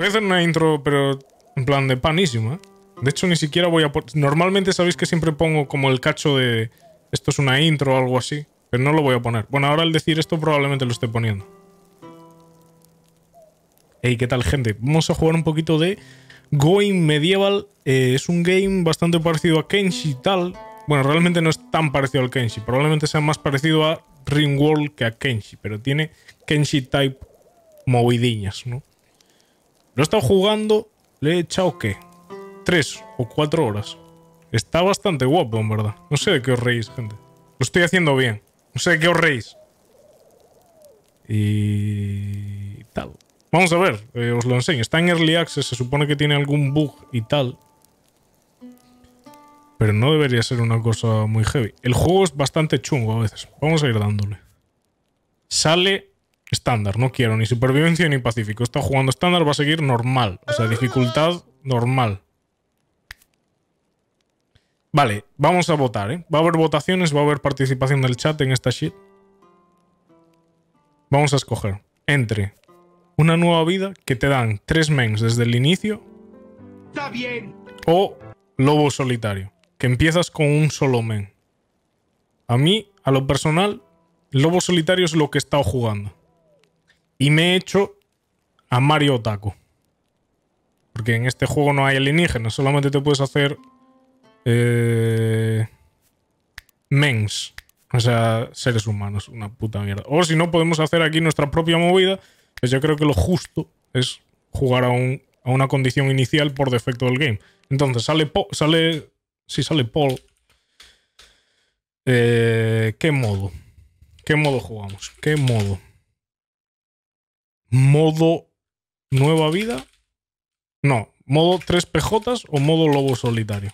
Voy a hacer una intro, pero en plan de panísimo, ¿eh? De hecho, ni siquiera voy a... Normalmente sabéis que siempre pongo como el cacho de... Esto es una intro o algo así. Pero no lo voy a poner. Bueno, ahora al decir esto probablemente lo esté poniendo. Hey, ¿qué tal, gente? Vamos a jugar un poquito de Going Medieval. Eh, es un game bastante parecido a Kenshi y tal. Bueno, realmente no es tan parecido al Kenshi. Probablemente sea más parecido a Ringworld que a Kenshi. Pero tiene Kenshi type movidiñas, ¿no? Lo he estado jugando, le he echado, ¿qué? Tres o cuatro horas. Está bastante guapo, en verdad. No sé de qué os reís, gente. Lo estoy haciendo bien. No sé de qué os reís. Y... tal. Vamos a ver, eh, os lo enseño. Está en Early Access, se supone que tiene algún bug y tal. Pero no debería ser una cosa muy heavy. El juego es bastante chungo a veces. Vamos a ir dándole. Sale estándar, no quiero ni supervivencia ni pacífico. Está jugando estándar, va a seguir normal. O sea, dificultad normal. Vale, vamos a votar, ¿eh? Va a haber votaciones, va a haber participación del chat en esta shit. Vamos a escoger entre una nueva vida que te dan tres mens desde el inicio. Está bien. O lobo solitario, que empiezas con un solo men. A mí, a lo personal, lobo solitario es lo que he estado jugando. Y me he hecho a Mario Otaku. Porque en este juego no hay alienígenas, solamente te puedes hacer eh, mens. O sea, seres humanos, una puta mierda. O si no, podemos hacer aquí nuestra propia movida. Pues yo creo que lo justo es jugar a, un, a una condición inicial por defecto del game. Entonces, sale sale. Si sale Paul. Eh, ¿Qué modo? ¿Qué modo jugamos? ¿Qué modo? ¿Modo nueva vida? No. ¿Modo 3 PJs o modo lobo solitario?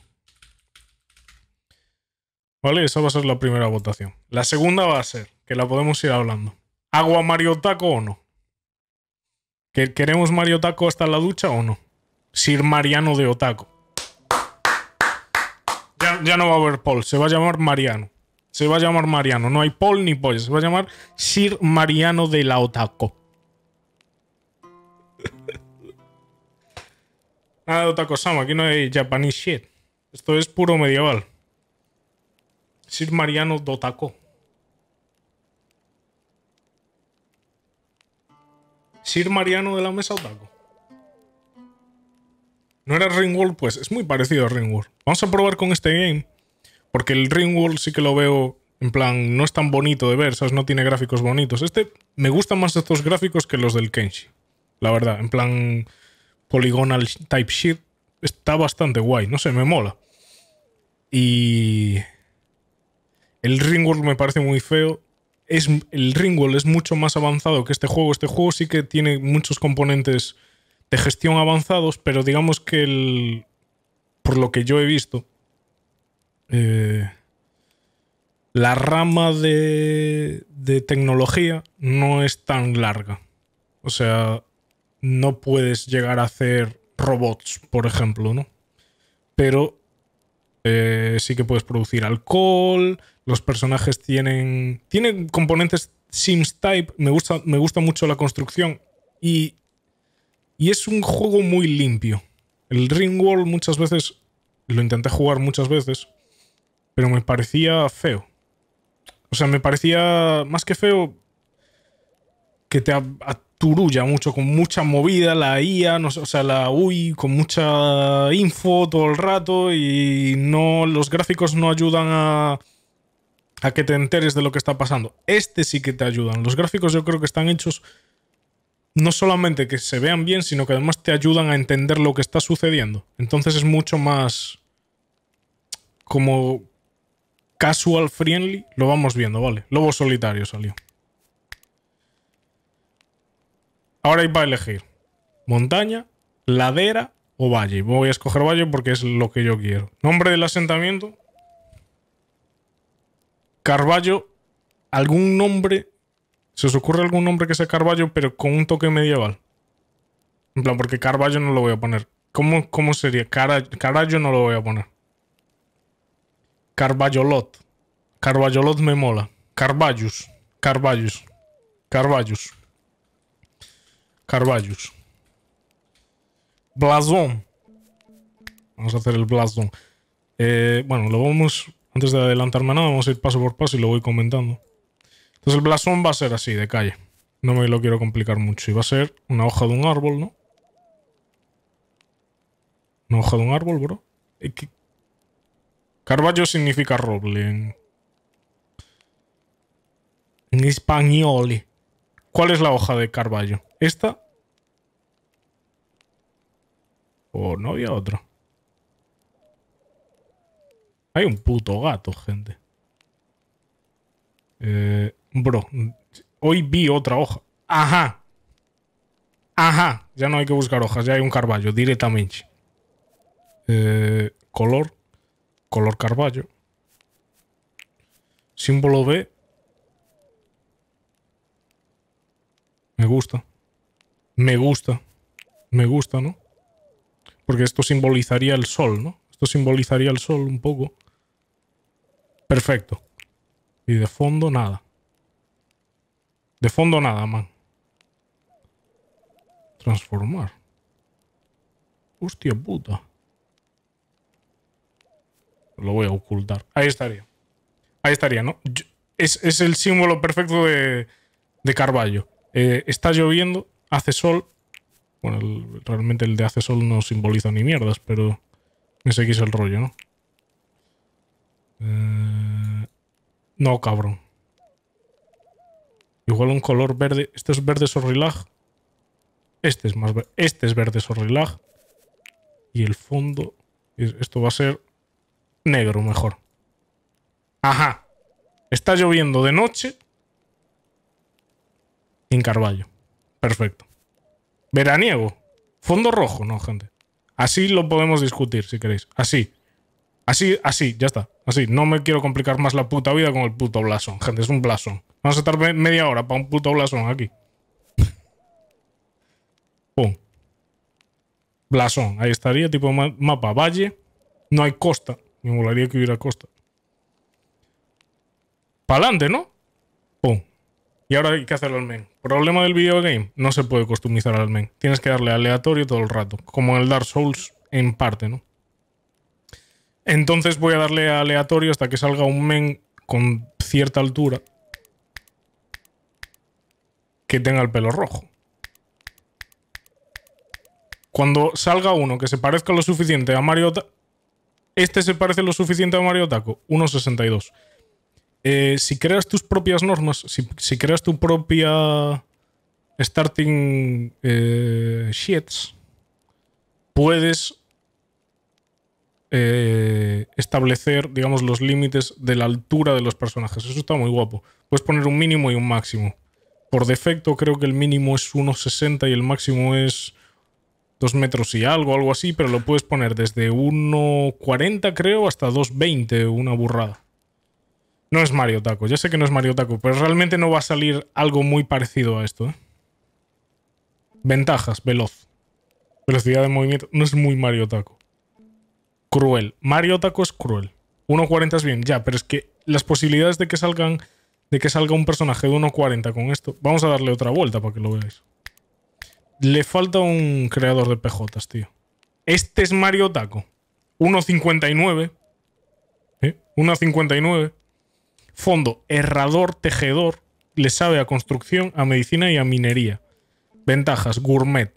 ¿Vale? Esa va a ser la primera votación. La segunda va a ser, que la podemos ir hablando. ¿Agua Mario Taco o no? ¿Queremos Mario Taco hasta la ducha o no? Sir Mariano de Otaco. Ya, no va a haber Paul, se va a llamar Mariano. Se va a llamar Mariano. No hay Paul ni Paul, se va a llamar Sir Mariano de la Otaco. Nada de Otaco-sama, aquí no hay Japanese shit. Esto es puro medieval. Sir Mariano Dotaco. Sir Mariano de la Mesa Otaco. ¿No era Ringworld? Pues es muy parecido a Ringworld. Vamos a probar con este game. Porque el Ringworld sí que lo veo en plan, no es tan bonito de ver, ¿sabes? No tiene gráficos bonitos. Este me gustan más estos gráficos que los del Kenshi. La verdad, en plan polygonal type shit. Está bastante guay, no sé, me mola. Y el Ringworld me parece muy feo. Es, el Ringworld es mucho más avanzado que este juego. Este juego sí que tiene muchos componentes de gestión avanzados, pero digamos que el, por lo que yo he visto, eh, la rama de, de tecnología no es tan larga. O sea, no puedes llegar a hacer robots, por ejemplo, ¿no? Pero eh, sí que puedes producir alcohol, los personajes tienen, tienen componentes Sims Type, me gusta, me gusta mucho la construcción y, y es un juego muy limpio. El Ring World muchas veces, lo intenté jugar muchas veces, pero me parecía feo. O sea, me parecía más que feo que te turulla mucho, con mucha movida, la IA, no, o sea, la UI con mucha info todo el rato y no los gráficos no ayudan a, a que te enteres de lo que está pasando. Este sí que te ayudan. Los gráficos yo creo que están hechos no solamente que se vean bien, sino que además te ayudan a entender lo que está sucediendo. Entonces es mucho más como casual friendly. Lo vamos viendo, ¿vale? Lobo solitario salió. Ahora hay para elegir montaña, ladera o valle. Voy a escoger valle porque es lo que yo quiero. Nombre del asentamiento. Carballo. ¿Algún nombre? ¿Se os ocurre algún nombre que sea Carballo pero con un toque medieval? En plan, porque Carballo no lo voy a poner. ¿Cómo, cómo sería? Carallo no lo voy a poner. Carballolot. Carballolot me mola. Carballus. Carballus. Carballus. Carballus. Blasón. Vamos a hacer el blasón. Eh, bueno, lo vamos. Antes de adelantarme nada, vamos a ir paso por paso y lo voy comentando. Entonces, el blasón va a ser así, de calle. No me lo quiero complicar mucho. Y va a ser una hoja de un árbol, ¿no? Una hoja de un árbol, bro. Carballo significa roble en, en español. ¿Cuál es la hoja de Carballo? ¿Esta? ¿O no había otra? Hay un puto gato, gente. Eh, bro, hoy vi otra hoja. Ajá. Ajá. Ya no hay que buscar hojas, ya hay un carballo directamente. Eh, color. Color carballo. Símbolo B. Me gusta. Me gusta. Me gusta, ¿no? Porque esto simbolizaría el sol, ¿no? Esto simbolizaría el sol un poco. Perfecto. Y de fondo nada. De fondo nada, man. Transformar. Hostia puta. Lo voy a ocultar. Ahí estaría. Ahí estaría, ¿no? Es, el símbolo perfecto de, de Carballo. Eh, está lloviendo, hace sol. Bueno, realmente el de hace sol no simboliza ni mierdas, pero ese aquí es el rollo, ¿no? Eh, no, cabrón. Igual un color verde. Este es verde sorrilag. Este es más. Este es verde sorrilag. Y el fondo. Esto va a ser negro mejor. Ajá. Está lloviendo de noche. En Carballo. Perfecto. Veraniego. Fondo rojo, no, gente. Así lo podemos discutir, si queréis. Así. Así, así, ya está. Así, no me quiero complicar más la puta vida con el puto blasón. Gente, es un blasón. Vamos a estar media hora para un puto blasón aquí. Pum. Blasón. Ahí estaría, tipo mapa valle. No hay costa. Me molaría que hubiera costa. Pa'lante, ¿no? Y ahora hay que hacerlo al men. Problema del videogame. No se puede customizar al men. Tienes que darle aleatorio todo el rato. Como en el Dark Souls en parte, ¿no? Entonces voy a darle aleatorio hasta que salga un men con cierta altura que tenga el pelo rojo. Cuando salga uno que se parezca lo suficiente a Mario... este se parece lo suficiente a Mario Taco. 1.62. Eh, si creas tus propias normas, si, creas tu propia starting eh, sheets, puedes eh, establecer, digamos, los límites de la altura de los personajes. Eso está muy guapo. Puedes poner un mínimo y un máximo. Por defecto creo que el mínimo es 1,60 y el máximo es 2 metros y algo, algo así, pero lo puedes poner desde 1,40 creo hasta 2,20, una burrada. No es Mario Taco, ya sé que no es Mario Taco, pero realmente no va a salir algo muy parecido a esto. ¿eh? Ventajas, veloz. Velocidad de movimiento, no es muy Mario Taco. Cruel. Mario Taco es cruel. 1.40 es bien, ya, pero es que las posibilidades de que salgan de que salga un personaje de 1.40 con esto. Vamos a darle otra vuelta para que lo veáis. Le falta un creador de PJs, tío. Este es Mario Taco. 1.59. ¿Eh? 1.59. Fondo, herrador, tejedor, le sabe a construcción, a medicina y a minería. Ventajas, gourmet.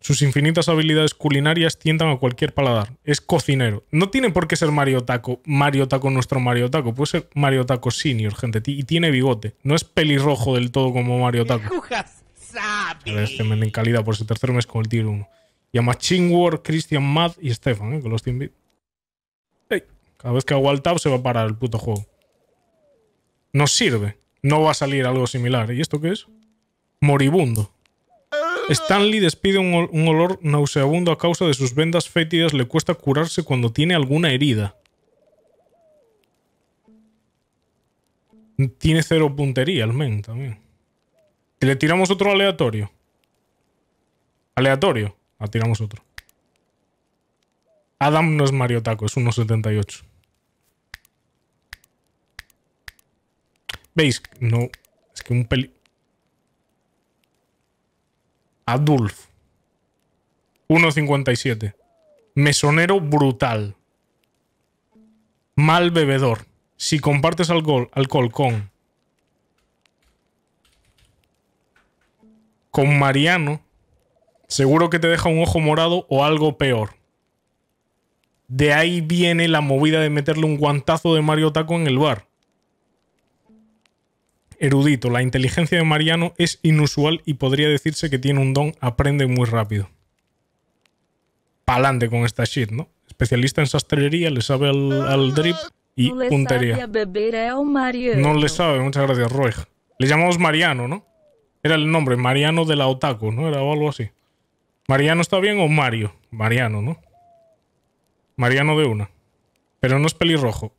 Sus infinitas habilidades culinarias tientan a cualquier paladar. Es cocinero. No tiene por qué ser Mario Taco, Mario Taco nuestro Mario Taco. Puede ser Mario Taco Senior, gente. Y tiene bigote. No es pelirrojo del todo como Mario Taco. Este men en calidad por ese tercer mes con el tiro 1. Y a Machine War, Christian Mad y Stefan, ¿eh? con los Beat. Cada vez que hago alt tab se va a parar el puto juego. Nos sirve. No va a salir algo similar. ¿Y esto qué es? Moribundo. Stanley despide un, olor nauseabundo a causa de sus vendas fétidas. Le cuesta curarse cuando tiene alguna herida. Tiene cero puntería el men también. Le tiramos otro aleatorio. Aleatorio. Ah, tiramos otro. Adam no es Mario Taco, es 1.78. ¿Veis? No. Es que un peli. Adulf. 1,57. Mesonero brutal. Mal bebedor. Si compartes alcohol, alcohol con. Con Mariano, seguro que te deja un ojo morado o algo peor. De ahí viene la movida de meterle un guantazo de Mario Taco en el bar. Erudito, la inteligencia de Mariano es inusual y podría decirse que tiene un don, aprende muy rápido. Pa'lante con esta shit, ¿no? Especialista en sastrería, le sabe al, al drip y No puntería. Mariano. No le sabe, muchas gracias, Roy. Le llamamos Mariano, ¿no? Era el nombre, Mariano de la Otaku, ¿no? Era algo así. ¿Mariano está bien o Mario? Mariano, ¿no? Mariano de una. Pero no es pelirrojo.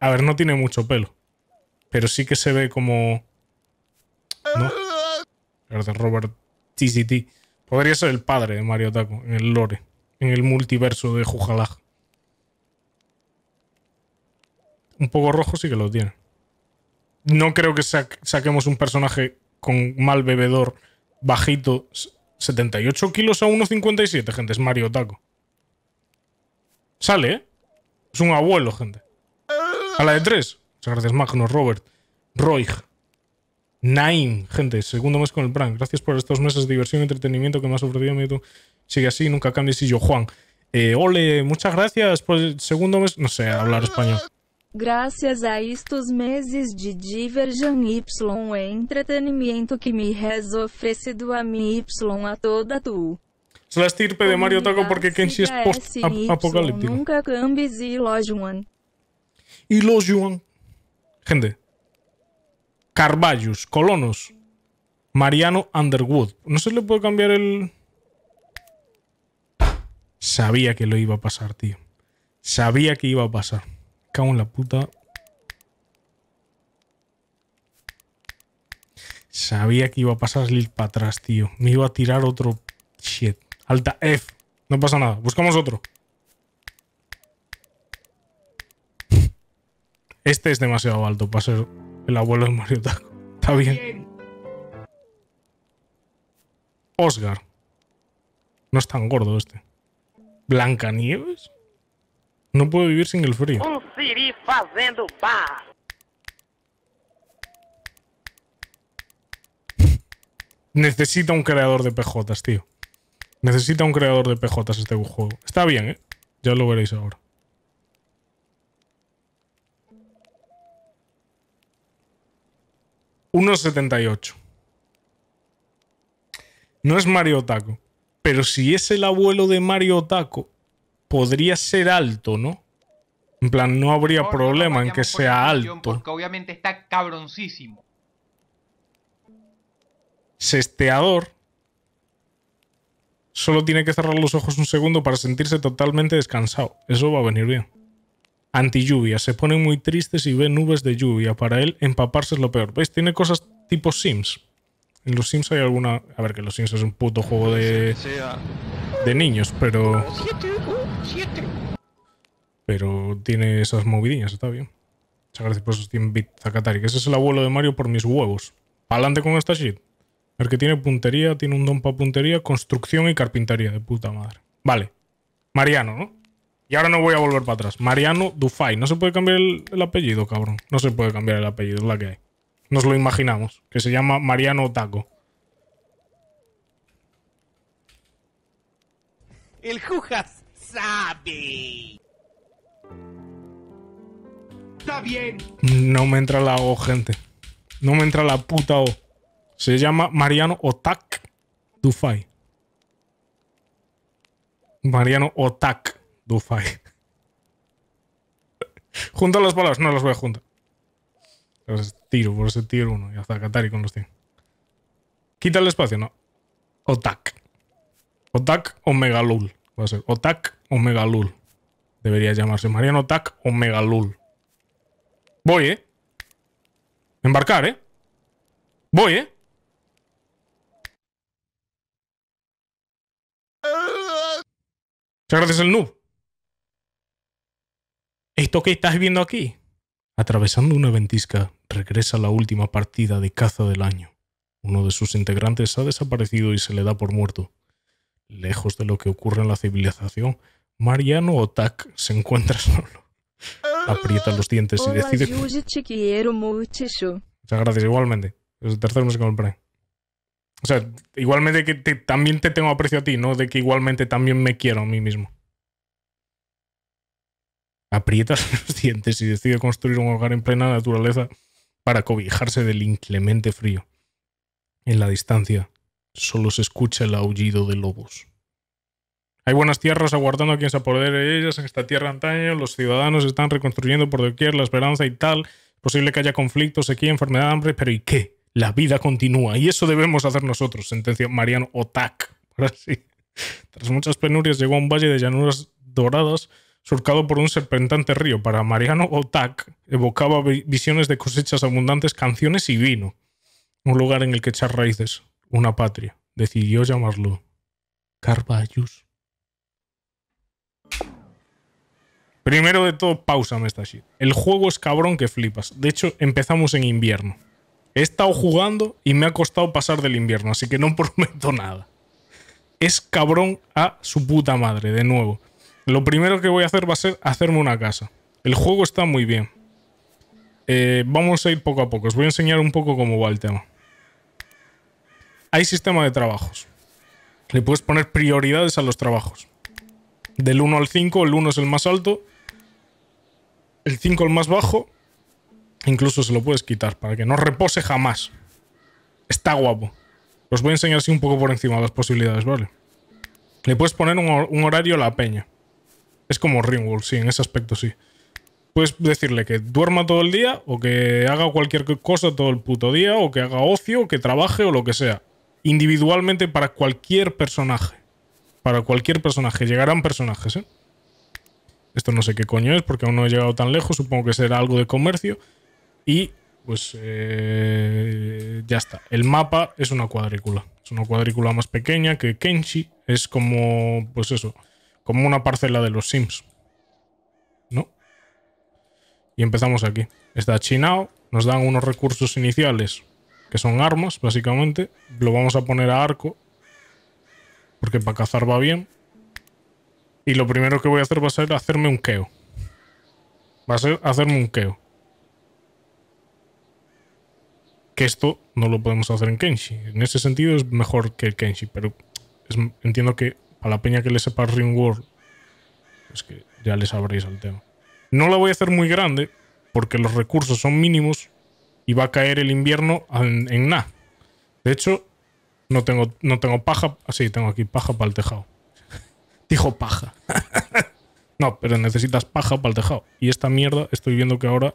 A ver, no tiene mucho pelo. Pero sí que se ve como. ¿No? Robert TCT. Podría ser el padre de Mario Otaku en el lore. En el multiverso de Jujalaj. Un poco rojo sí que lo tiene. No creo que sa- saquemos un personaje con mal bebedor, bajito, s- 78 kilos a 1,57, gente. Es Mario Taco. Sale, ¿eh? Es un abuelo, gente. A la de 3. Muchas gracias, Magnus, Robert, Roig. Naim, gente, segundo mes con el prank. Gracias por estos meses de diversión y entretenimiento que me has ofrecido. mi YouTube. Sigue así, nunca cambies. Y yo, Juan. Eh, ole, muchas gracias por el segundo mes. No sé hablar español. Graças a estes meses de Diversion Y e entretenimento que me has oferecido a mim Y a toda tu. Es la estirpe de Mario Taco porque Kenshi es Siga post-apocalíptico. Nunca cambies. Y los Yuan. Gente. Carvallus, Colonos. Mariano Underwood. No se le puede cambiar el. Sabía que lo iba a pasar, tío. Sabía que iba a pasar. Cago en la puta. Sabía que iba a pasar Lil para atrás, tío. Me iba a tirar otro shit. Alta F. No pasa nada. Buscamos otro. Este es demasiado alto para ser el abuelo de Mario Taco. Está bien. Oscar. No es tan gordo este. Blancanieves. No puede vivir sin el frío. Siri bar. Necesita un creador de PJs, tío. Necesita un creador de PJs este juego. Está bien, ¿eh? Ya lo veréis ahora. $1.78. No es Mario Taco. Pero si es el abuelo de Mario Taco, podría ser alto, ¿no? En plan, no habría No, problema en que sea alto. Porque obviamente está cabroncísimo. Sesteador solo tiene que cerrar los ojos un segundo para sentirse totalmente descansado. Eso va a venir bien. Anti lluvia. Se ponen muy tristes y ve nubes de lluvia. Para él, empaparse es lo peor. ¿Veis? Tiene cosas tipo Sims. En los Sims hay alguna. A ver, que los Sims es un puto juego de, de niños, pero. Pero tiene esas movidillas, está bien. Muchas gracias por esos 100 bits, Zakatari. Que ese es el abuelo de Mario por mis huevos. Pa'lante con esta shit. El que tiene puntería, tiene un don para puntería, construcción y carpintería, de puta madre. Vale. Mariano, ¿no? Y ahora no voy a volver para atrás. Mariano Dufay. No se puede cambiar el, el apellido, cabrón. No se puede cambiar el apellido, es la que hay. Nos lo imaginamos. Que se llama Mariano Taco. El Jujas sabe. Está bien. No me entra la O, gente. No me entra la puta O. Se llama Mariano Otak Dufay. Mariano Otak Dufay. Junto las palabras, no las voy a juntar. Entonces, tiro por ese tiro uno. Y hasta Katari con los 100. Quita el espacio, no. Otak. Otak o Megalul. Va a ser Otak o Megalul. Debería llamarse Mariano Otak o Megalul. Voy, ¿eh? Embarcar, ¿eh? Voy, ¿eh? Muchas gracias, el noob. ¿Esto que estás viendo aquí? Atravesando una ventisca, regresa la última partida de caza del año. Uno de sus integrantes ha desaparecido y se le da por muerto. lejos de lo que ocurre en la civilización, Mariano Otak se encuentra solo. Aprieta los dientes y decide... Muchas gracias, igualmente. Es el tercer mes que compré. O sea, igualmente que te- también te tengo aprecio a ti, no de que igualmente también me quiero a mí mismo. Aprieta los dientes y decide construir un hogar en plena naturaleza para cobijarse del inclemente frío. En la distancia solo se escucha el aullido de lobos. Hay buenas tierras aguardando a quien se apodere de ellas. En esta tierra antaño los ciudadanos están reconstruyendo por doquier la esperanza y tal. Posible que haya conflictos, sequía, enfermedad, hambre, pero ¿y qué? La vida continúa y eso debemos hacer nosotros, sentencia Mariano Otak. Ahora sí. Tras muchas penurias llegó a un valle de llanuras doradas surcado por un serpentante río. Para Mariano Otak evocaba vi- visiones de cosechas abundantes, canciones y vino. Un lugar en el que echar raíces, una patria. Decidió llamarlo Carvallus. Primero de todo, pausame esta shit. El juego es cabrón que flipas. De hecho, empezamos en invierno. He estado jugando y me ha costado pasar del invierno, así que no prometo nada. Es cabrón a su puta madre, de nuevo. Lo primero que voy a hacer va a ser hacerme una casa. El juego está muy bien. Eh, vamos a ir poco a poco. Os voy a enseñar un poco cómo va el tema. Hay sistema de trabajos. Le puedes poner prioridades a los trabajos. Del 1 al 5, el 1 es el más alto, el 5 el más bajo. Incluso se lo puedes quitar para que no repose jamás. Está guapo. Os voy a enseñar así un poco por encima las posibilidades, ¿vale? Le puedes poner un, hor- un horario a la peña. Es como Ringworld, sí, en ese aspecto sí. Puedes decirle que duerma todo el día o que haga cualquier cosa todo el puto día o que haga ocio o que trabaje o lo que sea. Individualmente para cualquier personaje. Para cualquier personaje. Llegarán personajes, ¿eh? Esto no sé qué coño es porque aún no he llegado tan lejos. Supongo que será algo de comercio. Y pues eh, ya está. El mapa es una cuadrícula. Es una cuadrícula más pequeña que Kenshi. Es como, pues eso, como una parcela de los Sims. ¿No? Y empezamos aquí. Está chinao. Nos dan unos recursos iniciales que son armas, básicamente. Lo vamos a poner a arco. Porque para cazar va bien. Y lo primero que voy a hacer va a ser hacerme un keo. Va a ser hacerme un keo. Que esto no lo podemos hacer en Kenshi. En ese sentido es mejor que el Kenshi. Pero entiendo que a la peña que le sepa Ring World, es que ya le sabréis al tema. No la voy a hacer muy grande porque los recursos son mínimos y va a caer el invierno en, en nada. De hecho, no tengo, no tengo paja. Ah, sí, tengo aquí paja para el tejado. Dijo paja. no, pero necesitas paja para el tejado. Y esta mierda estoy viendo que ahora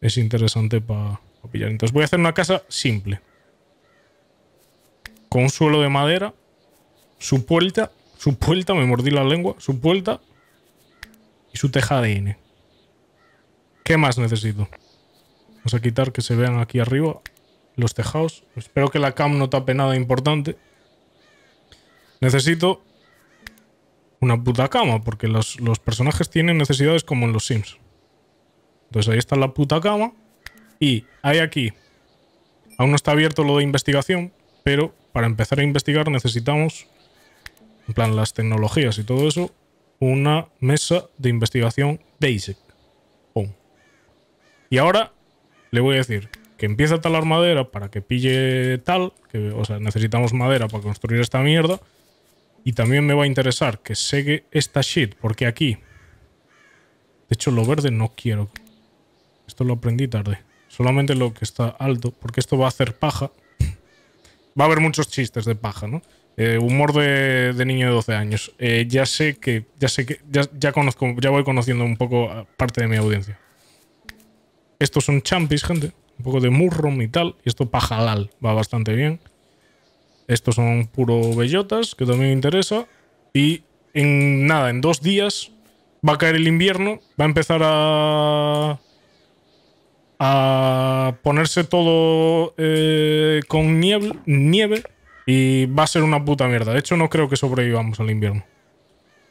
es interesante para pillar. Entonces voy a hacer una casa simple. Con un suelo de madera. Su puerta. Su puerta, me mordí la lengua. Su puerta. Y su teja de N. ¿Qué más necesito? Vamos a quitar que se vean aquí arriba los tejados. Espero que la cam no tape nada importante. Necesito una puta cama, porque los, los personajes tienen necesidades como en los Sims. Entonces ahí está la puta cama. Y hay aquí. Aún no está abierto lo de investigación, pero para empezar a investigar necesitamos, en plan las tecnologías y todo eso, una mesa de investigación basic. Y ahora le voy a decir que empiece a talar madera para que pille tal, que, o sea, necesitamos madera para construir esta mierda. Y también me va a interesar que segue esta shit, porque aquí, de hecho, lo verde no quiero. Esto lo aprendí tarde. Solamente lo que está alto, porque esto va a hacer paja. Va a haber muchos chistes de paja, ¿no? Eh, humor de, niño de 12 años. Eh, ya sé que, ya sé que, ya, ya voy conociendo un poco parte de mi audiencia. Estos son champis, gente. Un poco de murrom y tal. Y esto pajalal va bastante bien. Estos son puro bellotas, que también me interesa. Y en nada, en dos días va a caer el invierno. Va a empezar a. a ponerse todo eh, con nieve, nieve. Y va a ser una puta mierda. De hecho, no creo que sobrevivamos al invierno.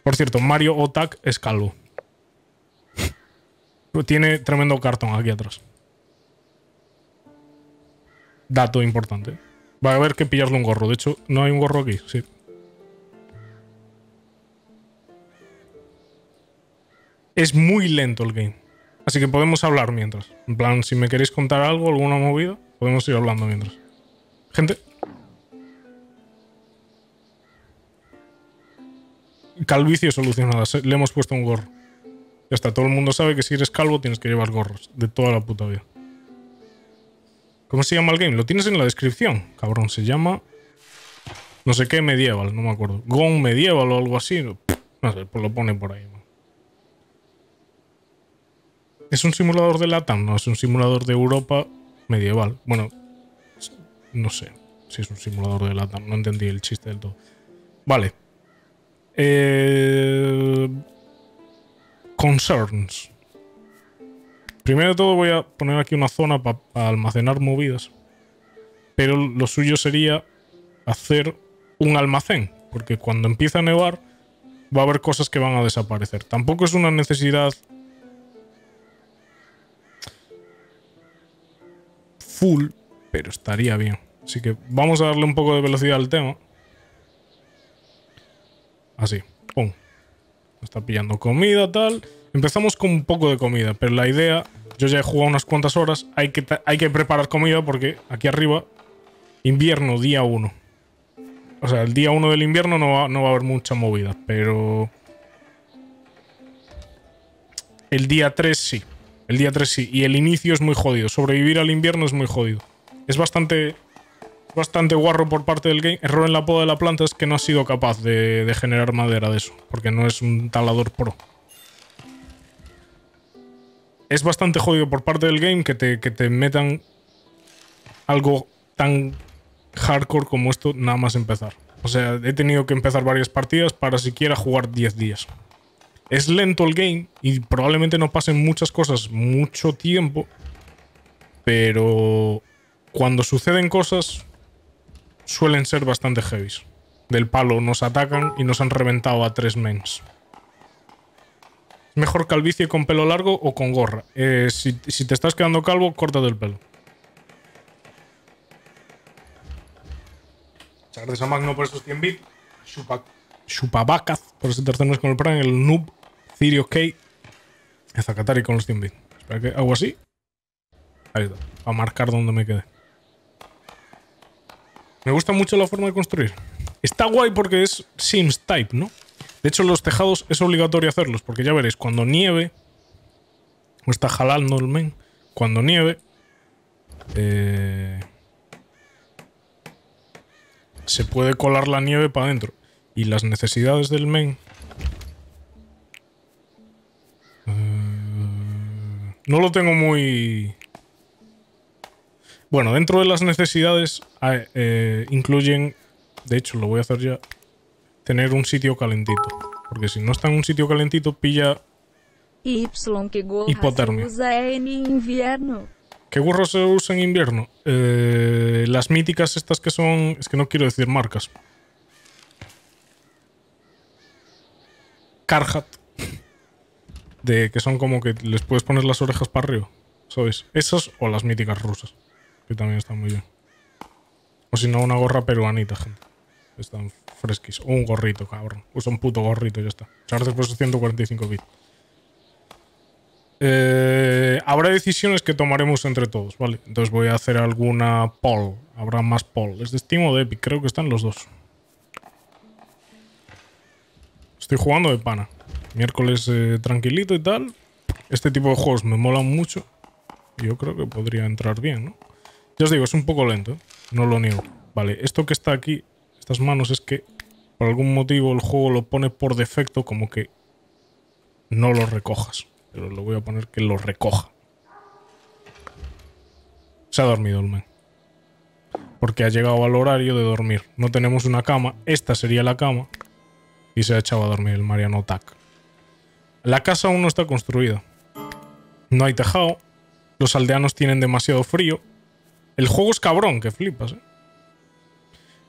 Por cierto, Mario Otak es calvo. Tiene tremendo cartón aquí atrás. Dato importante. Va a haber que pillarle un gorro. De hecho, ¿no hay un gorro aquí? Sí. Es muy lento el game. Así que podemos hablar mientras. En plan, si me queréis contar algo, alguna movida, podemos ir hablando mientras. Gente, Calvicie solucionada. Le hemos puesto un gorro. Ya está, todo el mundo sabe que si eres calvo tienes que llevar gorros. De toda la puta vida. ¿Cómo se llama el game? Lo tienes en la descripción, cabrón. Se llama. No sé qué medieval, no me acuerdo. Gone medieval o algo así. No sé, pues lo pone por ahí. ¿Es un simulador de LATAM? No, es un simulador de Europa medieval. Bueno, no sé si es un simulador de LATAM. No entendí el chiste del todo. Vale. Eh, concerns. Primero de todo voy a poner aquí una zona para almacenar movidas. Pero lo suyo sería hacer un almacén. Porque cuando empieza a nevar va a haber cosas que van a desaparecer. Tampoco es una necesidad full, pero estaría bien. Así que vamos a darle un poco de velocidad al tema. Así, pum. Está pillando comida, tal. Empezamos con un poco de comida, pero la idea, yo ya he jugado unas cuantas horas, hay que, hay que preparar comida porque aquí arriba, invierno, día 1. O sea, el día 1 del invierno no va, no va a haber mucha movida, pero... El día 3 sí. El día 3 sí. Y el inicio es muy jodido. Sobrevivir al invierno es muy jodido. Es bastante bastante guarro por parte del game. Error en la poda de la planta es que no ha sido capaz de, generar madera de eso, porque no es un talador pro. Es bastante jodido por parte del game que te, que te metan algo tan hardcore como esto nada más empezar. O sea, he tenido que empezar varias partidas para siquiera jugar 10 días. Es lento el game y probablemente no pasen muchas cosas mucho tiempo, pero cuando suceden cosas suelen ser bastante heavies. Del palo nos atacan y nos han reventado a tres mens. ¿Es mejor calvicie con pelo largo o con gorra? Eh, si, si te estás quedando calvo, córtate el pelo. Muchas gracias a Magno por esos 100 bits. Chupa, Chupabacaz por ese tercer mes con el Prime. El Noob, Cirio K. Zacatari con los 100 bits. Espera que hago así. Ahí está. Para marcar dónde me quedé. Me gusta mucho la forma de construir. Está guay porque es Sims Type, ¿no? De hecho, los tejados es obligatorio hacerlos, porque ya veréis, cuando nieve. O está jalando el men. Cuando nieve. eh, se puede colar la nieve para adentro. Y las necesidades del men. eh, no lo tengo muy. Bueno, dentro de las necesidades ah, eh, incluyen, de hecho lo voy a hacer ya, tener un sitio calentito. Porque si no está en un sitio calentito, pilla... Hipotermia. se usa en invierno. ¿Qué gorro se usa en invierno? Eh, las míticas estas que son... Es que no quiero decir marcas. Carhat. De que son como que les puedes poner las orejas para arriba. ¿Sabes? Esas o las míticas rusas. Que también están muy bien. O si no, una gorra peruanita, gente. Están fresquis. O un gorrito, cabrón. Usa un puto gorrito ya está. Gracias por esos 145 bits. Eh, habrá decisiones que tomaremos entre todos, ¿vale? Entonces voy a hacer alguna poll. Habrá más poll. ¿Es de Steam o de Epic? Creo que están los dos. Estoy jugando de pana. Miércoles eh, tranquilito y tal. Este tipo de juegos me molan mucho. Yo creo que podría entrar bien, ¿no? Ya os digo, es un poco lento, no lo niego. Vale, esto que está aquí, estas manos, es que por algún motivo el juego lo pone por defecto como que no lo recojas. Pero lo voy a poner que lo recoja. Se ha dormido el men. Porque ha llegado al horario de dormir. No tenemos una cama. Esta sería la cama. Y se ha echado a dormir el Mariano Tac. La casa aún no está construida. No hay tejado. Los aldeanos tienen demasiado frío. El juego es cabrón, que flipas, ¿eh?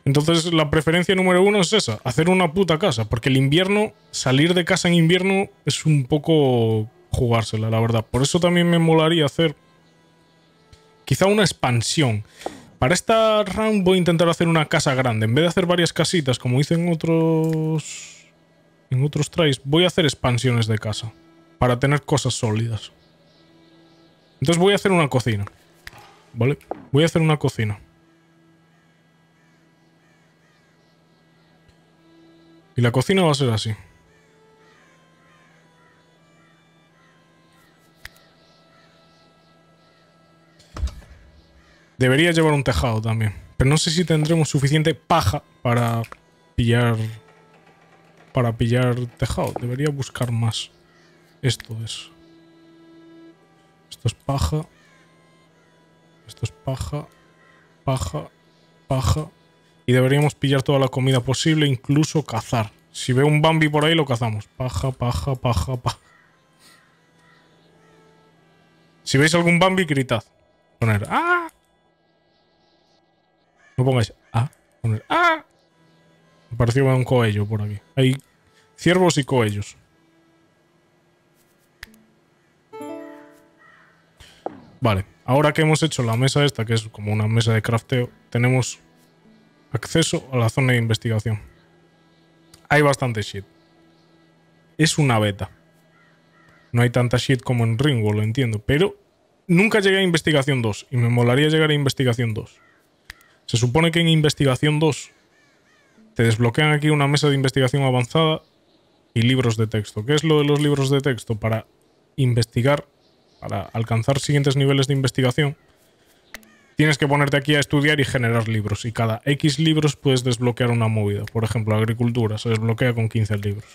Entonces la preferencia número uno es esa, hacer una puta casa, porque el invierno, salir de casa en invierno es un poco jugársela, la verdad. Por eso también me molaría hacer quizá una expansión. Para esta round voy a intentar hacer una casa grande. En vez de hacer varias casitas como hice en otros en otros tries, voy a hacer expansiones de casa. para tener cosas sólidas. Entonces voy a hacer una cocina. ¿Vale? Voy a hacer una cocina. Y la cocina va a ser así. Debería llevar un tejado también. Pero no sé si tendremos suficiente paja para pillar... Para pillar tejado. Debería buscar más. Esto es... Esto es paja. Esto es paja. Paja. Paja. Y deberíamos pillar toda la comida posible, incluso cazar. Si veo un Bambi por ahí, lo cazamos. Paja, paja, paja, paja. Si veis algún Bambi, gritad. Poner ¡Ah! No pongáis ¡Ah! Poner ¡Ah! Me pareció un coello por aquí. Hay ciervos y coellos. Vale, ahora que hemos hecho la mesa esta, que es como una mesa de crafteo, tenemos acceso a la zona de investigación. Hay bastante shit. Es una beta. No hay tanta shit como en Ringworld, lo entiendo. Pero nunca llegué a investigación 2 y me molaría llegar a investigación 2. Se supone que en investigación 2 te desbloquean aquí una mesa de investigación avanzada y libros de texto. ¿Qué es lo de los libros de texto? Para investigar, para alcanzar siguientes niveles de investigación, tienes que ponerte aquí a estudiar y generar libros. Y cada X libros puedes desbloquear una movida. Por ejemplo, agricultura se desbloquea con 15 libros.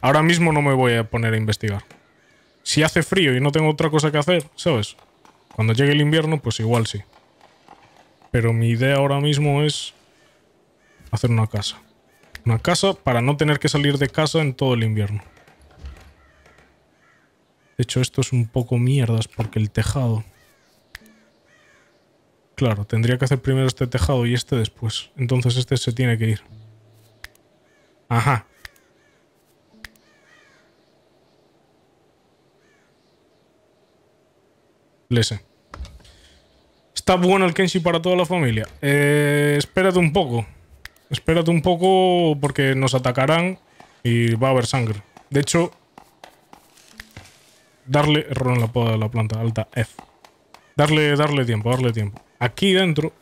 Ahora mismo no me voy a poner a investigar. Si hace frío y no tengo otra cosa que hacer, ¿sabes? Cuando llegue el invierno, pues igual sí. Pero mi idea ahora mismo es hacer una casa. Una casa para no tener que salir de casa en todo el invierno. De hecho, esto es un poco mierdas porque el tejado... Claro, tendría que hacer primero este tejado y este después. Entonces este se tiene que ir. Ajá. Lese. ¿Está bueno el Kenshi para toda la familia? Eh, espérate un poco. Espérate un poco porque nos atacarán y va a haber sangre. De hecho, darle error en la poda de la planta alta F. Darle, darle tiempo, darle tiempo. Aquí dentro,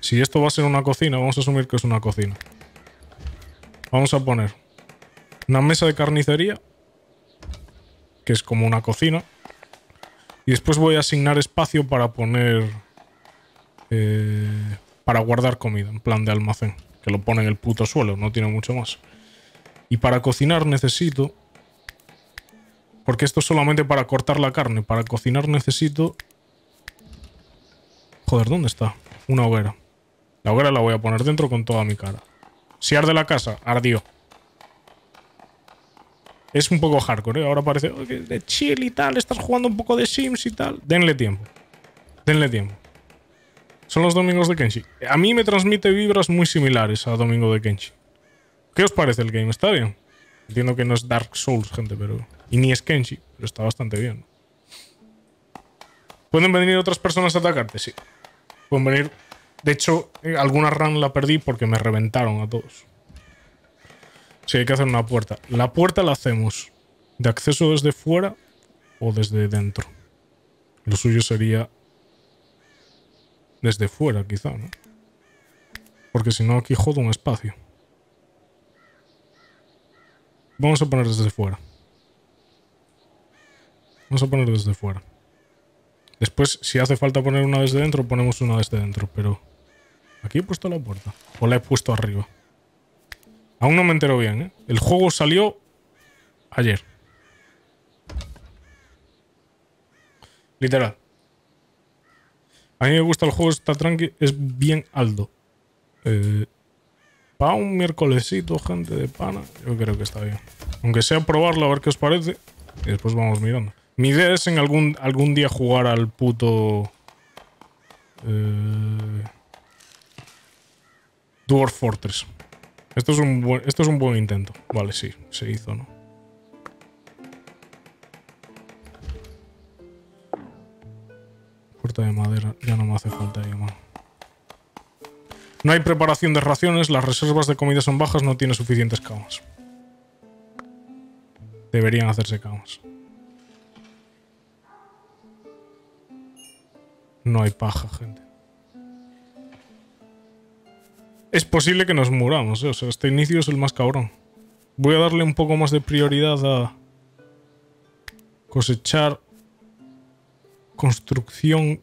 si esto va a ser una cocina, vamos a asumir que es una cocina. Vamos a poner una mesa de carnicería, que es como una cocina. Y después voy a asignar espacio para poner... Eh, para guardar comida, en plan de almacén. Que lo pone en el puto suelo, no tiene mucho más. Y para cocinar necesito... Porque esto es solamente para cortar la carne. Para cocinar necesito... Joder, ¿dónde está? Una hoguera. La hoguera la voy a poner dentro con toda mi cara. Si arde la casa, ardió. Es un poco hardcore, ¿eh? Ahora parece "Oh, que de chill y tal, estás jugando un poco de Sims y tal. Denle tiempo. Denle tiempo. Son los domingos de Kenshi. A mí me transmite vibras muy similares a Domingo de Kenshi. ¿Qué os parece el game? ¿Está bien? Entiendo que no es Dark Souls, gente, pero... Y ni es Kenshi, pero está bastante bien. ¿Pueden venir otras personas a atacarte? Sí. Pueden venir... De hecho, eh, alguna run la perdí porque me reventaron a todos. Sí, hay que hacer una puerta. La puerta la hacemos de acceso desde fuera o desde dentro. Lo suyo sería desde fuera, quizá, ¿no? Porque si no, aquí jodo un espacio. Vamos a poner desde fuera. Vamos a poner desde fuera. Después, si hace falta poner una desde dentro, ponemos una desde dentro, pero... Aquí he puesto la puerta. O la he puesto arriba. Aún no me entero bien, ¿eh? El juego salió ayer. Literal. A mí me gusta el juego, está tranqui, es bien alto. Eh, para un miércolesito, gente de pana, yo creo que está bien. Aunque sea probarlo a ver qué os parece. Y después vamos mirando. Mi idea es en algún, algún día jugar al puto... Eh, Dwarf Fortress. Esto es, un buen, esto es un buen intento. Vale, sí, se hizo, ¿no? Puerta de madera, ya no me hace falta llamar. No hay preparación de raciones, las reservas de comida son bajas, no tiene suficientes camas. Deberían hacerse camas. No hay paja, gente. Es posible que nos muramos, ¿eh? O sea, este inicio es el más cabrón. Voy a darle un poco más de prioridad a cosechar construcción.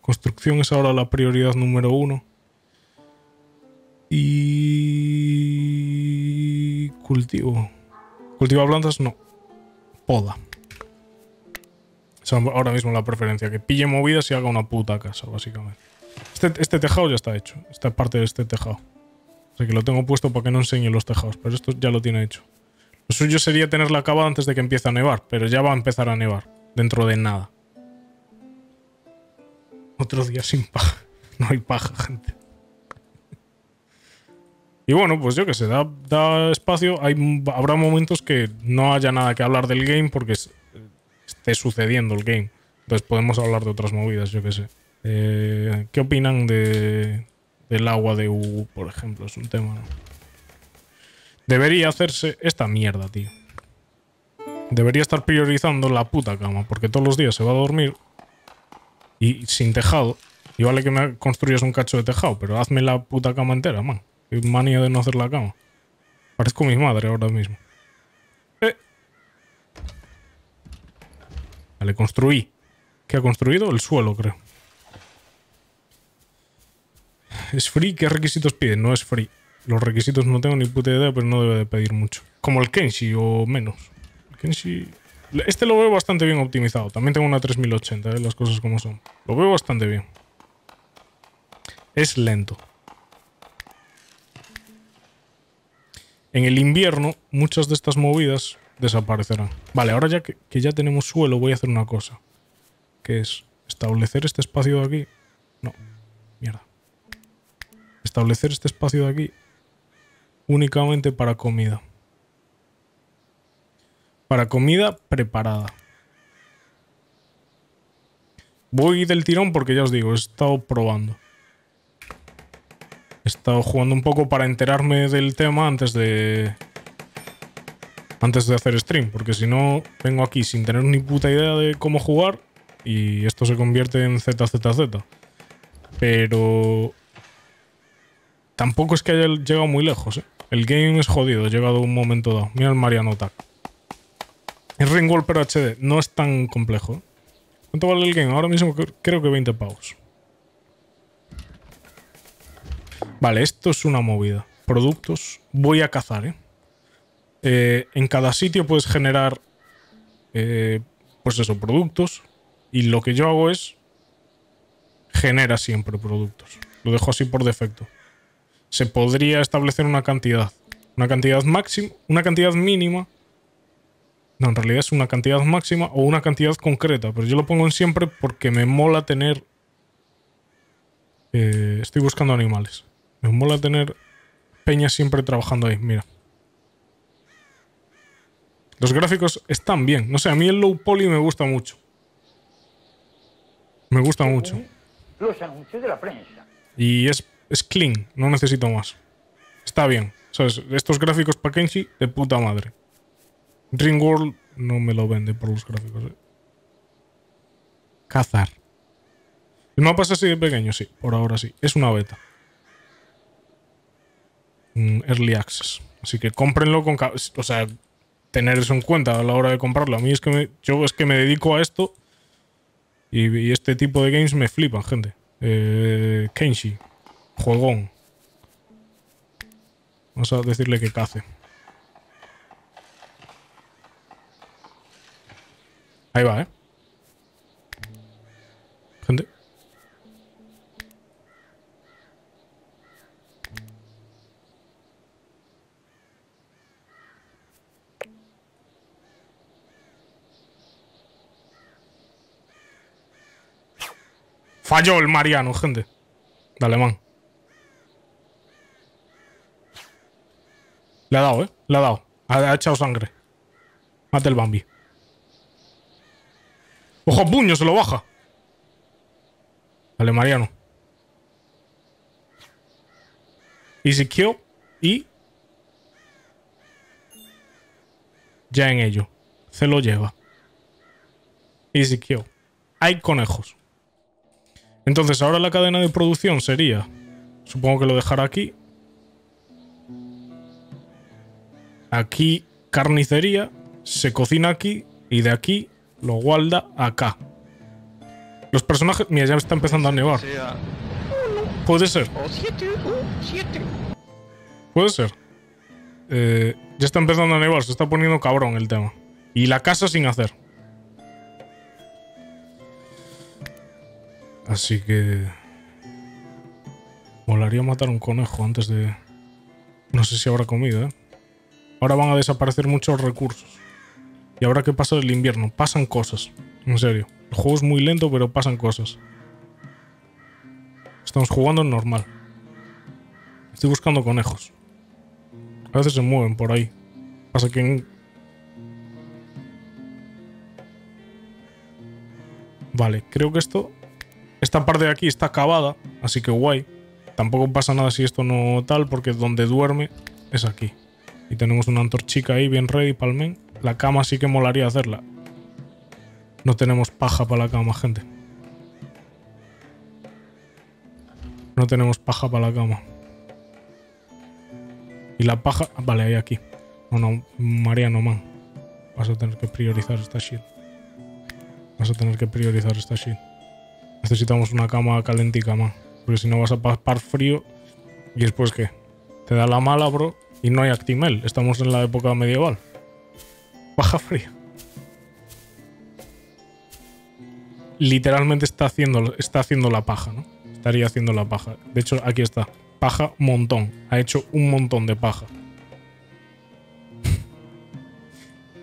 Construcción es ahora la prioridad número uno. Y cultivo. Cultiva plantas, no. Poda. Ahora mismo la preferencia. Que pille movidas y haga una puta casa, básicamente. Este, este tejado ya está hecho. Esta parte de este tejado. Sea que lo tengo puesto para que no enseñe los tejados. Pero esto ya lo tiene hecho. Lo suyo sería tenerla acabada antes de que empiece a nevar. Pero ya va a empezar a nevar. Dentro de nada. Otro día sin paja. No hay paja, gente. Y bueno, pues yo que sé, da, da espacio. Hay, habrá momentos que no haya nada que hablar del game porque esté sucediendo el game. Entonces podemos hablar de otras movidas, yo que sé. Eh, ¿Qué opinan de, del agua de U, por ejemplo? Es un tema. ¿no? Debería hacerse esta mierda, tío. Debería estar priorizando la puta cama, porque todos los días se va a dormir y sin tejado. Y vale que me construyas un cacho de tejado, pero hazme la puta cama entera, man. Qué manía de no hacer la cama. Parezco mi madre ahora mismo. Vale, construí. ¿Qué ha construido? El suelo, creo. ¿Es free? ¿Qué requisitos pide? No es free. Los requisitos no tengo ni puta idea, pero no debe de pedir mucho. Como el Kenshi o menos. El Kenshi... Este lo veo bastante bien optimizado. También tengo una 3080, ¿eh? las cosas como son. Lo veo bastante bien. Es lento. En el invierno, muchas de estas movidas desaparecerán. Vale, ahora ya que, que ya tenemos suelo, voy a hacer una cosa. Que es establecer este espacio de aquí. No, mierda. Establecer este espacio de aquí únicamente para comida. Para comida preparada. Voy del tirón porque ya os digo, he estado probando. He estado jugando un poco para enterarme del tema antes de. Antes de hacer stream, porque si no, vengo aquí sin tener ni puta idea de cómo jugar y esto se convierte en ZZZ. Pero. Tampoco es que haya llegado muy lejos, ¿eh? El game es jodido, he llegado un momento dado. Mira el Mariano Tac. Es Ringworld pero HD, no es tan complejo. ¿eh? ¿Cuánto vale el game? Ahora mismo cre- creo que 20 pavos. Vale, esto es una movida. Productos. Voy a cazar, ¿eh? Eh, en cada sitio puedes generar, eh, pues eso, productos. Y lo que yo hago es genera siempre productos. Lo dejo así por defecto. Se podría establecer una cantidad. Una cantidad máxima, una cantidad mínima. No, en realidad es una cantidad máxima o una cantidad concreta. Pero yo lo pongo en siempre porque me mola tener. eh, estoy buscando animales. Me mola tener peña siempre trabajando ahí. Mira. Los gráficos están bien. No sé, a mí el low poly me gusta mucho. Me gusta mucho. Los anuncios de la prensa. Y es, es clean, no necesito más. Está bien. ¿Sabes? Estos gráficos para Kenshi, de puta madre. Ringworld no me lo vende por los gráficos. ¿eh? Cazar. ¿El mapa es así de pequeño? Sí, por ahora sí. Es una beta. Mm, Early Access. Así que cómprenlo con... O sea, tener eso en cuenta a la hora de comprarlo. A mí es que me, yo es que me dedico a esto y, este tipo de games me flipan, gente. Eh, Kenshi. Juegón. Vamos a decirle que cace. Ahí va, ¿eh? Gente. Falló el Mariano, gente. Dale, man. Le ha dado, ¿eh? Le ha dado. Ha, ha echado sangre. Mate el Bambi. ¡Ojo, puño! Se lo baja. Dale, Mariano. Easy kill. Y... ya en ello. Se lo lleva. Easy kill. Hay conejos. Entonces ahora la cadena de producción sería... Supongo que lo dejará aquí. Aquí carnicería. Se cocina aquí. Y de aquí lo guarda acá. Los personajes... Mira, ya está empezando a nevar. Puede ser. Puede ser. Eh, ya está empezando a nevar, se está poniendo cabrón el tema. Y la casa sin hacer. Así que... Molaría matar un conejo antes de... No sé si habrá comida, ¿eh? Ahora van a desaparecer muchos recursos. Y ahora que pasa el invierno, pasan cosas. En serio. El juego es muy lento, pero pasan cosas. Estamos jugando normal. Estoy buscando conejos. A veces se mueven por ahí. Pasa que. Vale, creo que esto... Esta parte de aquí está acabada, así que guay. Tampoco pasa nada si esto no tal, porque donde duerme es aquí. Y tenemos una antorchica ahí bien ready para el men. La cama sí que molaría hacerla. No tenemos paja para la cama, gente. No tenemos paja para la cama. Y la paja... Vale, hay aquí. No, no, Mariano, man. Vas a tener que priorizar esta shit. Vas a tener que priorizar esta shit. Necesitamos una cama calentica, man. Porque si no vas a pasar frío. ¿Y después qué? Te da la mala, bro. Y no hay Actimel. Estamos en la época medieval. Baja fría. Literalmente está haciendo, está haciendo la paja, ¿no? Estaría haciendo la paja. De hecho, aquí está. Paja montón. Ha hecho un montón de paja.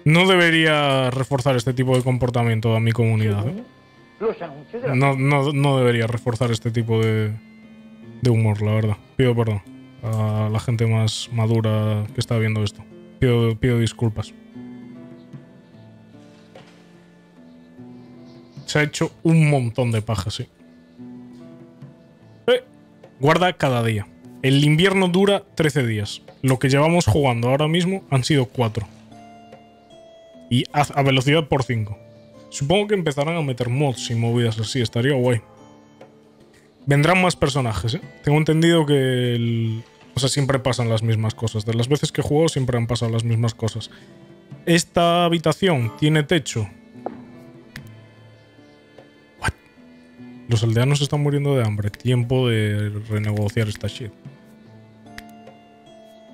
No debería reforzar este tipo de comportamiento a mi comunidad. ¿eh? No, no, no debería reforzar este tipo de, de humor, la verdad. Pido perdón a la gente más madura que está viendo esto. Pido, pido disculpas. Se ha hecho un montón de paja, sí. Eh, guarda cada día. El invierno dura 13 días. Lo que llevamos jugando ahora mismo han sido 4. Y a, a velocidad por 5. Supongo que empezarán a meter mods y movidas así. Estaría guay. Vendrán más personajes, ¿eh? Tengo entendido que... O sea, siempre pasan las mismas cosas. De las veces que he jugado siempre han pasado las mismas cosas. Esta habitación tiene techo. What? Los aldeanos están muriendo de hambre. Tiempo de renegociar esta shit.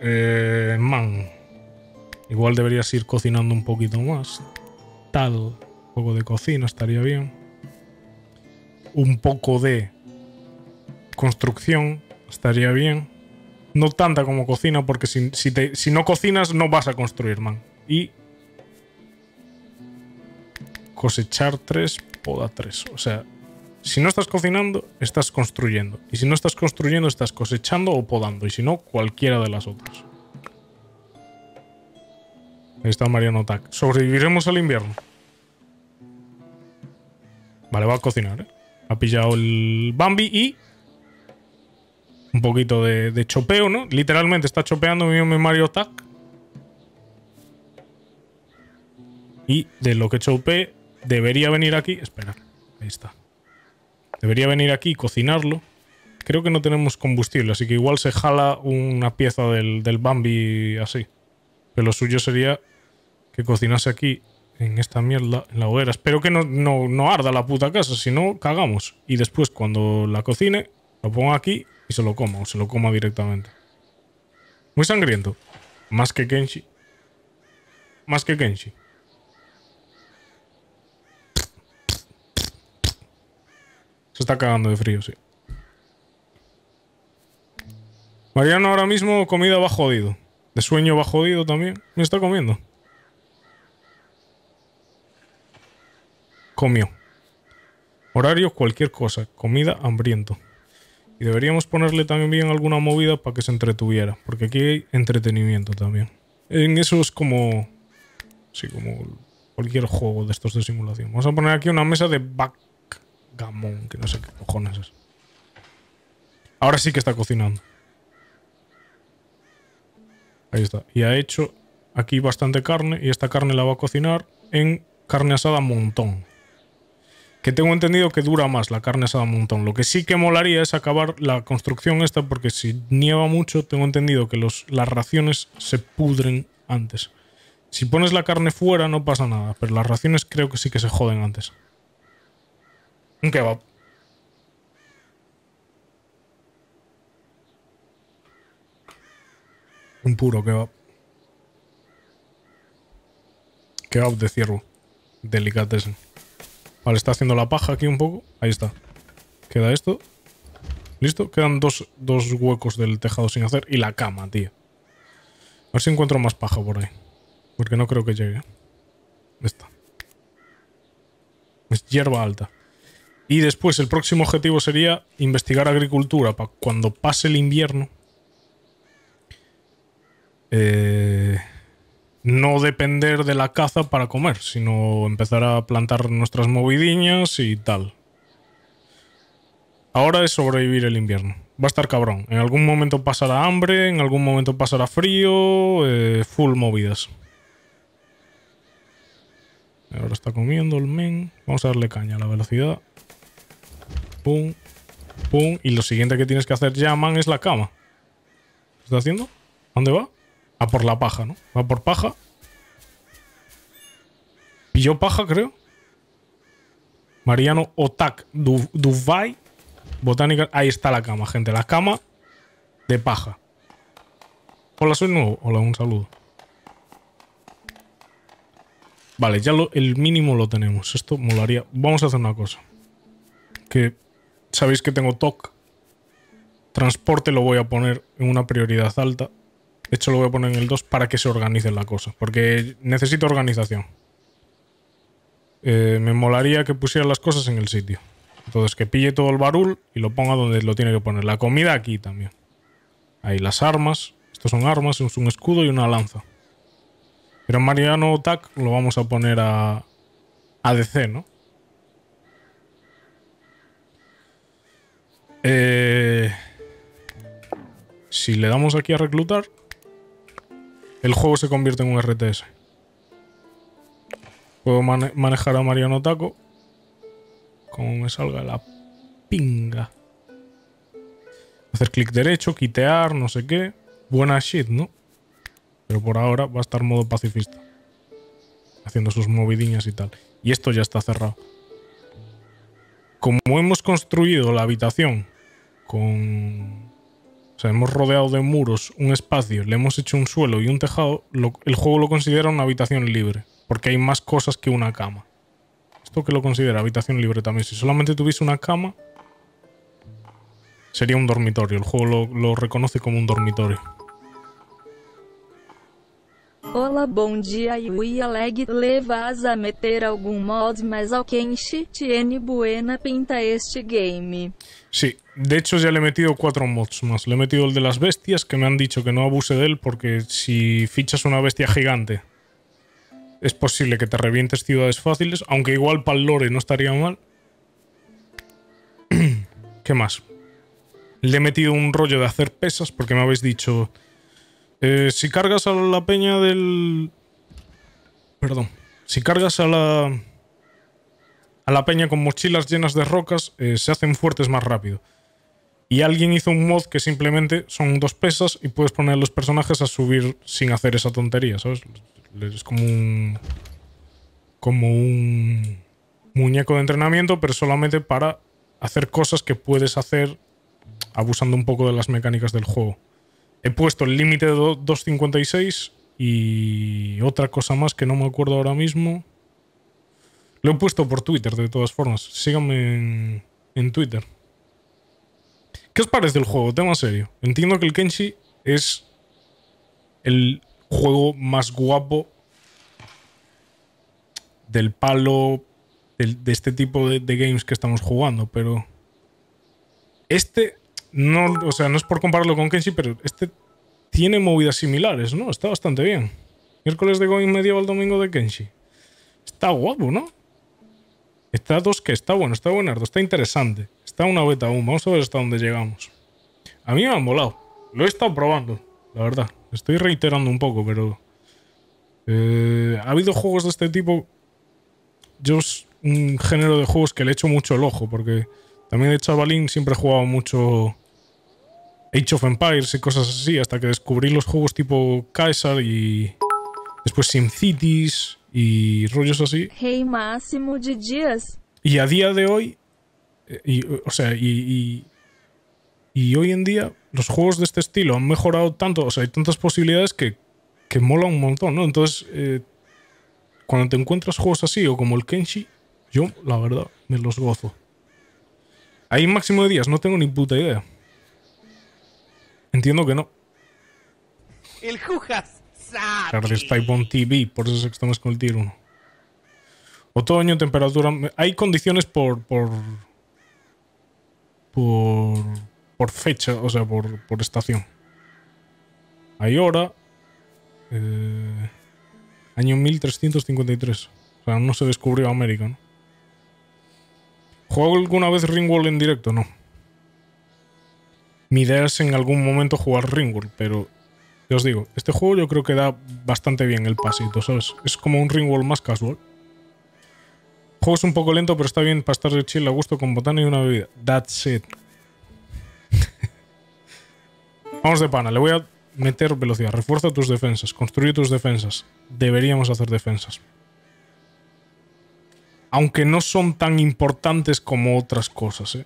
Eh, man. Igual deberías ir cocinando un poquito más. Tal. Poco de cocina estaría bien. Un poco de construcción estaría bien. No tanta como cocina, porque si, no cocinas no vas a construir, man. Y cosechar 3, poda 3. O sea, si no estás cocinando, estás construyendo. Y si no estás construyendo, estás cosechando o podando. Y si no, cualquiera de las otras. Ahí está Mariano Tac. Sobreviviremos al invierno. Vale, va a cocinar, ¿eh? Ha pillado el Bambi y... Un poquito de, chopeo, ¿no? Literalmente está chopeando mi Mario Tac. Y de lo que chopee, debería venir aquí... Espera, ahí está. Debería venir aquí y cocinarlo. Creo que no tenemos combustible, así que igual se jala una pieza del, del Bambi así. Pero lo suyo sería que cocinase aquí, en esta mierda, en la hoguera. Espero que no, no, no arda la puta casa, si no, cagamos. Y después, cuando la cocine, lo ponga aquí y se lo coma, o se lo coma directamente. Muy sangriento. Más que Kenshi. Más que Kenshi. Se está cagando de frío, sí. Mariano ahora mismo comida va jodido. De sueño va jodido también. Me está comiendo. Comió. Horario, cualquier cosa. Comida, hambriento. Y deberíamos ponerle también bien alguna movida para que se entretuviera. Porque aquí hay entretenimiento también. En eso es como... Sí, como cualquier juego de estos de simulación. Vamos a poner aquí una mesa de backgammon, que no sé qué cojones es. Ahora sí que está cocinando. Ahí está. Y ha hecho aquí bastante carne y esta carne la va a cocinar en carne asada montón. Que tengo entendido que dura más la carne asada montón. Lo que sí que molaría es acabar la construcción esta porque si nieva mucho tengo entendido que las raciones se pudren antes. Si pones la carne fuera no pasa nada, pero las raciones creo que sí que se joden antes. Un kebab. Un puro kebab. Kebab de ciervo. Delicatessen. Vale, está haciendo la paja aquí un poco. Ahí está. Queda esto. ¿Listo? Quedan dos, dos huecos del tejado sin hacer. Y la cama, tío. A ver si encuentro más paja por ahí. Porque no creo que llegue. Esta. Es hierba alta. Y después el próximo objetivo sería investigar agricultura para cuando pase el invierno. eh, no depender de la caza para comer, sino empezar a plantar nuestras movidiñas y tal. Ahora es sobrevivir el invierno. Va a estar cabrón. En algún momento pasará hambre, en algún momento pasará frío, eh, full movidas. Ahora está comiendo el men. Vamos a darle caña a la velocidad. Pum, pum. Y lo siguiente que tienes que hacer ya, man, es la cama. ¿Qué está haciendo? ¿A ¿Dónde va? A por la paja, ¿no? Va por paja. Pilló paja, creo. Mariano Otak Du- Dubai. Botánica. Ahí está la cama, gente. La cama de paja. Hola, soy nuevo. Hola, un saludo. Vale, ya lo- el mínimo lo tenemos. Esto molaría. Vamos a hacer una cosa. Que sabéis que tengo TOC. Transporte lo voy a poner en una prioridad alta. De hecho, lo voy a poner en el 2 para que se organice la cosa. Porque necesito organización. Eh, me molaría que pusiera las cosas en el sitio. Entonces, que pille todo el barul y lo ponga donde lo tiene que poner. La comida aquí también. Ahí las armas. Estos son armas, es un escudo y una lanza. Pero Mariano Tac lo vamos a poner a ADC, ¿no? Eh, si le damos aquí a reclutar, el juego se convierte en un RTS. Puedo mane- manejar a Mariano Taco. Como me salga la pinga. Hacer clic derecho, quitear, no sé qué. Buena shit, ¿no? Pero por ahora va a estar modo pacifista. Haciendo sus movidiñas y tal. Y esto ya está cerrado. Como hemos construido la habitación con... O sea, hemos rodeado de muros un espacio, le hemos hecho un suelo y un tejado, el juego lo considera una habitación libre. Porque hay más cosas que una cama. Esto que lo considera habitación libre también. Si solamente tuviese una cama, sería un dormitorio. El juego lo reconoce como un dormitorio. Olá, bom dia Yui Aleg levas a meter algum mod mais ao Kenshi Tiene Buena pinta este game. Sí, de hecho ya le he metido cuatro mods más. Le he metido el de las bestias, que me han dicho que no abuse de él, porque si fichas una bestia gigante, es posible que te revientes ciudades fáciles, aunque igual para el lore no estaría mal. ¿Qué más? Le he metido un rollo de hacer pesas, porque me habéis dicho, eh, si cargas a la peña del... Perdón. Si cargas a la a la peña con mochilas llenas de rocas, eh, se hacen fuertes más rápido. Y alguien hizo un mod que simplemente son dos pesas y puedes poner a los personajes a subir sin hacer esa tontería, ¿sabes? Es como un. como un muñeco de entrenamiento, pero solamente para hacer cosas que puedes hacer abusando un poco de las mecánicas del juego. He puesto el límite de do- 2.56 y otra cosa más que no me acuerdo ahora mismo. Lo he puesto por Twitter, de todas formas. Síganme en, en Twitter. ¿Qué os parece el juego? Tema serio. Entiendo que el Kenshi es el juego más guapo del palo del- de este tipo de games que estamos jugando, pero este no, o sea, no es por compararlo con Kenshi, pero este tiene movidas similares, ¿no? Está bastante bien. Miércoles de Going Medieval, domingo de Kenshi. Está guapo, ¿no? Está dos que está bueno, está buenardo, está interesante. Está una beta aún, vamos a ver hasta dónde llegamos. A mí me han volado. Lo he estado probando, la verdad. Estoy reiterando un poco, pero Eh, ha habido juegos de este tipo. Yo es un género de juegos que le echo mucho el ojo, porque también de chavalín siempre he jugado mucho Age of Empires y cosas así, hasta que descubrí los juegos tipo Kaiser y después SimCities y rollos así. Rei máximo de dias. Y a día de hoy, eh, y, o sea, y, y, y hoy en día los juegos de este estilo han mejorado tanto, o sea, hay tantas posibilidades que, que mola un montón, ¿no? Entonces, eh, cuando te encuentras juegos así o como el Kenshi, yo, la verdad, me los gozo. Hay máximo de días, no tengo ni puta idea. Entiendo que no. El Jujas sabe. On TV, por eso es que estamos con el tier 1. Otoño, temperatura. Hay condiciones por. por. por, por fecha, o sea, por, por estación. Hay hora. eh, año 1353. O sea, no se descubrió América, ¿no? ¿Juego alguna vez Ringworld en directo? No. Mi idea es en algún momento jugar Ringworld, pero ya os digo, este juego yo creo que da bastante bien el pasito, ¿sabes? Es como un Ringworld más casual. Juego es un poco lento, pero está bien para estar de chill a gusto con botana y una bebida. That's it. Vamos de pana, le voy a meter velocidad. Refuerza tus defensas, construye tus defensas. Deberíamos hacer defensas. Aunque no son tan importantes como otras cosas, ¿eh?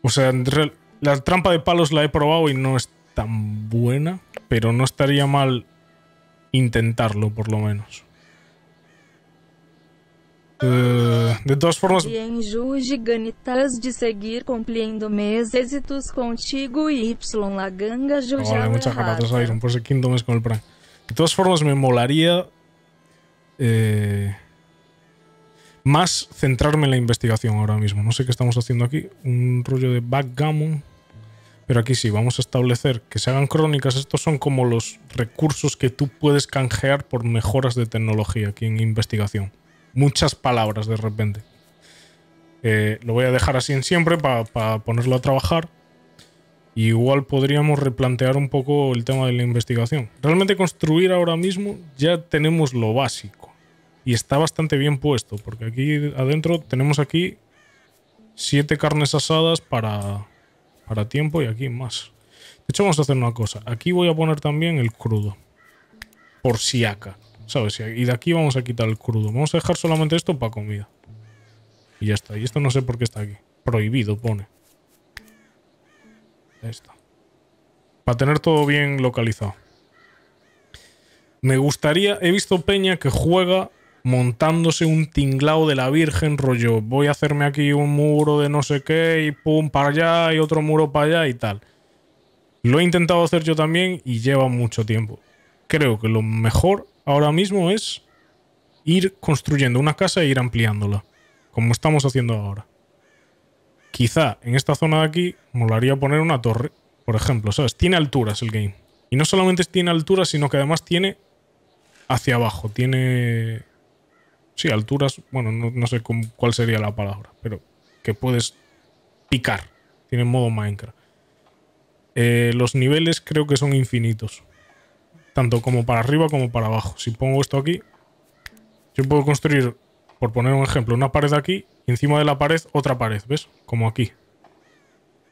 O sea, en real- la trampa de palos la he probado y no es tan buena, pero no estaría mal intentarlo, por lo menos. Eh, de todas formas, enjoo giganitas de seguir cumprindo meus êxitos contigo y Y la ganga vale, muchas gracias. Iron, por ese quinto mes con el Prime. De todas formas, me molaría eh, más centrarme en la investigación ahora mismo. No sé qué estamos haciendo aquí. Un rollo de backgammon. Pero aquí sí, vamos a establecer que se hagan crónicas. Estos son como los recursos que tú puedes canjear por mejoras de tecnología aquí en investigación. Muchas palabras de repente. Eh, lo voy a dejar así en siempre para ponerlo a trabajar. Igual podríamos replantear un poco el tema de la investigación. Realmente construir ahora mismo ya tenemos lo básico. Y está bastante bien puesto, porque aquí adentro tenemos aquí siete carnes asadas para, para tiempo y aquí más. De hecho, vamos a hacer una cosa. Aquí voy a poner también el crudo. Por si acá. ¿Sabes? Y de aquí vamos a quitar el crudo. Vamos a dejar solamente esto para comida. Y ya está. Y esto no sé por qué está aquí. Prohibido pone. Ahí está. Para tener todo bien localizado. Me gustaría. He visto Peña que juega montándose un tinglao de la Virgen, rollo. Voy a hacerme aquí un muro de no sé qué y pum para allá y otro muro para allá y tal. Lo he intentado hacer yo también y lleva mucho tiempo. Creo que lo mejor ahora mismo es ir construyendo una casa e ir ampliándola. Como estamos haciendo ahora. Quizá en esta zona de aquí molaría poner una torre, por ejemplo, ¿sabes? Tiene alturas el game. Y no solamente tiene alturas, sino que además tiene hacia abajo. Tiene... Sí, alturas, bueno, no, no sé cuál sería la palabra, pero que puedes picar. Tiene modo Minecraft. Eh, los niveles creo que son infinitos. Tanto como para arriba como para abajo. Si pongo esto aquí, yo puedo construir, por poner un ejemplo, una pared aquí y encima de la pared otra pared, ¿ves? Como aquí.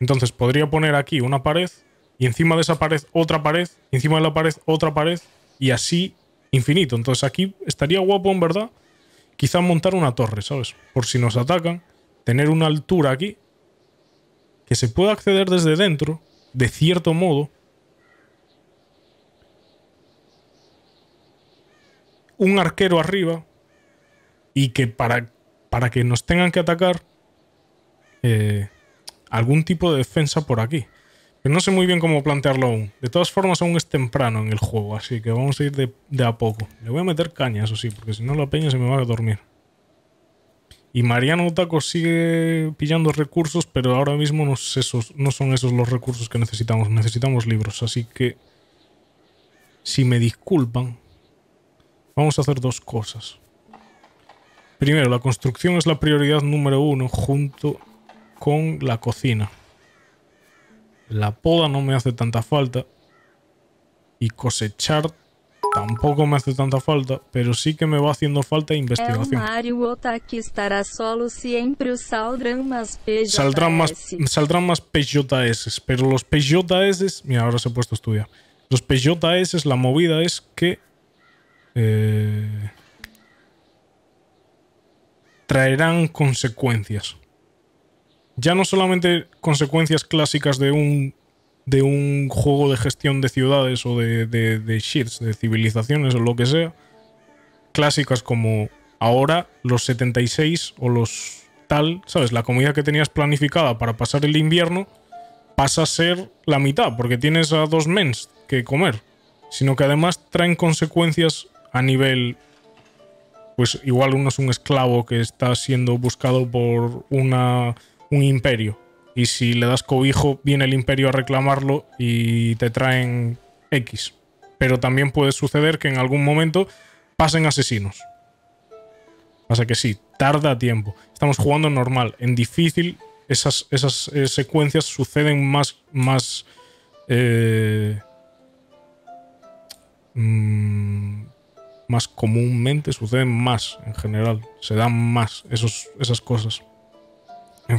Entonces podría poner aquí una pared y encima de esa pared otra pared, encima de la pared otra pared y así infinito. Entonces aquí estaría guapo, en verdad, quizá montar una torre, ¿sabes? Por si nos atacan, tener una altura aquí que se pueda acceder desde dentro, de cierto modo. Un arquero arriba y que para, para que nos tengan que atacar eh, algún tipo de defensa por aquí. No sé muy bien cómo plantearlo aún. De todas formas, aún es temprano en el juego, así que vamos a ir de, a poco. Le voy a meter caña, eso sí, porque si no la peña se me va a dormir. Y Mariano Taco sigue pillando recursos, pero ahora mismo no, es esos, no son esos los recursos que necesitamos. Necesitamos libros, así que si me disculpan, vamos a hacer dos cosas. Primero, la construcción es la prioridad número uno junto con la cocina. La poda no me hace tanta falta. Y cosechar tampoco me hace tanta falta, pero sí que me va haciendo falta investigación. Saldrán más PJS. Saldrán más PJS, pero los PJS, mira, ahora se ha puesto a estudiar. Los PJS, la movida es que eh, traerán consecuencias. Ya no solamente consecuencias clásicas de un de un juego de gestión de ciudades o de, de, de shits, de civilizaciones o lo que sea, clásicas como ahora los 76 o los tal, ¿sabes? La comida que tenías planificada para pasar el invierno pasa a ser la mitad, porque tienes a dos mens que comer, sino que además traen consecuencias a nivel... Pues igual uno es un esclavo que está siendo buscado por una, un imperio. Y si le das cobijo, viene el imperio a reclamarlo y te traen X. Pero también puede suceder que en algún momento pasen asesinos. Pasa que sí, tarda tiempo. Estamos jugando normal. En difícil, esas, esas eh, secuencias suceden más. más eh, mm, más comúnmente, suceden más en general. Se dan más esos, esas cosas.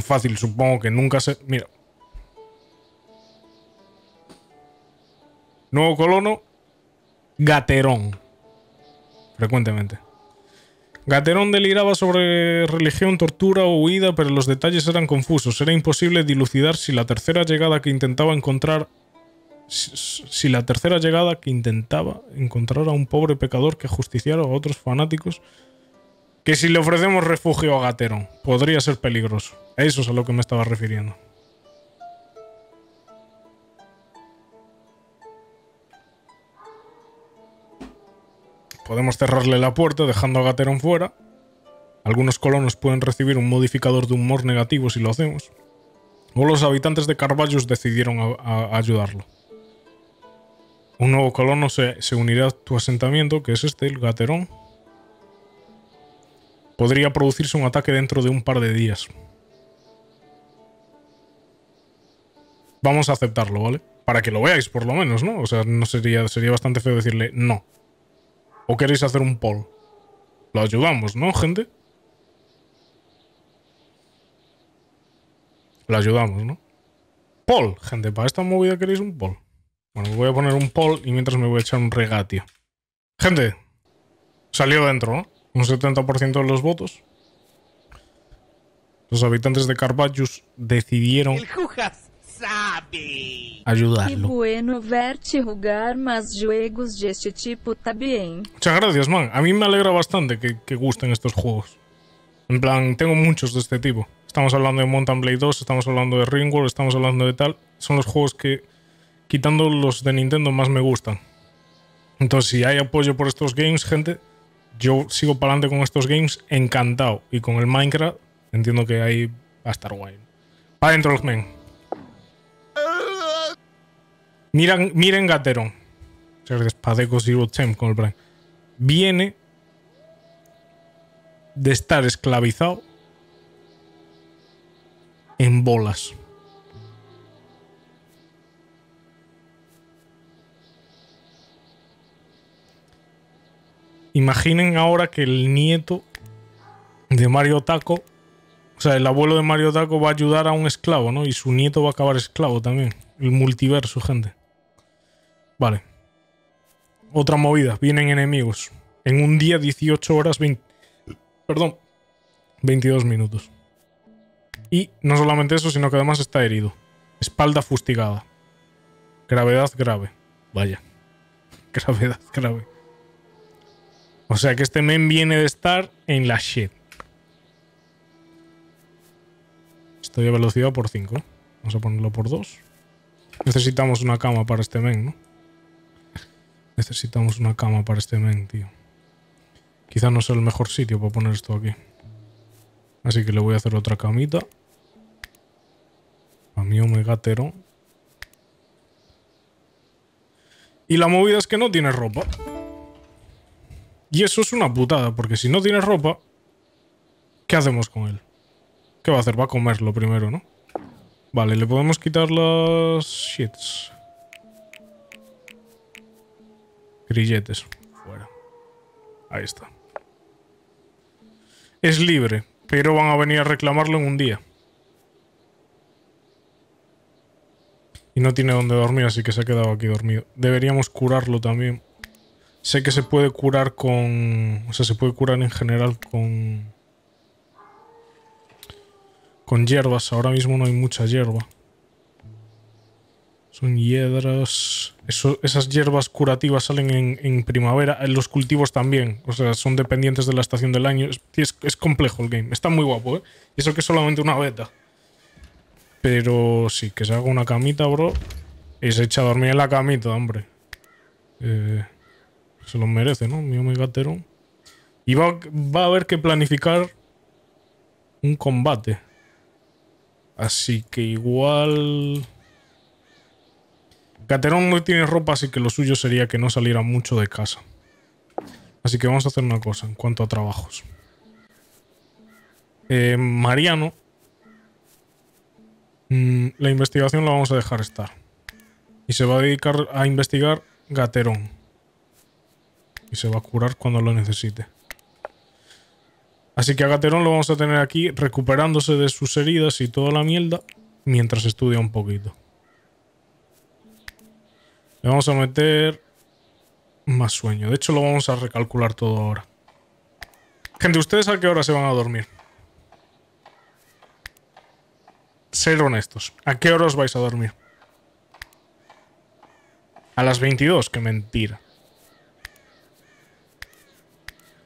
Fácil, supongo que nunca se. Mira. Nuevo colono. Gaterón. Frecuentemente. Gaterón deliraba sobre religión, tortura o huida, pero los detalles eran confusos. Era imposible dilucidar si la tercera llegada que intentaba encontrar. Si la tercera llegada que intentaba encontrar a un pobre pecador que justiciara a otros fanáticos. Que si le ofrecemos refugio a Gaterón, podría ser peligroso. Eso es a lo que me estaba refiriendo. Podemos cerrarle la puerta dejando a Gaterón fuera. Algunos colonos pueden recibir un modificador de humor negativo si lo hacemos. O los habitantes de Carvalhos decidieron ayudarlo. Un nuevo colono se, se unirá a tu asentamiento, que es este, el Gaterón. Podría producirse un ataque dentro de un par de días. Vamos a aceptarlo, ¿vale? Para que lo veáis, por lo menos, ¿no? O sea, no sería, sería bastante feo decirle no. ¿O queréis hacer un poll? Lo ayudamos, ¿no, gente? Lo ayudamos, ¿no? Poll, gente, para esta movida queréis un poll. Bueno, voy a poner un poll y mientras me voy a echar un regatio. Gente, salió dentro, ¿no? Un 70% de los votos. Los habitantes de Carvalhos decidieron El Jujas sabe. Que ayudarlo. bueno verte jugar más juegos de este tipo también. Muchas gracias, man. A mí me alegra bastante que, que gusten estos juegos. En plan, tengo muchos de este tipo. Estamos hablando de Mountain Blade 2, estamos hablando de Ringworld, estamos hablando de tal. Son los juegos que, quitando los de Nintendo, más me gustan. Entonces, si hay apoyo por estos games, gente, yo sigo para adelante con estos games encantado. Y con el Minecraft, entiendo que ahí va a estar guay. Para adentro los men. Miran, miren Gateron. Muchas gracias, Padeco Zero Temp con el Prime. Viene de estar esclavizado en bolas. Imaginen ahora que el nieto de Mario Taco, o sea, el abuelo de Mario Taco va a ayudar a un esclavo, ¿no? Y su nieto va a acabar esclavo también. El multiverso, gente. Vale. Otra movida, vienen enemigos. En un día, 18 horas, 20. Perdón. 22 minutos. Y no solamente eso, sino que además está herido. Espalda fustigada. Gravedad grave. Vaya. Gravedad grave. O sea que este men viene de estar en la shit. Estoy a velocidad por 5. Vamos a ponerlo por 2. Necesitamos una cama para este men, ¿no? Necesitamos una cama para este men, tío. Quizá no sea el mejor sitio para poner esto aquí. Así que le voy a hacer otra camita. A mi omegatero. Y la movida es que no tiene ropa. Y eso es una putada, porque si no tiene ropa, ¿qué hacemos con él? ¿Qué va a hacer? Va a comerlo primero, ¿no? Vale, le podemos quitar las shits. Grilletes. Ahí está. Es libre, pero van a venir a reclamarlo en un día. Y no tiene dónde dormir, así que se ha quedado aquí dormido. Deberíamos curarlo también. Sé que se puede curar con... O sea, se puede curar en general con... Con hierbas. Ahora mismo no hay mucha hierba. Son hiedras... Eso- esas hierbas curativas salen en, en primavera. En los cultivos también. O sea, son dependientes de la estación del año. Es, es- es complejo el game. Está muy guapo, ¿eh? Y eso que es solamente una beta. Pero sí, que se haga una camita, bro. Y se echa a dormir en la camita, hombre. Eh, se lo merece, ¿no? Mi Omegaterón. Y va, va a haber que planificar un combate. Así que igual... Gaterón no tiene ropa, así que lo suyo sería que no saliera mucho de casa. Así que vamos a hacer una cosa en cuanto a trabajos. Eh, Mariano. mm, la investigación la vamos a dejar estar. Y se va a dedicar a investigar Gaterón. Y se va a curar cuando lo necesite. Así que a Gaterón lo vamos a tener aquí recuperándose de sus heridas y toda la mierda mientras estudia un poquito. Le vamos a meter más sueño. De hecho, lo vamos a recalcular todo ahora. Gente, ¿ustedes a qué hora se van a dormir? Ser honestos. ¿A qué hora os vais a dormir? A las 22, qué mentira.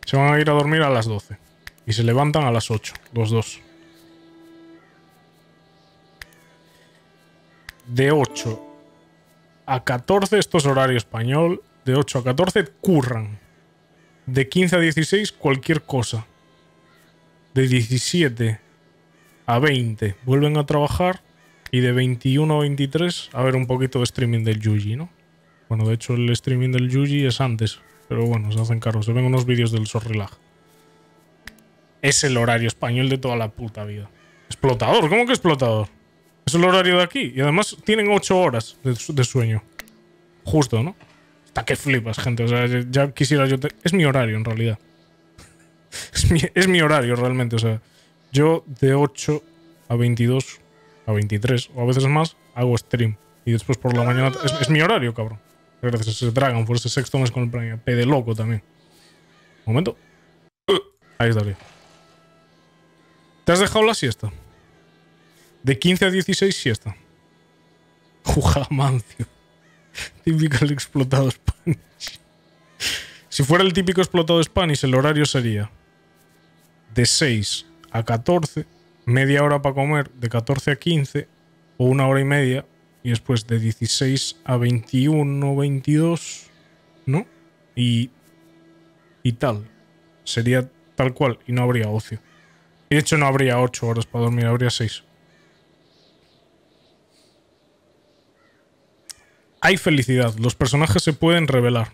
Se van a ir a dormir a las 12. Y se levantan a las 8, los dos. De 8 a 14, esto es horario español. De 8 a 14, curran. De 15 a 16, cualquier cosa. De 17 a 20, vuelven a trabajar. Y de 21 a 23, a ver un poquito de streaming del Yuji, ¿no? Bueno, de hecho, el streaming del Yuji es antes. Pero bueno, se hacen cargos. Se ven unos vídeos del Sorrilag. Es el horario español de toda la puta vida. Explotador, ¿cómo que explotador? Es el horario de aquí. Y además tienen 8 horas de, su- de sueño. Justo, ¿no? Hasta que flipas, gente. O sea, ya- ya quisiera yo. te- Es mi horario, en realidad. Es mi, es mi horario, realmente. O sea, yo de 8 a 22, a 23 o a veces más, hago stream. Y después por la mañana. Es, es mi horario, cabrón. Gracias a ese Dragon por ese sexto mes con el. P de loco también. Un momento. Ahí estaría. ¿Te has dejado la siesta? De 15 a 16 siesta. Jujamancio. Típico el explotado Spanish. Si fuera el típico explotado Spanish, el horario sería de 6 a 14, media hora para comer, de 14 a 15, o una hora y media, y después de 16 a 21, 22, ¿no? Y, y tal. Sería tal cual, y no habría ocio. Y de hecho no habría 8 horas para dormir, habría 6. Hay felicidad. Los personajes se pueden revelar.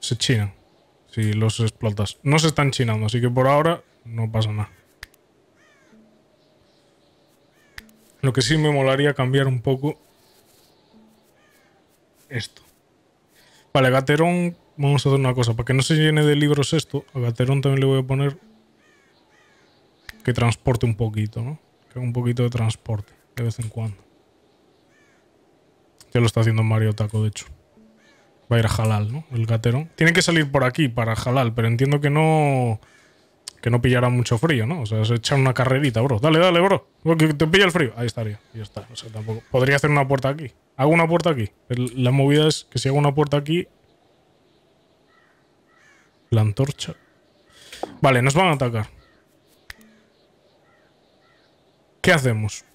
Se chinan. Si los explotas. No se están chinando, así que por ahora no pasa nada. Lo que sí me molaría cambiar un poco esto. Vale, Gaterón, vamos a hacer una cosa. Para que no se llene de libros esto, a Gaterón también le voy a poner que transporte un poquito, ¿no? Que haga un poquito de transporte de vez en cuando. Ya lo está haciendo Mario Taco, de hecho. Va a ir a Halal, ¿no? El Gaterón. Tiene que salir por aquí para Halal, pero entiendo que no. Que no pillará mucho frío, ¿no? O sea, se echa una carrerita, bro. Dale, dale, bro. Que te pilla el frío. Ahí estaría. Ya está. O sea, tampoco. Podría hacer una puerta aquí. Hago una puerta aquí. La movida es que si hago una puerta aquí. La antorcha. Vale, nos van a atacar. ¿Qué hacemos?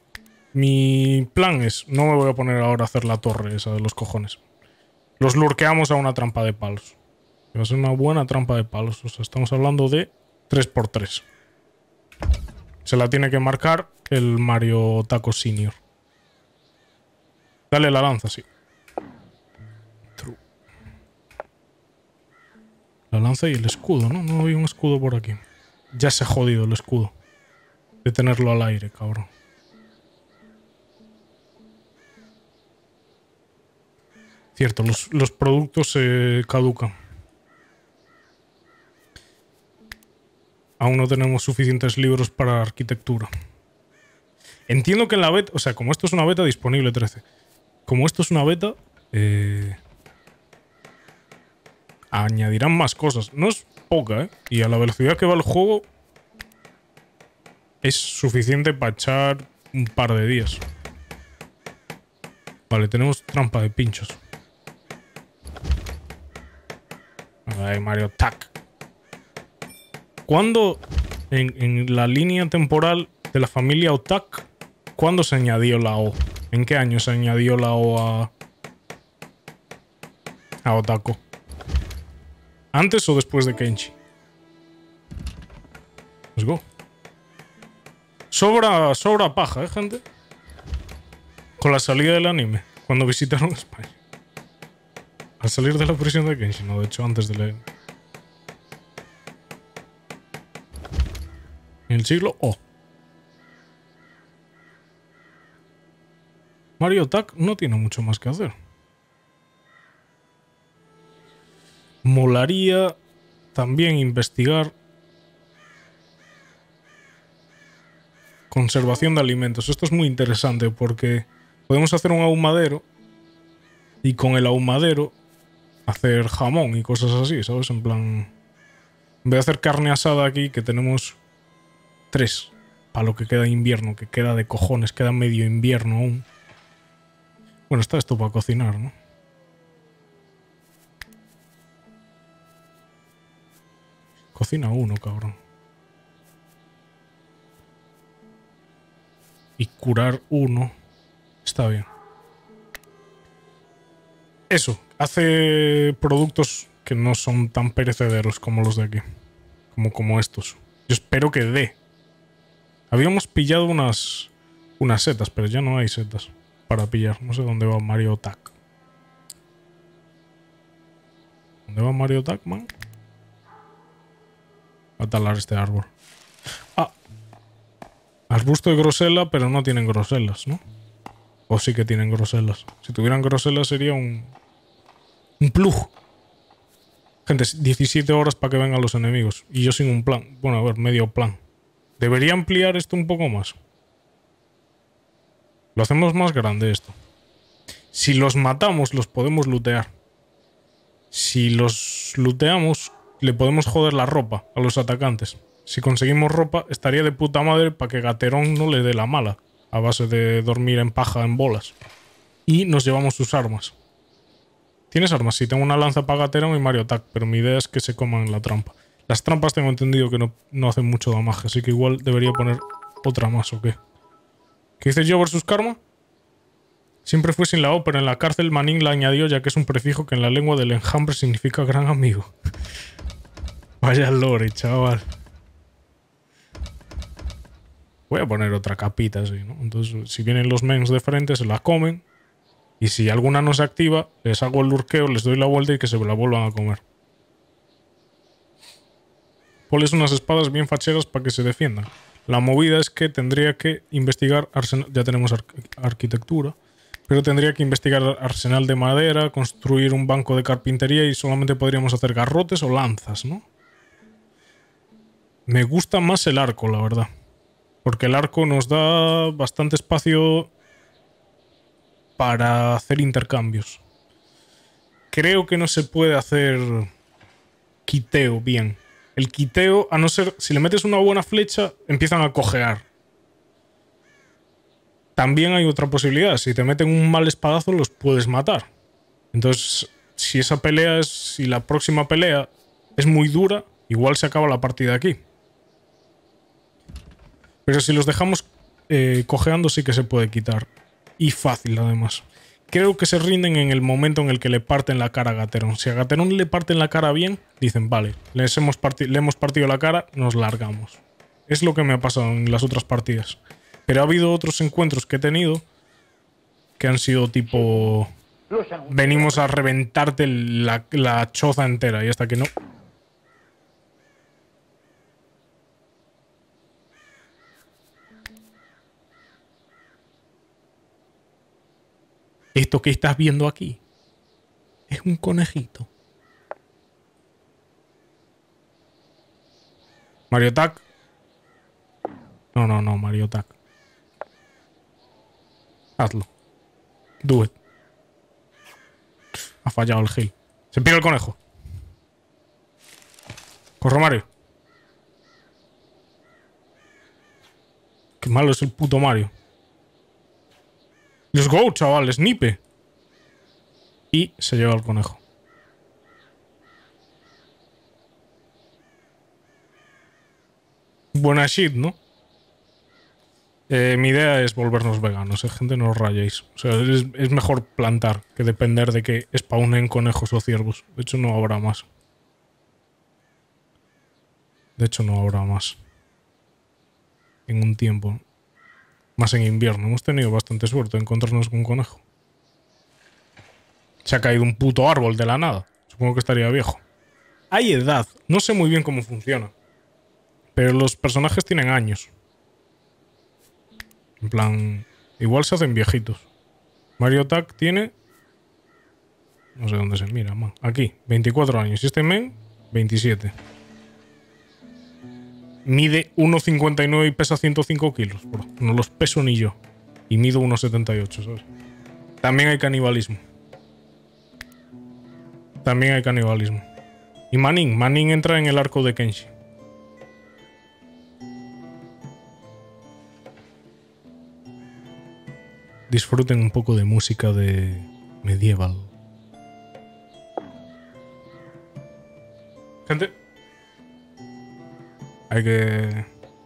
Mi plan es. No me voy a poner ahora a hacer la torre esa de los cojones. Los lurqueamos a una trampa de palos. Va a ser una buena trampa de palos. O sea, estamos hablando de 3x3. Se la tiene que marcar el Mario Taco Senior. Dale la lanza, sí. La lanza y el escudo, ¿no? No hay un escudo por aquí. Ya se ha jodido el escudo. De tenerlo al aire, cabrón. Cierto, los, los productos se caducan. Aún no tenemos suficientes libros para arquitectura. Entiendo que en la beta, o sea, como esto es una beta disponible 13, como esto es una beta, eh, añadirán más cosas. No es poca, ¿eh? Y a la velocidad que va el juego es suficiente para echar un par de días. Vale, tenemos trampa de pinchos. Ay, Mario Tac. ¿Cuándo en, la línea temporal de la familia Otak, cuándo se añadió la O? ¿En qué año se añadió la O a, a Otako? ¿Antes o después de Kenshi? Let's go. Sobra, sobra paja, ¿eh, gente? Con la salida del anime, cuando visitaron España. Al salir de la prisión de Kenshi, no, de hecho, antes de leer. En el siglo O. Mario Tak no tiene mucho más que hacer. Molaría también investigar conservación de alimentos. Esto es muy interesante porque podemos hacer un ahumadero y con el ahumadero hacer jamón y cosas así, ¿sabes? En plan, vez de hacer carne asada aquí, que tenemos tres para lo que queda de invierno, que queda de cojones, queda medio invierno aún. Bueno, está esto para cocinar, ¿no? Cocina uno, cabrón. Y curar uno. Está bien. Eso, hace productos que no son tan perecederos como los de aquí. Como, como estos. Yo espero que dé. Habíamos pillado unas, unas setas, pero ya no hay setas para pillar. No sé dónde va Mario Tac. ¿Dónde va Mario Tac, man? A talar este árbol. Ah. Arbusto de grosela, pero no tienen groselas, ¿no? O sí que tienen groselas. Si tuvieran groselas sería un... Un plug. Gente, 17 horas para que vengan los enemigos. Y yo sin un plan. Bueno, a ver, medio plan. Debería ampliar esto un poco más. Lo hacemos más grande esto. Si los matamos, los podemos lootear. Si los looteamos, le podemos joder la ropa a los atacantes. Si conseguimos ropa, estaría de puta madre para que Gaterón no le dé la mala, a base de dormir en paja en bolas. Y nos llevamos sus armas. Tienes armas, sí, tengo una lanza para Gaterón y Mario Attack, pero mi idea es que se coman la trampa. Las trampas tengo entendido que no, no hacen mucho damage, así que igual debería poner otra más o qué. ¿Qué dice yo versus Karma? Siempre fue sin la O, pero en la cárcel Manning la añadió ya que es un prefijo que en la lengua del enjambre significa gran amigo. Vaya lore, chaval. Voy a poner otra capita así, ¿no? Entonces, si vienen los mens de frente, se la comen. Y si alguna no se activa, les hago el lurqueo, les doy la vuelta y que se la vuelvan a comer. Pones unas espadas bien facheras para que se defiendan. La movida es que tendría que investigar arsenal. Ya tenemos ar arquitectura. Pero tendría que investigar arsenal de madera, construir un banco de carpintería y solamente podríamos hacer garrotes o lanzas, ¿no? Me gusta más el arco, la verdad. Porque el arco nos da bastante espacio para hacer intercambios. Creo que no se puede hacer quiteo bien. El quiteo, a no ser, si le metes una buena flecha, empiezan a cojear. También hay otra posibilidad, si te meten un mal espadazo los puedes matar. Entonces, si esa pelea es, si la próxima pelea es muy dura, igual se acaba la partida aquí. Pero si los dejamos eh, cojeando sí que se puede quitar. Y fácil además. Creo que se rinden en el momento en el que le parten la cara a Gaterón. Si a Gaterón le parten la cara bien, dicen, vale, les hemos le hemos partido la cara, nos largamos. Es lo que me ha pasado en las otras partidas. Pero ha habido otros encuentros que he tenido que han sido tipo... Venimos a reventarte la choza entera y hasta que no... Esto que estás viendo aquí es un conejito. Mario Tac. No, no, no, Mario Tac. Hazlo. Do it. Ha fallado el Gil. Se pira el conejo. Corre Mario. Qué malo es el puto Mario. Let's go, chaval, snipe. Y se lleva el conejo. Buena shit, ¿no? Eh, mi idea es volvernos veganos, eh, gente, no os rayéis. O sea, es, es mejor plantar que depender de que spawnen conejos o ciervos. De hecho, no habrá más. De hecho, no habrá más. En un tiempo. Más en invierno. Hemos tenido bastante suerte de encontrarnos con un conejo. Se ha caído un puto árbol de la nada. Supongo que estaría viejo. Hay edad. No sé muy bien cómo funciona. Pero los personajes tienen años. En plan, igual se hacen viejitos. Mario Tac tiene. No sé dónde se mira, man. Aquí, 24 años. Y este men, 27. Mide 1,59 y pesa 105 kilos. No los peso ni yo. Y mido 1,78, ¿sabes? También hay canibalismo. También hay canibalismo. Y Manning. Manning entra en el arco de Kenshi. disfruten un poco de música de medieval. Gente, hay que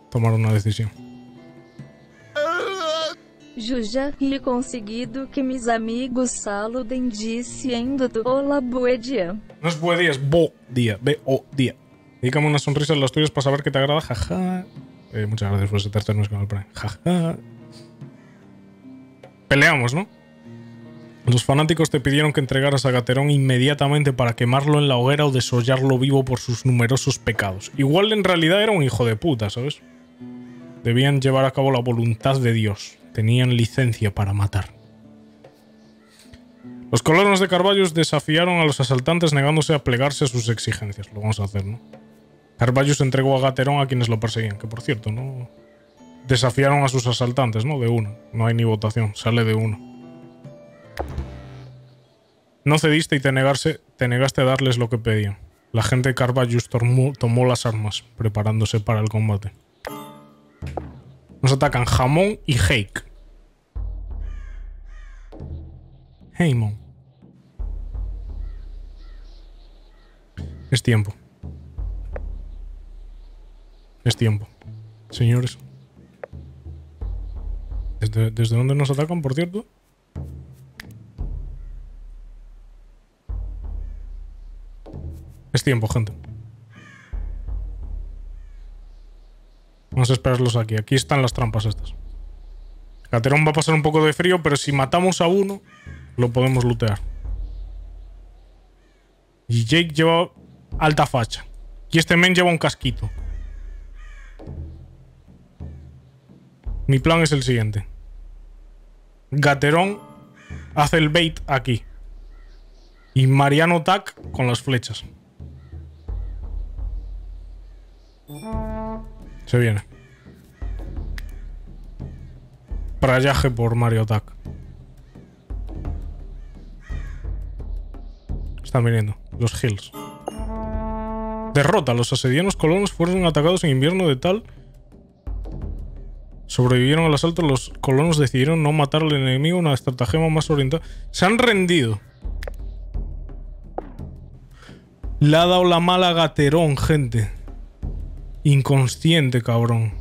tomar una decisión. Juja lhe conseguido que mis amigos saludem diciendo Olá, buen dia. No es buen día, es bo día, B-O día. Dedícame una sonrisa en las tuyas para saber que te agrada, jaja. Eh, muchas gracias por ese tercer mes con el Prime. Jaja. Peleamos, ¿no? Los fanáticos te pidieron que entregaras a Gaterón inmediatamente para quemarlo en la hoguera o desollarlo vivo por sus numerosos pecados. Igual en realidad era un hijo de puta, ¿sabes? Debían llevar a cabo la voluntad de Dios. Tenían licencia para matar. Los colonos de Carvallos desafiaron a los asaltantes negándose a plegarse a sus exigencias. Lo vamos a hacer, ¿no? Carvallos entregó a Gaterón a quienes lo perseguían, que por cierto, ¿no? Desafiaron a sus asaltantes, ¿no? De uno. No hay ni votación, sale de uno. No cediste y te, te negaste a darles lo que pedían. La gente de tomó, tomó las armas, preparándose para el combate. Nos atacan Jamón y Hake. Heymon. Es tiempo. Es tiempo. Señores. ¿Desde, ¿Desde dónde nos atacan, por cierto? Es tiempo, gente. Vamos a esperarlos aquí. Aquí están las trampas estas. Caterón va a pasar un poco de frío, pero si matamos a uno, lo podemos lootear. Y Jake lleva alta facha. Y este men lleva un casquito. Mi plan es el siguiente. Gaterón hace el bait aquí. Y Mariano Tac con las flechas. Se viene. Prayaje por Mario Tac. Están viniendo. Los Hills. Derrota. Los asedianos colonos fueron atacados en invierno de tal sobrevivieron al asalto, los colonos decidieron no matar al enemigo, una estratagema más orientada. Se han rendido. Le ha dado la mala Gaterón, gente. Inconsciente, cabrón.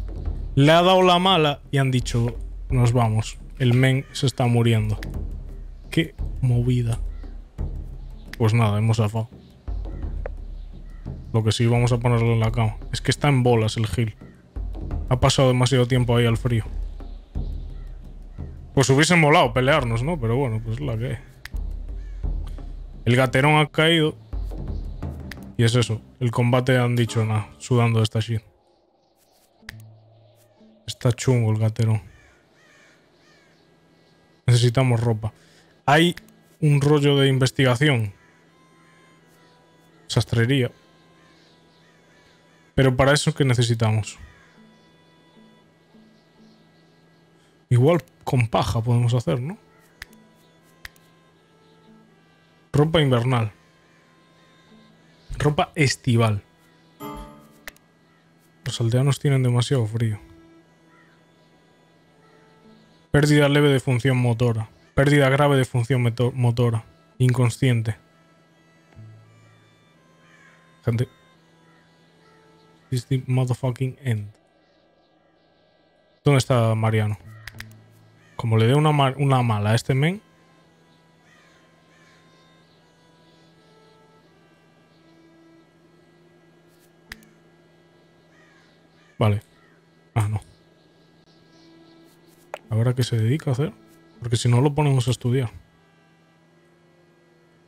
Le ha dado la mala y han dicho, nos vamos. El men se está muriendo. Qué movida. Pues nada, hemos zafado. Lo que sí vamos a ponerlo en la cama. Es que está en bolas el Gil. Ha pasado demasiado tiempo ahí al frío. Pues hubiesen molado pelearnos, ¿no? Pero bueno, pues la que... El gaterón ha caído. Y es eso. El combate han dicho, nada, sudando esta shit. Está chungo el gaterón. Necesitamos ropa. Hay un rollo de investigación. Sastrería. Pero para eso, ¿qué necesitamos? Igual con paja podemos hacer, ¿no? Ropa invernal. Ropa estival. Los aldeanos tienen demasiado frío. Pérdida leve de función motora. Pérdida grave de función motora. Inconsciente. Gente. Is the motherfucking end. ¿Dónde está Mariano? Como le dé una, una mala a este men. Vale. Ah, no. A ver a qué se dedica a hacer. Porque si no lo ponemos a estudiar.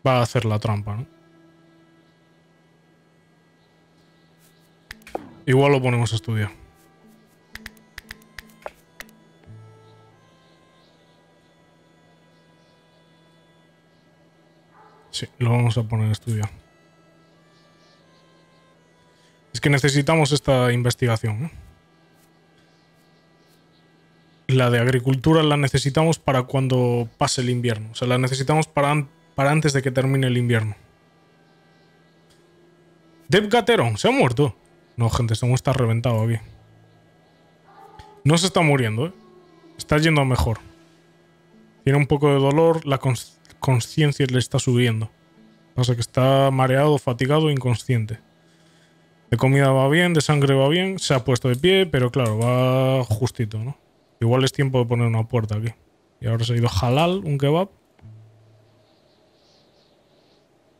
Va a hacer la trampa, ¿no? Igual lo ponemos a estudiar. Sí, lo vamos a poner a estudiar. Es que necesitamos esta investigación. La de agricultura la necesitamos para cuando pase el invierno. O sea, la necesitamos para, an- para antes de que termine el invierno. Deb Gateron, ¿se ha muerto? No, gente, este está reventado aquí. No se está muriendo, ¿eh? Está yendo mejor. Tiene un poco de dolor, la conciencia le está subiendo. Pasa que está mareado, fatigado inconsciente. De comida va bien, de sangre va bien, se ha puesto de pie, pero claro, va justito, ¿no? Igual es tiempo de poner una puerta aquí. Y ahora se ha ido halal, un kebab.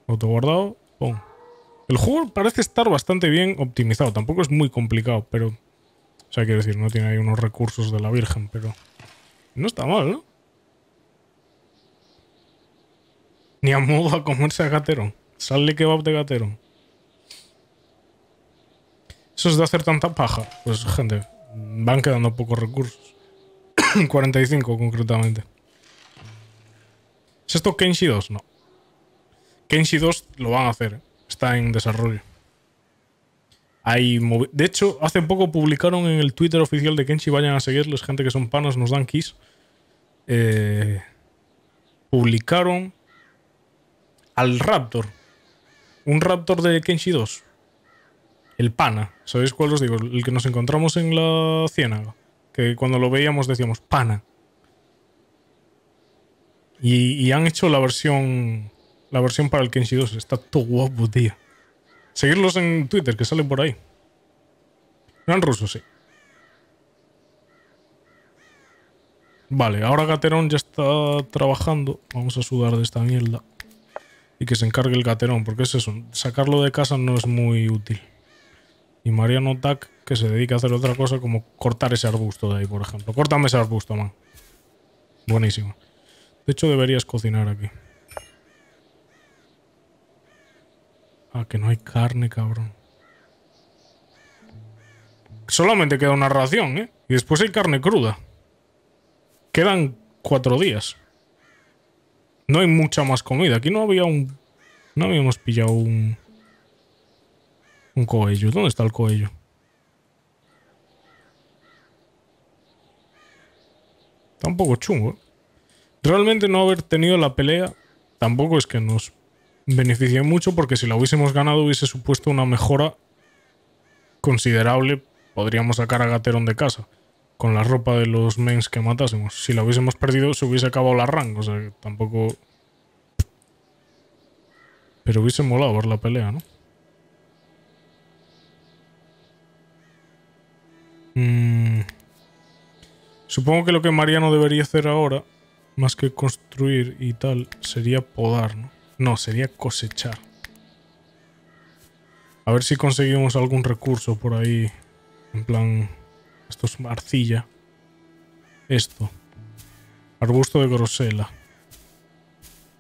Autoguardado, pum. El juego parece estar bastante bien optimizado. Tampoco es muy complicado, pero. O sea, quiero decir, no tiene ahí unos recursos de la Virgen, pero. No está mal, ¿no? Ni a modo a comerse a Gaterón. Sale kebab de Gaterón. Eso es de hacer tanta paja. Pues, gente, van quedando pocos recursos. 45 concretamente. ¿Es esto Kenshi 2? No. Kenshi 2 lo van a hacer. ¿eh? Está en desarrollo. Hay de hecho, hace poco publicaron en el Twitter oficial de Kenshi, vayan a seguirles, gente que son panas, nos dan keys. Eh, publicaron al Raptor. Un Raptor de Kenshi 2. El pana. ¿Sabéis cuál os digo? El que nos encontramos en la ciénaga. Que cuando lo veíamos decíamos pana. Y, han hecho la versión. La versión para el Kenshi 2. Está todo guapo, tío. Seguirlos en Twitter, que salen por ahí. Eran rusos, sí. Vale, ahora Gaterón ya está trabajando. Vamos a sudar de esta mierda. Y que se encargue el Gaterón, porque es eso. Sacarlo de casa no es muy útil. Y Mariano Tac, que se dedica a hacer otra cosa como cortar ese arbusto de ahí, por ejemplo. Córtame ese arbusto, man. Buenísimo. De hecho, deberías cocinar aquí. Ah, que no hay carne, cabrón. Solamente queda una ración, ¿eh? Y después hay carne cruda. Quedan cuatro días. No hay mucha más comida. Aquí no había un... No habíamos pillado un... Un coello. ¿Dónde está el coello? Está un poco chungo. Realmente no haber tenido la pelea tampoco es que nos beneficie mucho porque si la hubiésemos ganado hubiese supuesto una mejora considerable. Podríamos sacar a Gaterón de casa con la ropa de los mens que matásemos. Si la hubiésemos perdido se hubiese acabado la rank. O sea que tampoco... Pero hubiese molado ver la pelea, ¿no? Mm. Supongo que lo que Mariano debería hacer ahora, más que construir y tal, sería podar, ¿no? No, sería cosechar. A ver si conseguimos algún recurso por ahí. En plan, esto es arcilla. Esto. Arbusto de grosela.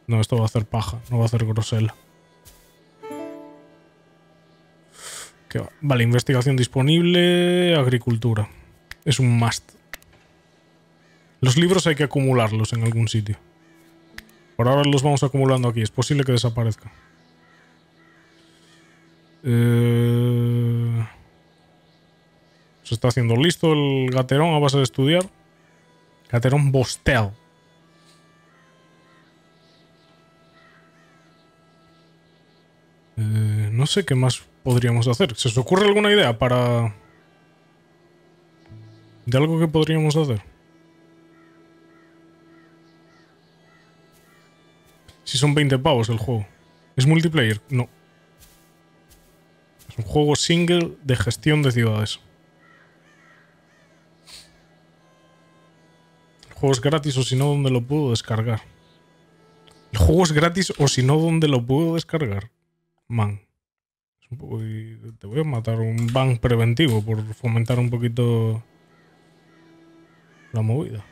No, esto va a hacer paja, no va a hacer grosela. Vale, investigación disponible, agricultura. Es un must. Los libros hay que acumularlos en algún sitio. Por ahora los vamos acumulando aquí. Es posible que desaparezcan. Eh, Se está haciendo listo el gaterón a base de estudiar. Gaterón Bostel. Eh, no sé qué más podríamos hacer. ¿Se os ocurre alguna idea para... de algo que podríamos hacer? Si son 20 pavos el juego. ¿Es multiplayer? No. Es un juego single de gestión de ciudades. Juego es gratis o si no, ¿dónde lo puedo descargar? El juego es gratis o si no, ¿dónde lo puedo descargar? Man. Te voy a matar un ban preventivo por fomentar un poquito la movida.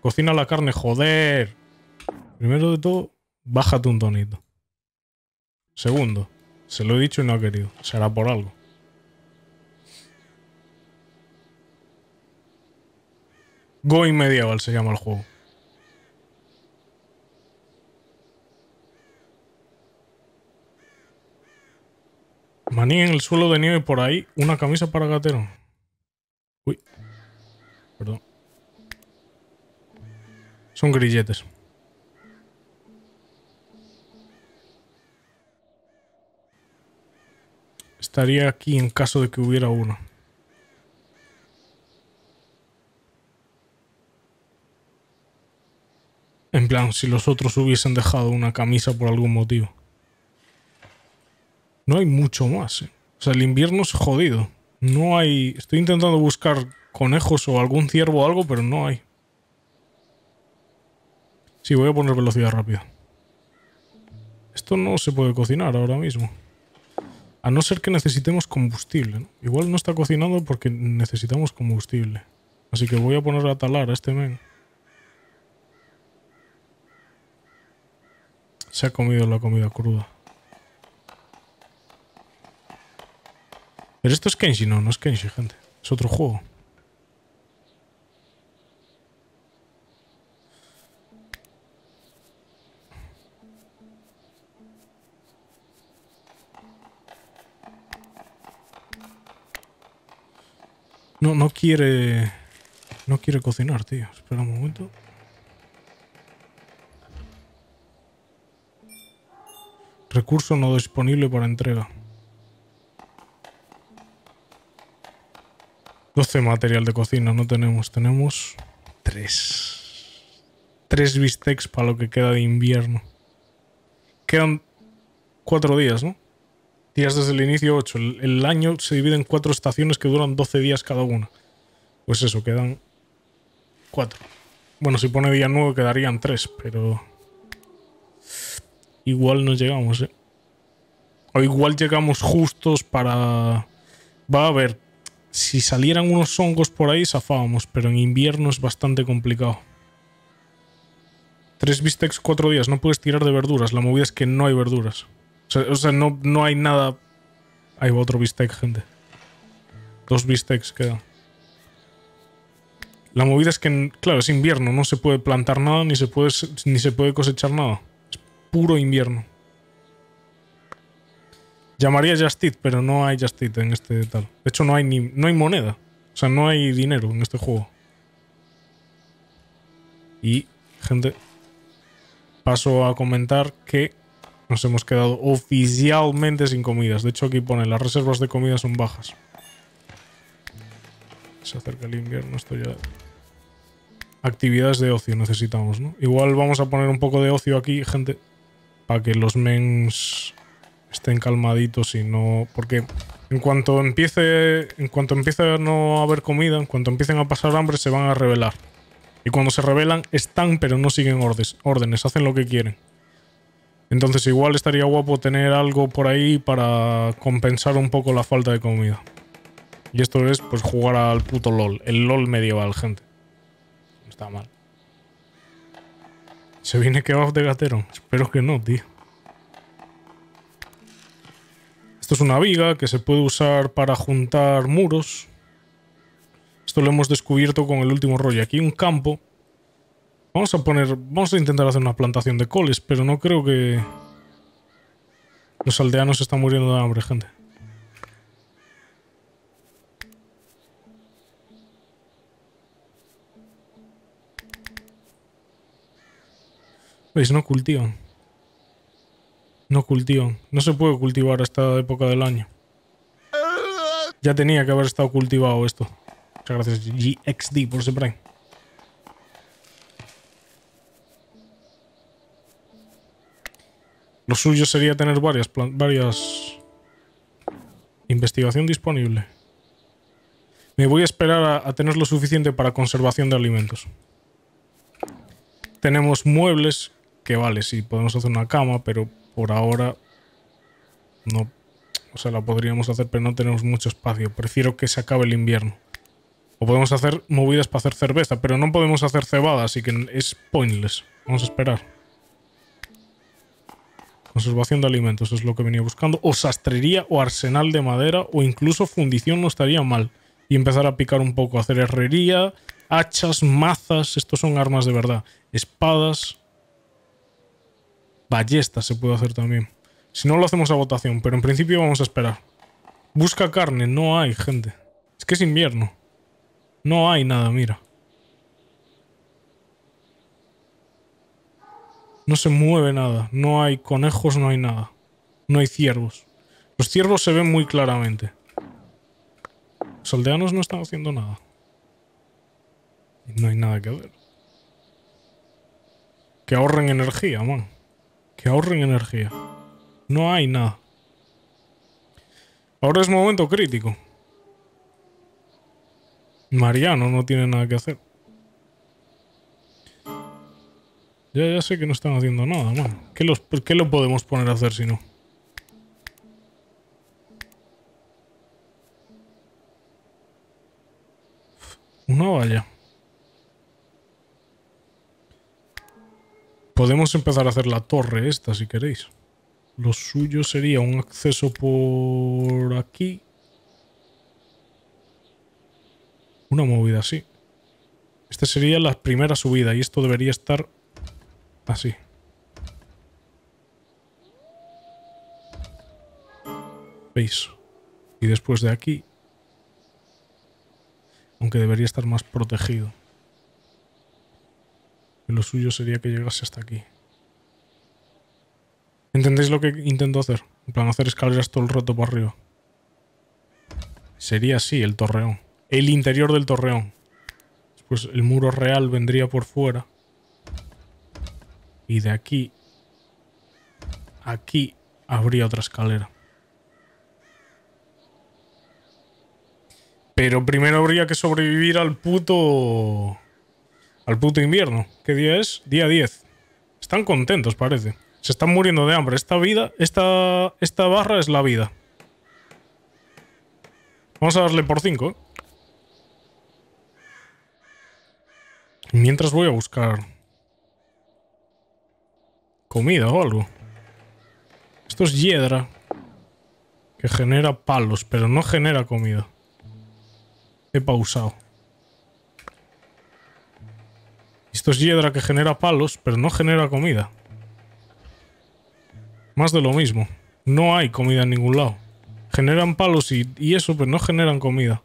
Cocina la carne, joder. Primero de todo, bájate un tonito. Segundo, se lo he dicho y no ha querido. Será por algo. Going Medieval se llama el juego. Maní en el suelo de nieve por ahí. Una camisa para gatero. Uy. Perdón. Son grilletes. Estaría aquí en caso de que hubiera uno. En plan, si los otros hubiesen dejado una camisa por algún motivo. No hay mucho más. ¿eh? O sea, el invierno es jodido. No hay... Estoy intentando buscar conejos o algún ciervo o algo, pero no hay. Sí, voy a poner velocidad rápida. Esto no se puede cocinar ahora mismo. A no ser que necesitemos combustible. Igual no está cocinado porque necesitamos combustible. Así que voy a poner a talar a este men. Se ha comido la comida cruda. Pero esto es Kenshi, no, no es Kenshi, gente. Es otro juego. No, no quiere... No quiere cocinar, tío. Espera un momento. Recurso no disponible para entrega. 12 material de cocina no tenemos. Tenemos 3. 3 bistecs para lo que queda de invierno. Quedan 4 días, ¿no? Días desde el inicio 8. El, año se divide en 4 estaciones que duran 12 días cada una. Pues eso, quedan 4. Bueno, si pone día 9 quedarían 3, pero... Igual no llegamos, ¿eh? O igual llegamos justos para... Va a haber si salieran unos hongos por ahí, zafábamos, pero en invierno es bastante complicado. Tres bistecs, cuatro días, no puedes tirar de verduras. La movida es que no hay verduras. O sea, no, no hay nada. Hay otro bistec, gente. Dos bistecs quedan. La movida es que, claro, es invierno, no se puede plantar nada ni se puede, ni se puede cosechar nada. Es puro invierno. Llamaría Justit, pero no hay Justit en este tal. De hecho, no hay ni no hay moneda. O sea, no hay dinero en este juego. Y, gente, paso a comentar que nos hemos quedado oficialmente sin comidas. De hecho, aquí pone las reservas de comida son bajas. Se acerca el invierno, esto ya... Actividades de ocio necesitamos, ¿no? Igual vamos a poner un poco de ocio aquí, gente, para que los mens estén calmaditos y no. Porque en cuanto empiece. En cuanto empiece a no haber comida, en cuanto empiecen a pasar hambre, se van a rebelar. Y cuando se rebelan, están, pero no siguen órdenes, órdenes, hacen lo que quieren. Entonces igual estaría guapo tener algo por ahí para compensar un poco la falta de comida. Y esto es pues jugar al puto LOL. El LOL medieval, gente. Está mal. ¿Se viene kebab de gatero? Espero que no, tío. Esto es una viga que se puede usar para juntar muros. Esto lo hemos descubierto con el último rollo. Aquí un campo. Vamos a poner... Vamos a intentar hacer una plantación de coles, pero no creo que... Los aldeanos están muriendo de hambre, gente. ¿Veis? No cultivan. No cultivan. No se puede cultivar a esta época del año. Ya tenía que haber estado cultivado esto. Muchas gracias GXD por ese prime. Lo suyo sería tener varias, varias... Investigación disponible. Me voy a esperar a, a tener lo suficiente para conservación de alimentos. Tenemos muebles que vale, sí, podemos hacer una cama, pero por ahora no. O sea, la podríamos hacer, pero no tenemos mucho espacio. Prefiero que se acabe el invierno. O podemos hacer movidas para hacer cerveza, pero no podemos hacer cebada, así que es pointless. Vamos a esperar. Conservación de alimentos es lo que venía buscando. O sastrería o arsenal de madera o incluso fundición no estaría mal. Y empezar a picar un poco, hacer herrería, hachas, mazas, estos son armas de verdad. Espadas, ballestas se puede hacer también. Si no lo hacemos a votación, pero en principio vamos a esperar. Busca carne, no hay, gente. Es que es invierno. No hay nada, mira. No se mueve nada. No hay conejos, no hay nada. No hay ciervos. Los ciervos se ven muy claramente. Los aldeanos no están haciendo nada. No hay nada que ver. Que ahorren energía, man. Que ahorren energía. No hay nada. Ahora es momento crítico. Mariano no tiene nada que hacer. Ya, ya sé que no están haciendo nada, man. ¿Qué, los, ¿Qué lo podemos poner a hacer si no? Una valla. Podemos empezar a hacer la torre esta si queréis. Lo suyo sería un acceso por aquí. Una movida así. Esta sería la primera subida y esto debería estar así. ¿Veis? Y después de aquí. Aunque debería estar más protegido. Lo suyo sería que llegase hasta aquí. ¿Entendéis lo que intento hacer? En plan, hacer escaleras todo el rato para arriba. Sería así el torreón. El interior del torreón. Después el muro real vendría por fuera. Y de aquí... Aquí habría otra escalera. Pero primero habría que sobrevivir al puto... Al puto invierno. ¿Qué día es? Día 10. Están contentos, parece. Se están muriendo de hambre. Esta vida, esta, esta barra es la vida. Vamos a darle por 5. Mientras voy a buscar comida o algo. Esto es hiedra que genera palos, pero no genera comida. He pausado. Esto es hiedra que genera palos, pero no genera comida. Más de lo mismo. No hay comida en ningún lado. Generan palos y, eso, pero no generan comida.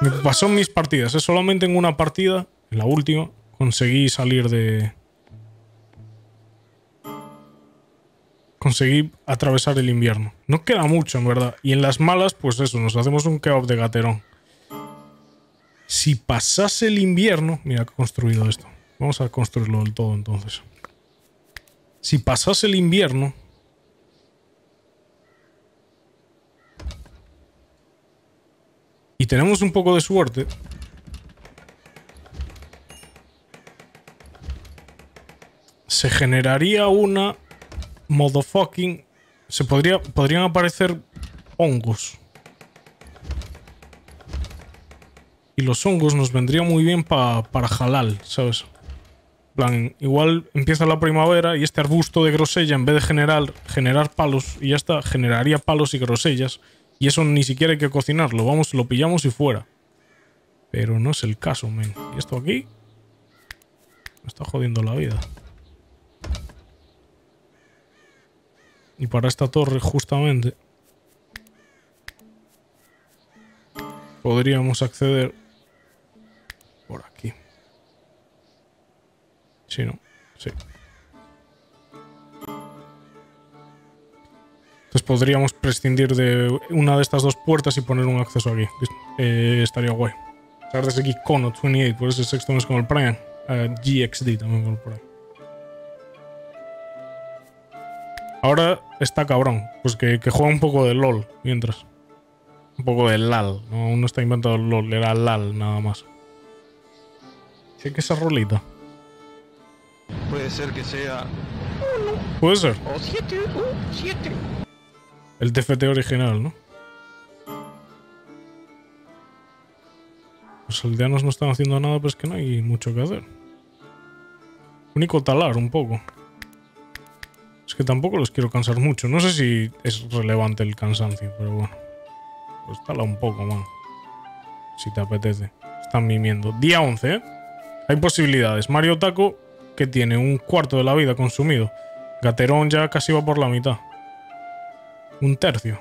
Me pasó en mis partidas. Es solamente en una partida, en la última, conseguí salir de... Conseguí atravesar el invierno. No queda mucho, en verdad. Y en las malas, pues eso, nos hacemos un kebab de gaterón. Si pasase el invierno... Mira, he construido esto. Vamos a construirlo del todo, entonces. Si pasase el invierno... Y tenemos un poco de suerte. Se generaría una motherfucking. Se podría. Podrían aparecer hongos. Y los hongos nos vendrían muy bien pa- para halal, ¿sabes? Plan, igual empieza la primavera y este arbusto de grosella, en vez de generar, generar palos y ya está, generaría palos y grosellas. Y eso ni siquiera hay que cocinarlo. Vamos, lo pillamos y fuera. Pero no es el caso, men. ¿Y esto aquí? Me está jodiendo la vida. Y para esta torre, justamente, podríamos acceder por aquí. Si no. Sí. Entonces podríamos prescindir de una de estas dos puertas y poner un acceso aquí. Eh, estaría guay. Sabes aquí Kono 28, por ese sexto mes con el Prime. Eh, GXD también el Prime. Ahora está cabrón. Pues que, que juega un poco de LOL mientras. Un poco de LAL. No, no está inventado el LOL, era LAL nada más. Sí que esa rolita. Puede ser que sea Puede ser. o 7 o 7. El TFT original, ¿no? Los aldeanos no están haciendo nada, pero es que no hay mucho que hacer. Único talar un poco. Es que tampoco los quiero cansar mucho. No sé si es relevante el cansancio, pero bueno. Pues tala un poco, man. Si te apetece. Están mimiendo. Día 11, ¿eh? Hay posibilidades. Mario Taco, que tiene un cuarto de la vida consumido. Gaterón ya casi va por la mitad. Un tercio.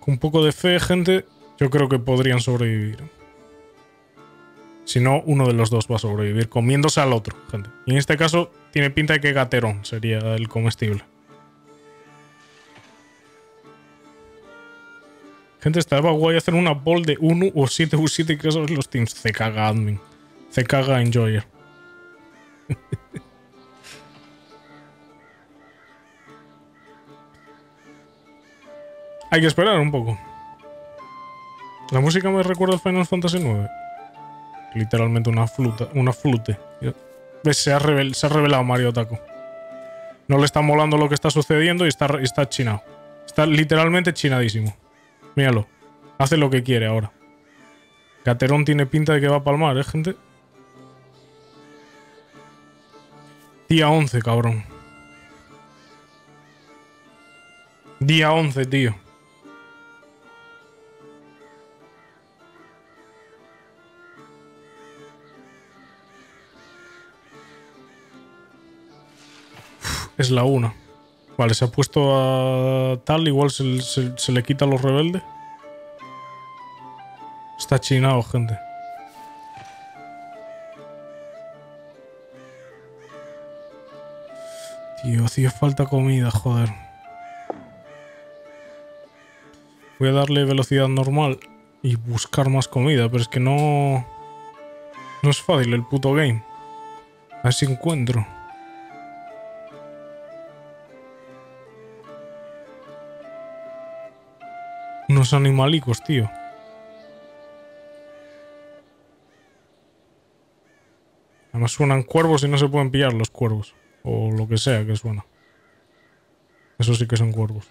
Con un poco de fe, gente, yo creo que podrían sobrevivir. Si no, uno de los dos va a sobrevivir comiéndose al otro, gente. Y en este caso, tiene pinta de que Gaterón sería el comestible. Gente, estaba guay hacer una ball de 1 o 7 u 7 que son los teams. Se caga admin. Se caga enjoyer. Hay que esperar un poco. La música me recuerda a Final Fantasy IX. Literalmente una fluta, una flute. ¿Ves? Se ha, revelado Mario Taco. No le está molando lo que está sucediendo y está, está chinado. Está literalmente chinadísimo. Míralo. Hace lo que quiere ahora. Gaterón tiene pinta de que va a palmar, ¿eh, gente? Día 11, cabrón. Día 11, tío. Es la una. Vale, se ha puesto a tal, igual se- se le quita a los rebeldes. Está chinado, gente. Hacía falta comida, joder. Voy a darle velocidad normal y buscar más comida, pero es que no... No es fácil el puto game. A ver si encuentro. Unos animalicos, tío. Además suenan cuervos y no se pueden pillar los cuervos. O lo que sea que suena. Eso sí que son cuervos.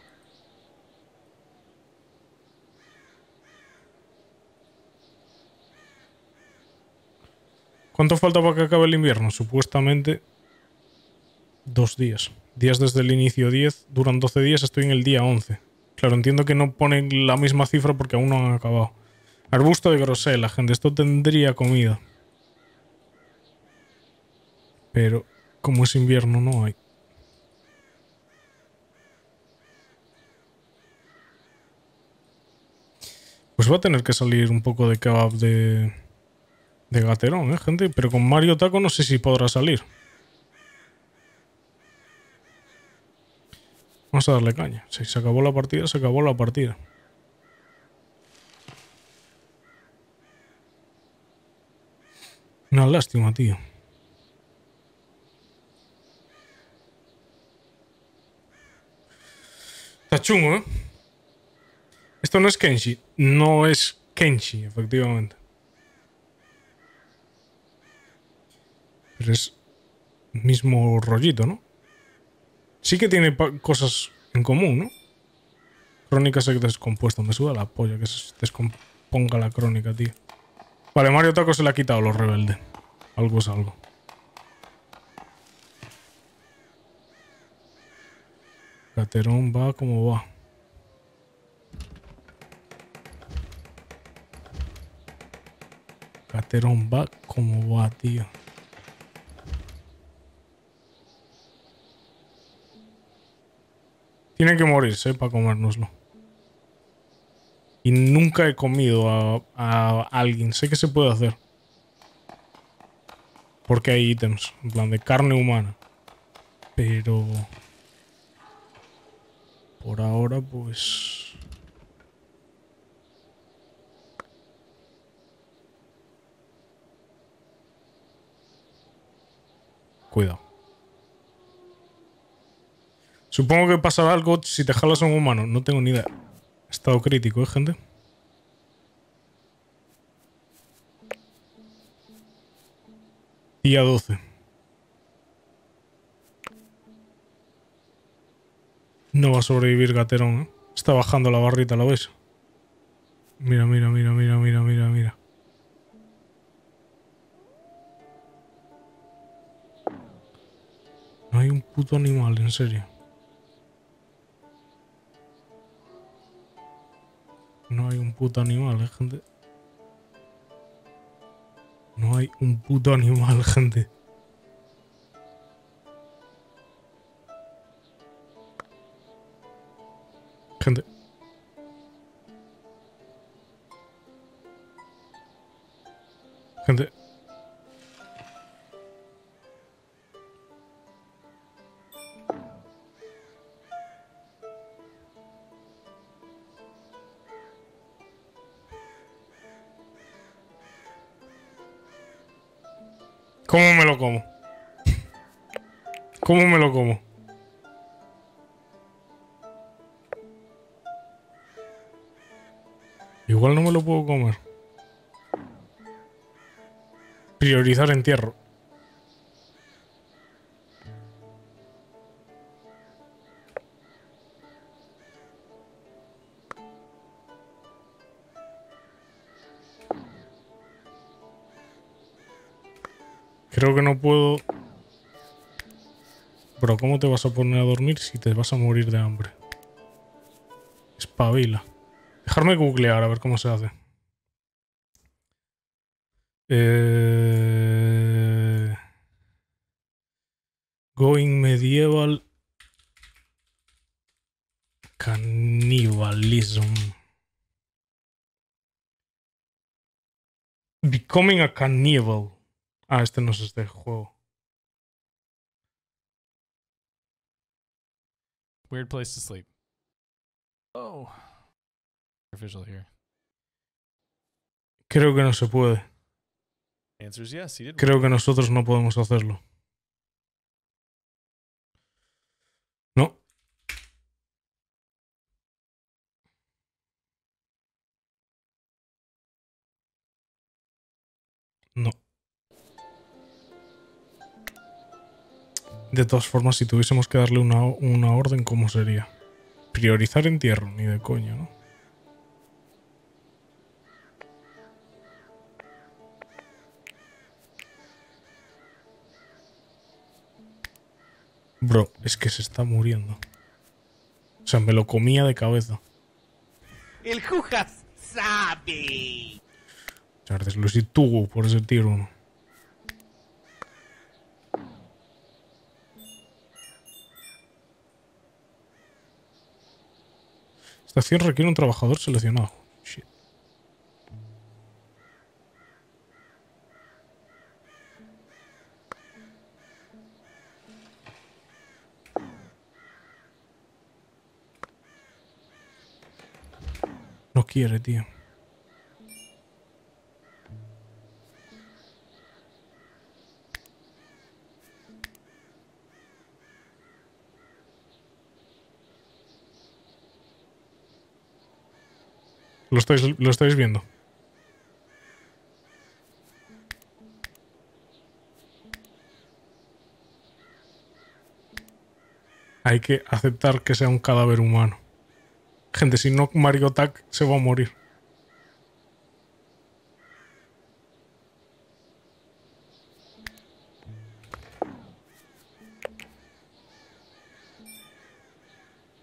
¿Cuánto falta para que acabe el invierno? Supuestamente dos días. Días desde el inicio 10, duran 12 días, estoy en el día 11. Claro, entiendo que no ponen la misma cifra porque aún no han acabado. Arbusto de grosela, gente, esto tendría comida. Pero como es invierno no hay. Pues va a tener que salir un poco de kebab de, de gaterón, ¿eh, gente? Pero con Mario Taco no sé si podrá salir. Vamos a darle caña. Si se acabó la partida, se acabó la partida. Una lástima, tío. Está chungo, ¿eh? Esto no es Kenshi. No es Kenshi, efectivamente. Pero es mismo rollito, ¿no? Sí que tiene cosas en común, ¿no? Crónica se descompuesto. Me suda la polla que se descomponga la crónica, tío. Vale, Mario Taco se le ha quitado los rebeldes. Algo es algo. Caterón va como va. Caterón va como va, tío. Tiene que morirse para comérnoslo. Y nunca he comido a, a alguien. Sé que se puede hacer. Porque hay ítems, en plan de carne humana. Pero... Por ahora, pues... Cuidado. Supongo que pasará algo si te jalas a un humano. No tengo ni idea. Estado crítico, ¿eh, gente? Día 12. No va a sobrevivir Gaterón, ¿eh? Está bajando la barrita, ¿lo ves? Mira, mira, mira, mira, mira, mira, mira. No hay un puto animal, en serio. No hay un puto animal, eh, gente. No hay un puto animal, gente. Gente. Gente. ¿Cómo me lo como? ¿Cómo me lo como? Igual no me lo puedo comer. Priorizar entierro. Creo que no puedo... Bro, ¿cómo te vas a poner a dormir si te vas a morir de hambre? Espabila. Dejarme googlear a ver cómo se hace. Eh... Going medieval cannibalism. Becoming a cannibal. Ah, este no es este juego. Weird place to sleep. Oh. Creo que no se puede. Answer is yes. He did. Creo que nosotros no podemos hacerlo. No. No. De todas formas, si tuviésemos que darle una, una orden, ¿cómo sería? Priorizar entierro, ni de coño, ¿no? Bro, es que se está muriendo. O sea, me lo comía de cabeza. El Jujas sabe. Charles, lo por ese tiro. Estación requiere un trabajador seleccionado. Shit. No quiere, tío. Lo estáis, lo estáis viendo. Hay que aceptar que sea un cadáver humano. Gente, si no, Mario Tac se va a morir.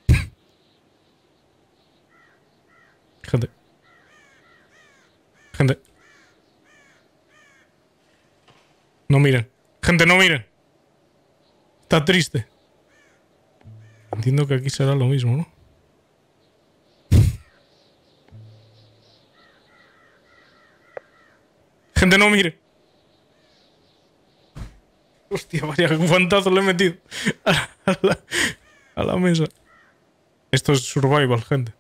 Gente. Gente. No miren. Gente, no miren. Está triste. Entiendo que aquí será lo mismo, ¿no? Gente, no mire. Hostia, vaya guantazo le he metido a la, a la mesa. Esto es survival, gente.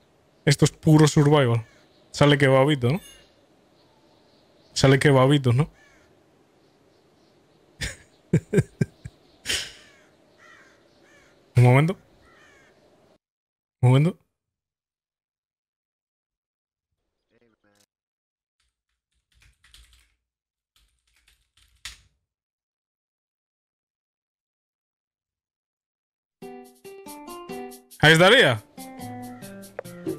Esto es puro survival. Sale que babito, ¿no? Sale que babito, ¿no? Un momento. Un momento. Ahí estaría.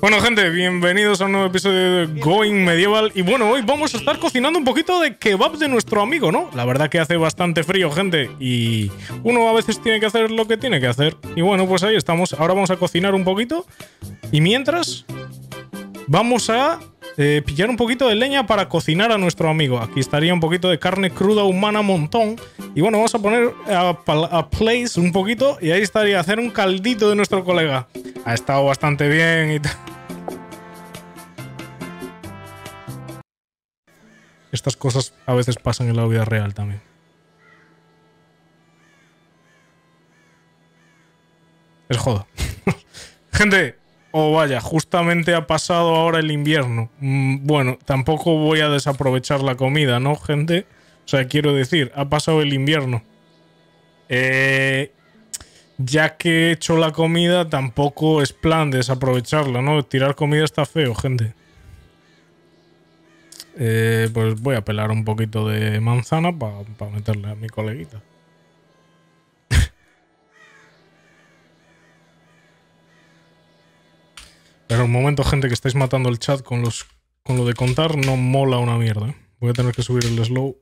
Bueno, gente, bienvenidos a un nuevo episodio de Going Medieval. Y bueno, hoy vamos a estar cocinando un poquito de kebab de nuestro amigo, ¿no? La verdad que hace bastante frío, gente. Y uno a veces tiene que hacer lo que tiene que hacer. Y bueno, pues ahí estamos. Ahora vamos a cocinar un poquito. Y mientras, vamos a eh, pillar un poquito de leña para cocinar a nuestro amigo. Aquí estaría un poquito de carne cruda humana montón. Y bueno, vamos a poner a, a place un poquito y ahí estaría hacer un caldito de nuestro colega. Ha estado bastante bien y tal. Estas cosas a veces pasan en la vida real también. Es joda. Gente, o vaya, justamente ha pasado ahora el invierno. Mm, Bueno, tampoco voy a desaprovechar la comida, ¿no, gente? O sea, quiero decir, ha pasado el invierno. Eh, ya que he hecho la comida, tampoco es plan desaprovecharla, ¿no? Tirar comida está feo, gente. Eh, pues voy a pelar un poquito de manzana para meterle a mi coleguita. Pero un momento, gente, que estáis matando el chat con los con lo de contar, no mola una mierda. ¿eh? Voy a tener que subir el slow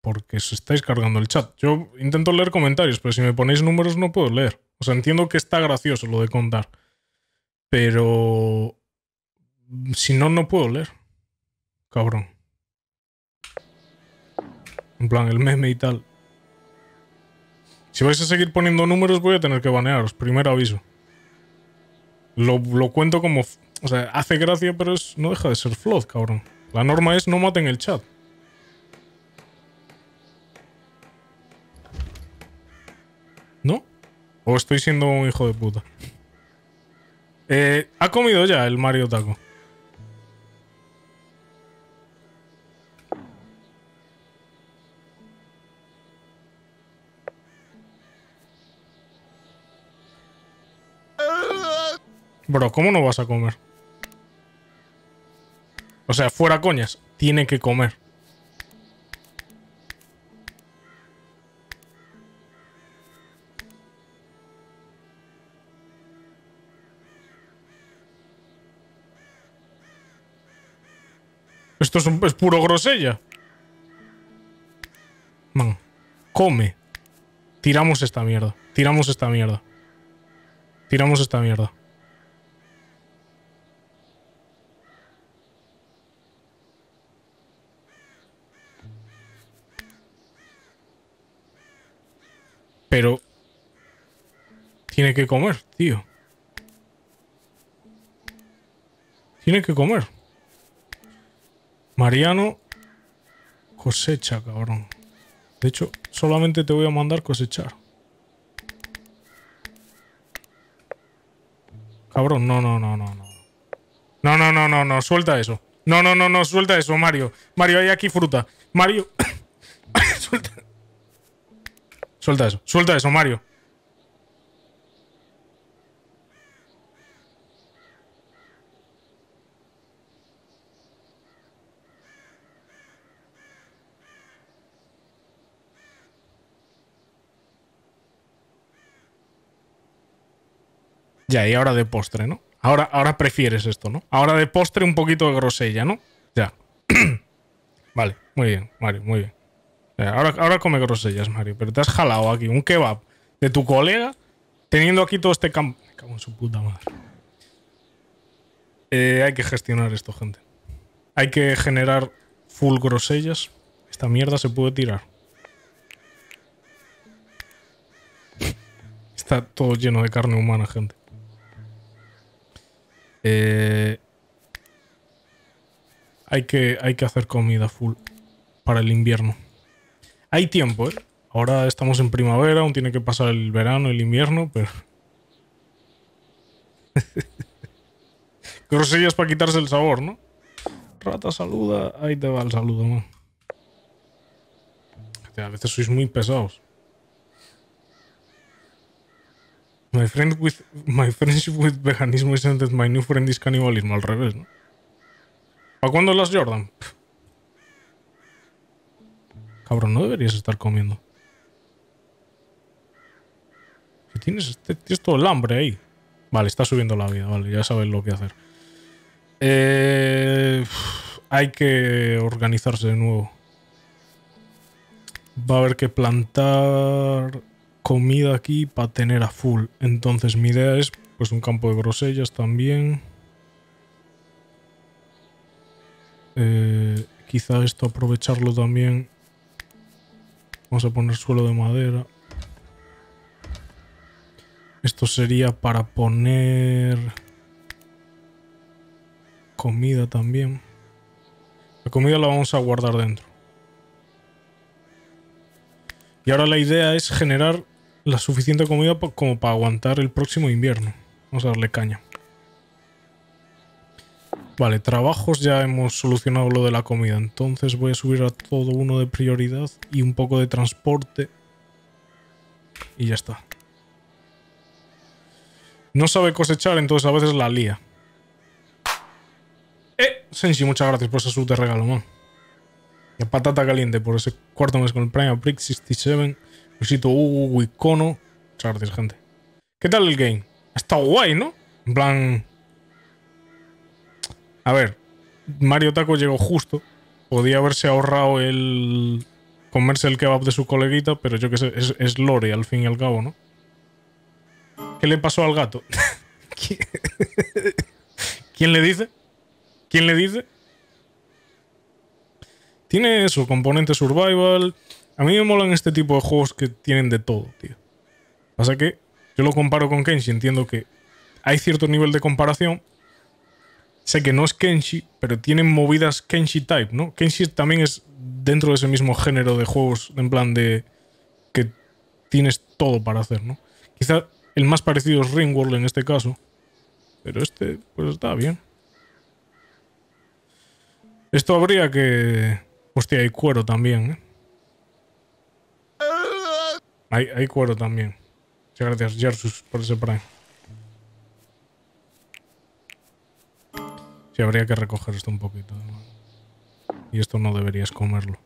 porque se estáis cargando el chat. Yo intento leer comentarios, pero si me ponéis números no puedo leer. O sea, entiendo que está gracioso lo de contar. Pero si no, no puedo leer. Cabrón. En plan, el meme y tal. Si vais a seguir poniendo números, voy a tener que banearos. Primer aviso. Lo, lo cuento como. O sea, hace gracia, pero es, no deja de ser flood, cabrón. La norma es no maten el chat. ¿No? ¿O estoy siendo un hijo de puta? Eh, ¿Ha comido ya el Mario Taco? Bro, ¿cómo no vas a comer? O sea, fuera coñas, tiene que comer. Esto es, un, es puro grosella. Man, come. Tiramos esta mierda. Tiramos esta mierda. Tiramos esta mierda. Pero... Tiene que comer, tío. Tiene que comer. Mariano cosecha, cabrón. De hecho, solamente te voy a mandar cosechar. Cabrón, no, no, no, no, no. No, no, no, no, no, suelta eso. No, no, no, no, suelta eso, Mario. Mario, hay aquí fruta. Mario. Suelta. Eso, suelta eso, Mario. Ya, y ahora de postre, ¿no? Ahora, ahora prefieres esto, ¿no? Ahora de postre un poquito de grosella, ¿no? Ya. vale, muy bien, Mario, muy bien. Ya, Ahora, ahora come grosellas, Mario, pero te has jalado aquí un kebab de tu colega teniendo aquí todo este campo. Me cago en su puta madre. Eh, hay que gestionar esto, gente. Hay que generar full grosellas. Esta mierda se puede tirar. Está todo lleno de carne humana, gente. Eh, hay, que, hay que hacer comida full para el invierno. Hay tiempo, ¿eh? Ahora estamos en primavera, aún tiene que pasar el verano, el invierno, pero... Grosellas para quitarse el sabor, ¿no? Rata saluda, ahí te va el saludo, man. A veces sois muy pesados. My friend with my friendship with veganismo isn't that my new friend is canibalismo, al revés, ¿no? ¿Para cuándo las Jordan? Cabrón, no deberías estar comiendo. Tienes, este- tienes todo el hambre ahí. Vale, está subiendo la vida, vale, ya sabes lo que hacer. Eh, hay que organizarse de nuevo. Va a haber que plantar comida aquí para tener a full. Entonces mi idea es pues un campo de grosellas también. Eh, quizá esto aprovecharlo también. Vamos a poner suelo de madera. Esto sería para poner comida también. La comida la vamos a guardar dentro. Y ahora la idea es generar la suficiente comida como para aguantar el próximo invierno. Vamos a darle caña. Vale, trabajos ya hemos solucionado lo de la comida. Entonces voy a subir a todo uno de prioridad y un poco de transporte. Y ya está. No sabe cosechar, entonces a veces la lía. Eh, Senshi, muchas gracias por ese sub de regalo, man. Y a patata caliente por ese cuarto mes con el Prime Brick 67. Besito Hugo Icono. Muchas gracias, gente. ¿Qué tal el game? Ha estado guay, ¿no? En plan. A ver, Mario Taco llegó justo. Podía haberse ahorrado el. comerse el kebab de su coleguita, pero yo qué sé, es, Lore al fin y al cabo, ¿no? ¿Qué le pasó al gato? ¿Qui- ¿Quién le dice? ¿Quién le dice? Tiene su componente survival. A mí me molan este tipo de juegos que tienen de todo, tío. Pasa que yo lo comparo con Kenshi, entiendo que hay cierto nivel de comparación. Sé que no es Kenshi, pero tienen movidas Kenshi type, ¿no? Kenshi también es dentro de ese mismo género de juegos, en plan de que tienes todo para hacer, ¿no? Quizá el más parecido es Ringworld en este caso, pero este pues está bien. Esto habría que... Hostia, hay cuero también, ¿eh? Hay, hay cuero también. Muchas gracias, Jersus, por ese prime. Sí, habría que recoger esto un poquito. Y esto no deberías comerlo.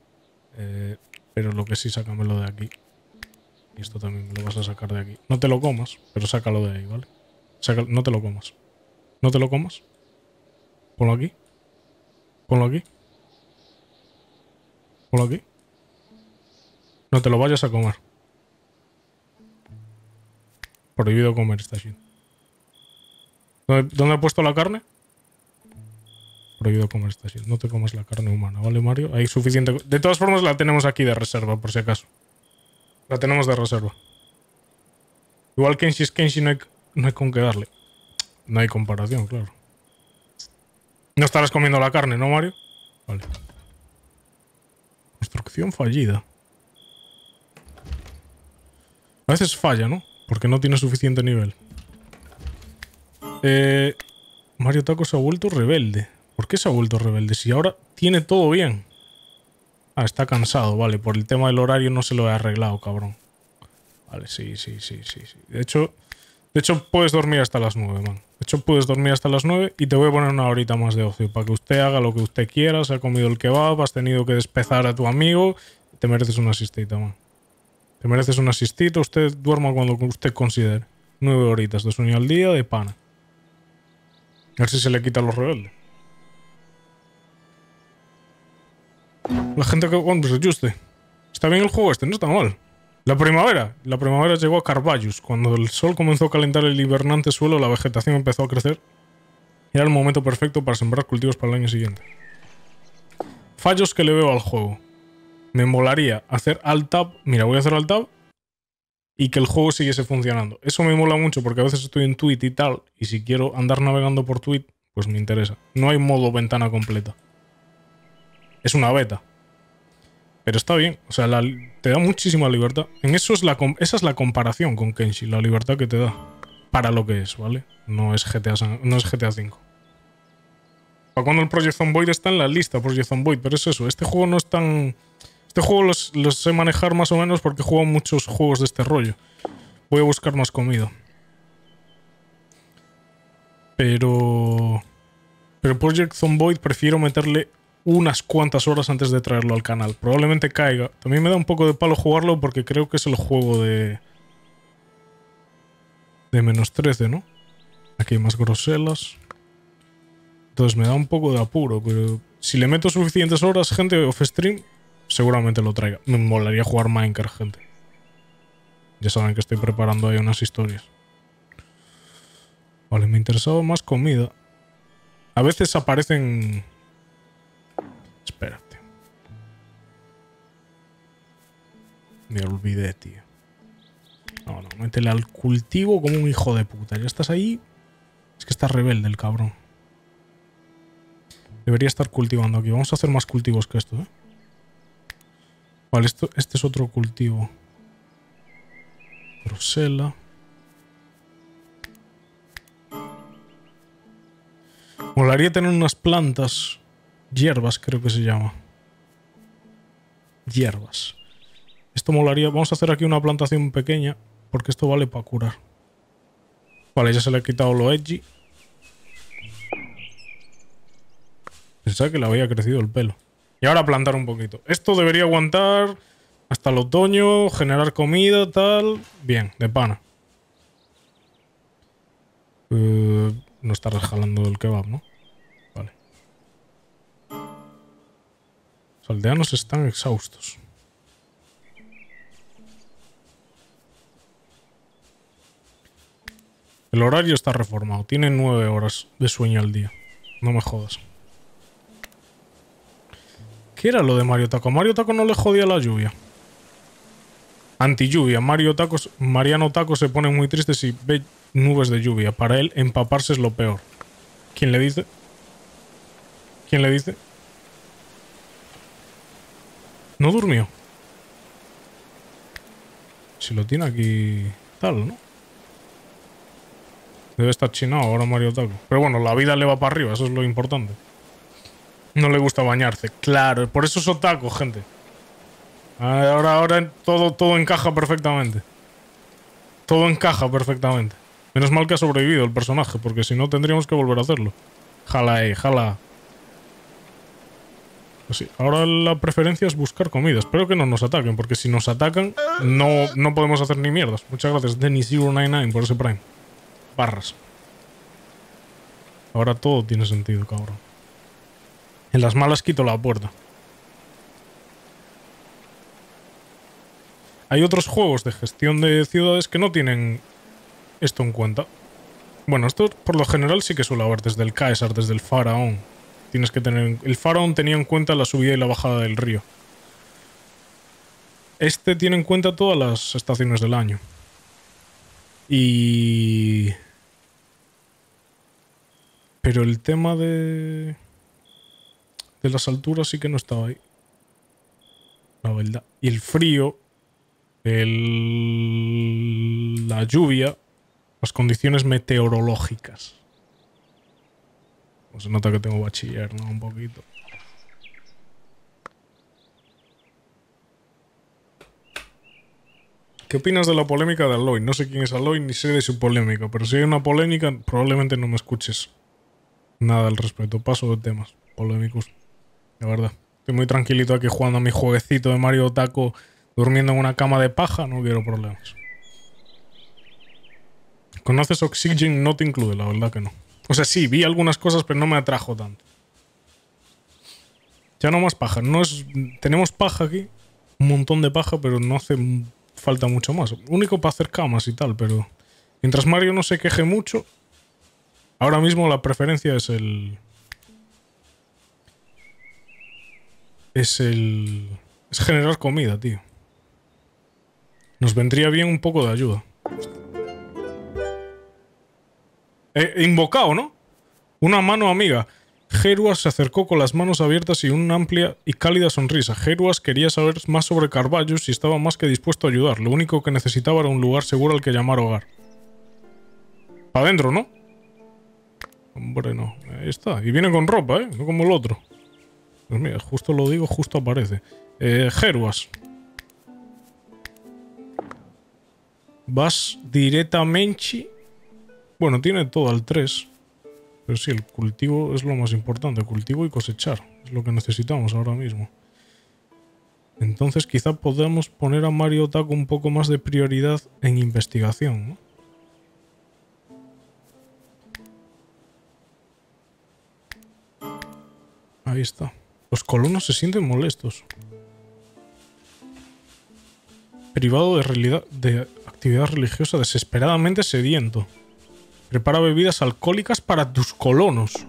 Eh, pero lo que sí, sácamelo de aquí. Y esto también lo vas a sacar de aquí. No te lo comas, pero sácalo de ahí, ¿vale? No te lo comas. No te lo comas. Ponlo aquí. Ponlo aquí. Ponlo aquí. No te lo vayas a comer. Prohibido comer esta shit. ¿Dónde, dónde he puesto la carne? Prohibido comer esta shit. No te comas la carne humana, ¿vale, Mario? Hay suficiente. De todas formas, la tenemos aquí de reserva, por si acaso. La tenemos de reserva. Igual Kenshi es Kenshi, no hay, no hay con qué darle. No hay comparación, claro. No estarás comiendo la carne, ¿no, Mario? Vale. Construcción fallida. A veces falla, ¿no? Porque no tiene suficiente nivel. Eh, Mario Taco se ha vuelto rebelde. ¿Por qué se ha vuelto rebelde? Si ahora tiene todo bien. Ah, está cansado, vale. Por el tema del horario no se lo he arreglado, cabrón. Vale, sí, sí, sí, sí, sí. De hecho, de hecho puedes dormir hasta las 9, man. De hecho, puedes dormir hasta las 9 y te voy a poner una horita más de ocio para que usted haga lo que usted quiera. Se ha comido el kebab, has tenido que despezar a tu amigo. Te mereces una asistita, man. Te mereces una asistita. Usted duerma cuando usted considere. Nueve horitas de sueño al día de pana. A ver si se le quita los rebeldes. La gente que... Bueno, pues juste. Está bien el juego este, no está mal. La primavera. La primavera llegó a Carvallus. Cuando el sol comenzó a calentar el hibernante suelo, la vegetación empezó a crecer. Era el momento perfecto para sembrar cultivos para el año siguiente. Fallos que le veo al juego. Me molaría hacer alt tab. Mira, voy a hacer alt tab. Y que el juego siguiese funcionando. Eso me mola mucho porque a veces estoy en tweet y tal. Y si quiero andar navegando por tweet, pues me interesa. No hay modo ventana completa. Es una beta. Pero está bien. O sea, la- te da muchísima libertad. En eso es la, esa es la comparación con Kenshi, la libertad que te da. Para lo que es, ¿vale? No es GTA, no es GTA V. Para cuando el Project Zomboid está en la lista, Project Zomboid, pero es eso. Este juego no es tan. Este juego los, los sé manejar más o menos porque juego muchos juegos de este rollo. Voy a buscar más comida. Pero. Pero Project Zomboid prefiero meterle unas cuantas horas antes de traerlo al canal. Probablemente caiga. También me da un poco de palo jugarlo porque creo que es el juego de. de menos 13, ¿no? Aquí hay más groselas. Entonces me da un poco de apuro, pero si le meto suficientes horas, gente, off stream, seguramente lo traiga. Me molaría jugar Minecraft, gente. Ya saben que estoy preparando ahí unas historias. Vale, me interesaba más comida. A veces aparecen. Espérate. Me olvidé, tío. No, no, métele al cultivo como un hijo de puta. Ya estás ahí. Es que está rebelde el cabrón. Debería estar cultivando aquí. Vamos a hacer más cultivos que esto, ¿eh? Vale, esto, este es otro cultivo. Grosela. Molaría tener unas plantas. Hierbas, creo que se llama. Hierbas. Esto molaría. Vamos a hacer aquí una plantación pequeña. Porque esto vale para curar. Vale, ya se le ha quitado lo edgy. Pensaba que le había crecido el pelo. Y ahora plantar un poquito. Esto debería aguantar hasta el otoño, generar comida, tal. Bien, de pana. Eh, no está resjalando el kebab, ¿no? Aldeanos están exhaustos. El horario está reformado. Tiene nueve horas de sueño al día. No me jodas. ¿Qué era lo de Mario Taco? Mario Taco no le jodía la lluvia. Anti lluvia. Mario Taco, Mariano Taco se pone muy triste si ve nubes de lluvia. Para él, empaparse es lo peor. ¿Quién le dice? ¿Quién le dice? No durmió. Si lo tiene aquí tal, ¿no? Debe estar chinado ahora Mario Taco. Pero bueno, la vida le va para arriba, eso es lo importante. No le gusta bañarse. Claro, por eso es otaku, gente. Ahora, ahora todo, todo encaja perfectamente. Todo encaja perfectamente. Menos mal que ha sobrevivido el personaje, porque si no tendríamos que volver a hacerlo. Jala, eh, jala. Pues ahora la preferencia es buscar comida. Espero que no nos ataquen, porque si nos atacan, no, no podemos hacer ni mierdas. Muchas gracias, Denny099, por ese Prime. Barras. Ahora todo tiene sentido, cabrón. En las malas quito la puerta. Hay otros juegos de gestión de ciudades que no tienen esto en cuenta. Bueno, esto por lo general sí que suele haber desde el Caesar, desde el Faraón. Tienes que tener. El Faraón tenía en cuenta la subida y la bajada del río. Este tiene en cuenta todas las estaciones del año. Y. Pero el tema de. De las alturas sí que no estaba ahí. La verdad. Y el frío. El. La lluvia. Las condiciones meteorológicas. Se nota que tengo bachiller, ¿no? Un poquito. ¿Qué opinas de la polémica de Aloy? No sé quién es Aloy ni sé de su polémica, pero si hay una polémica, probablemente no me escuches nada al respecto. Paso de temas polémicos. De verdad. Estoy muy tranquilito aquí jugando a mi jueguecito de Mario Taco, durmiendo en una cama de paja, no quiero problemas. ¿Conoces Oxygen? No te incluye, la verdad que no. O sea, sí, vi algunas cosas, pero no me atrajo tanto. Ya no más paja. No es, tenemos paja aquí, un montón de paja, pero no hace falta mucho más. Único para hacer camas y tal, pero mientras Mario no se queje mucho, ahora mismo la preferencia es el. Es el. Es generar comida, tío. Nos vendría bien un poco de ayuda. He invocado, ¿no? Una mano amiga. Geruas se acercó con las manos abiertas y una amplia y cálida sonrisa. Geruas quería saber más sobre Carvajos y estaba más que dispuesto a ayudar. Lo único que necesitaba era un lugar seguro al que llamar hogar. Adentro, ¿no? Hombre, no. Ahí está. Y viene con ropa, ¿eh? No como el otro. Pues mira, justo lo digo, justo aparece. Eh, Geruas. Vas directamente... Bueno, tiene todo al 3. Pero sí, el cultivo es lo más importante. Cultivo y cosechar. Es lo que necesitamos ahora mismo. Entonces quizá podamos poner a Mario Taco un poco más de prioridad en investigación. ¿no? Ahí está. Los colonos se sienten molestos. Privado de actividad religiosa desesperadamente sediento. Prepara bebidas alcohólicas para tus colonos.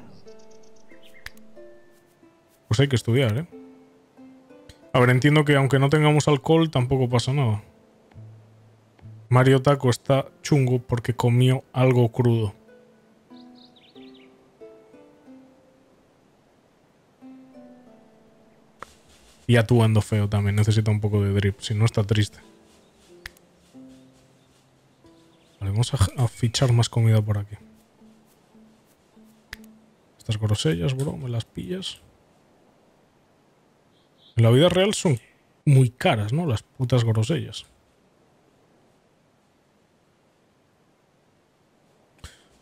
Pues hay que estudiar, ¿eh? A ver, entiendo que aunque no tengamos alcohol, tampoco pasa nada. Mario Taco está chungo porque comió algo crudo. Y actuando feo también. Necesita un poco de drip. Si no, está triste. Vale, vamos a, fichar más comida por aquí. Estas grosellas, bro, me las pillas. En la vida real son muy caras, ¿no? Las putas grosellas.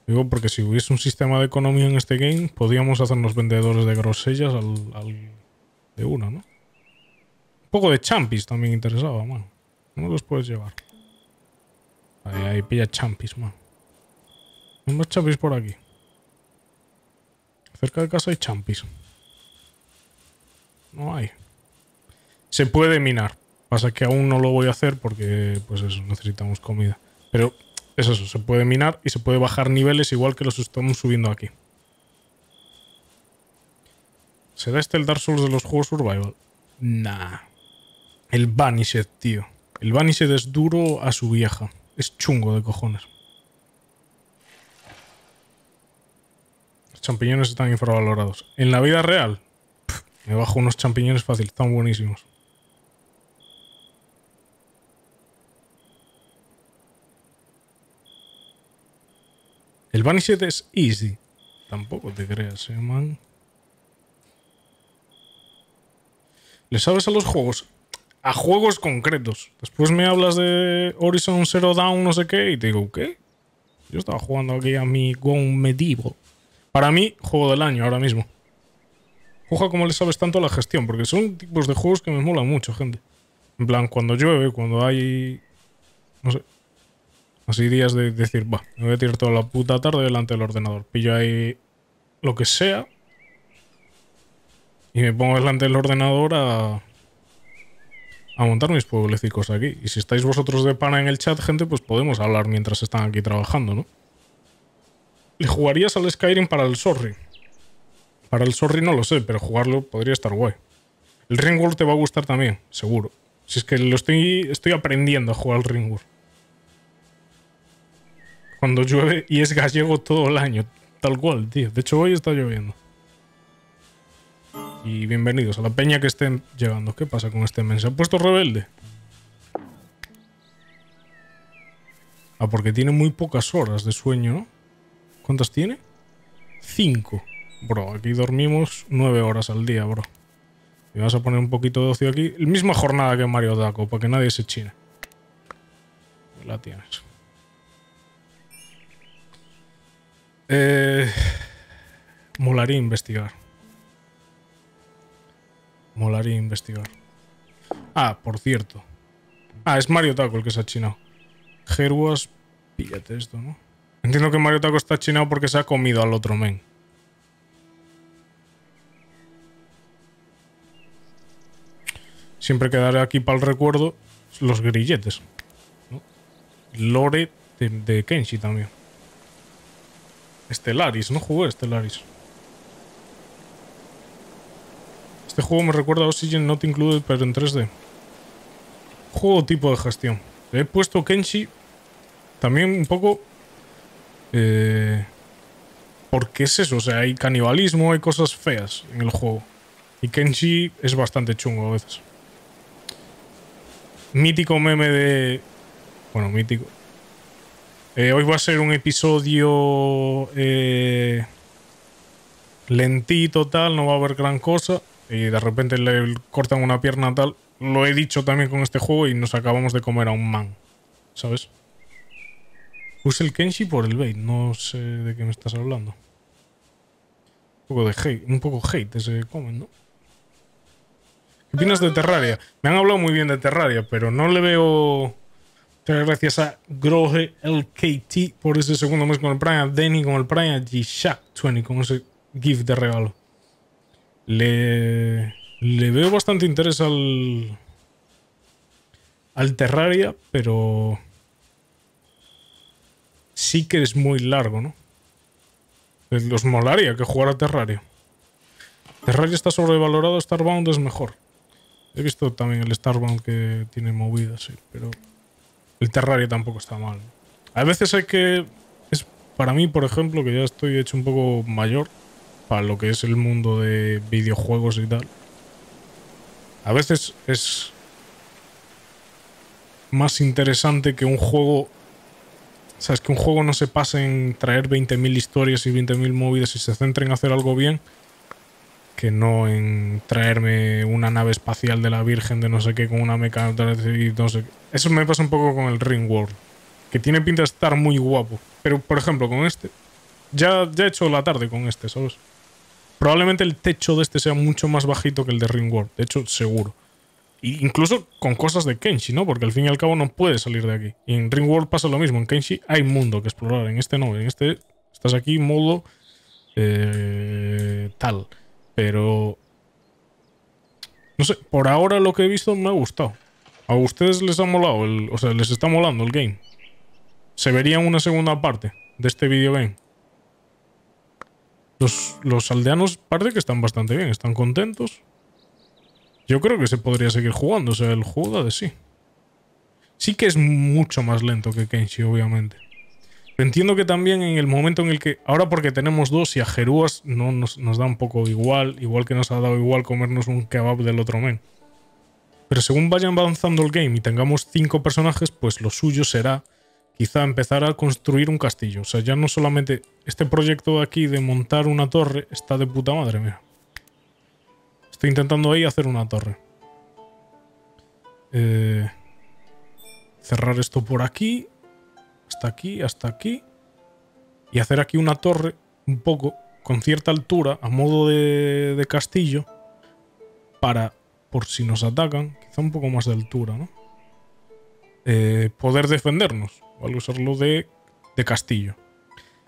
Digo porque si hubiese un sistema de economía en este game, podríamos hacernos vendedores de grosellas al, al- de una, ¿no? Un poco de champis también interesaba, man. No los puedes llevar. Ahí, pilla champis, man. Hay más champis por aquí. Cerca de casa hay champis. No hay. Se puede minar. Pasa que aún no lo voy a hacer porque, pues eso, necesitamos comida. Pero es eso, se puede minar y se puede bajar niveles igual que los estamos subiendo aquí. ¿Será este el Dark Souls de los juegos Survival? Nah. El Vanished, tío. El Vanished es duro a su vieja. Es chungo de cojones. Los champiñones están infravalorados. En la vida real, me bajo unos champiñones fácil, están buenísimos. El Vanished es easy. Tampoco te creas, eh, man. ¿Le sabes a los juegos? A juegos concretos. Después me hablas de Horizon Zero Dawn, no sé qué, y te digo, ¿qué? Yo estaba jugando aquí a mi Gone Medieval. Para mí, juego del año ahora mismo. Ojo cómo le sabes tanto a la gestión, porque son tipos de juegos que me molan mucho, gente. En plan, cuando llueve, cuando hay. No sé. Así días de decir, va, me voy a tirar toda la puta tarde delante del ordenador. Pillo ahí lo que sea. Y me pongo delante del ordenador a. a montar mis pueblecicos aquí. Y si estáis vosotros de pana en el chat, gente, pues podemos hablar mientras están aquí trabajando, ¿no? ¿Le jugarías al Skyrim para el Sorry? Para el Sorry no lo sé, pero jugarlo podría estar guay. El Ringworld te va a gustar también, seguro. Si es que lo estoy, estoy aprendiendo a jugar al Ringworld. Cuando llueve y es gallego todo el año. Tal cual, tío. De hecho, hoy está lloviendo. Y bienvenidos a la peña que estén llegando. ¿Qué pasa con este men? ¿Se ha puesto rebelde? Ah, porque tiene muy pocas horas de sueño, ¿no? ¿Cuántas tiene? Cinco. Bro, aquí dormimos nueve horas al día, bro. Y vas a poner un poquito de ocio aquí. La misma jornada que Mario Daco, para que nadie se chine. La tienes. Eh, molaría investigar. Molaría investigar. Ah, por cierto. Ah, es Mario Taco el que se ha chinado. Gerwas, píllate esto, ¿no? Entiendo que Mario Taco está chinado porque se ha comido al otro men. Siempre quedaré aquí para el recuerdo los grilletes. ¿no? Lore de, de Kenshi también. Stellaris, no jugué a Este juego me recuerda a Oxygen Not Included, pero en 3D. Juego tipo de gestión. Le he puesto Kenshi también un poco... eh, Porque es eso, o sea, hay canibalismo, hay cosas feas en el juego. Y Kenshi es bastante chungo a veces. Mítico meme de... Bueno, mítico. Eh, hoy va a ser un episodio eh, lentito, tal, no va a haber gran cosa. Y de repente le cortan una pierna, tal. Lo he dicho también con este juego y nos acabamos de comer a un man. ¿Sabes? Puse el Kenshi por el bait, no sé de qué me estás hablando. Un poco de hate, un poco hate ese comment, ¿no? ¿Qué opinas de Terraria? Me han hablado muy bien de Terraria, pero no le veo. Gracias a Grohe LKT por ese segundo mes con el Prime, a Denny con el Prime, a G-Shack20 con ese gift de regalo. Le, veo bastante interés al. al Terraria, pero. Sí que es muy largo, ¿no? Los molaría que jugara Terraria. Terraria está sobrevalorado, Starbound es mejor. He visto también el Starbound que tiene movidas, sí, pero el Terraria tampoco está mal. A veces hay que... Es para mí, por ejemplo, que ya estoy hecho un poco mayor para lo que es el mundo de videojuegos y tal. A veces es más interesante que un juego... O sea, es que un juego no se pase en traer 20.000 historias y 20.000 movidas y se centre en hacer algo bien que no en traerme una nave espacial de la Virgen de no sé qué con una meca y no sé qué. Eso me pasa un poco con el Ring World, que tiene pinta de estar muy guapo. Pero, por ejemplo, con este, ya, ya he hecho la tarde con este, ¿sabes? Probablemente el techo de este sea mucho más bajito que el de Ring World, de hecho, seguro. Y incluso con cosas de Kenshi, ¿no? Porque al fin y al cabo no puede salir de aquí. Y en Ring World pasa lo mismo. En Kenshi hay mundo que explorar. En este no. En este estás aquí modo eh, tal. Pero... No sé, por ahora lo que he visto me ha gustado. ¿A ustedes les ha molado? O sea, les está molando el game. ¿Se vería una segunda parte de este videogame? Los, los aldeanos parece que están bastante bien, están contentos. Yo creo que se podría seguir jugando, o sea, el juego da de sí. Sí que es mucho más lento que Kenshi, obviamente. Entiendo que también en el momento en el que, ahora porque tenemos dos y a Jerúas no nos, da un poco igual, igual que nos ha dado igual comernos un kebab del otro men. Pero según vayan avanzando el game y tengamos cinco personajes, pues lo suyo será quizá empezar a construir un castillo. O sea, ya no solamente este proyecto de aquí de montar una torre está de puta madre, mira. Estoy intentando ahí hacer una torre. Eh, cerrar esto por aquí hasta aquí, hasta aquí. Y hacer aquí una torre un poco con cierta altura, a modo de, castillo, para, por si nos atacan, quizá un poco más de altura, ¿no? Eh, poder defendernos, ¿vale? Usarlo de, de castillo.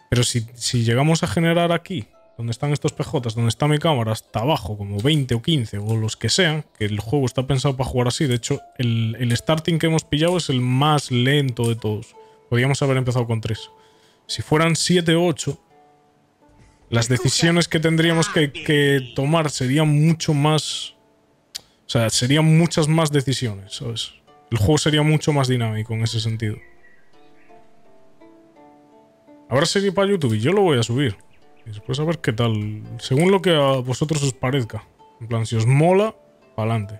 Pero si, si, llegamos a generar aquí, donde están estos PJs, donde está mi cámara, hasta abajo, como 20 o 15 o los que sean, que el juego está pensado para jugar así, de hecho, el, el starting que hemos pillado es el más lento de todos. Podríamos haber empezado con 3. Si fueran 7 o 8, las decisiones que tendríamos que, tomar serían mucho más... O sea, serían muchas más decisiones, ¿sabes? El juego sería mucho más dinámico en ese sentido. Ahora sería para YouTube y yo lo voy a subir. Y después a ver qué tal. Según lo que a vosotros os parezca. En plan, si os mola, para adelante.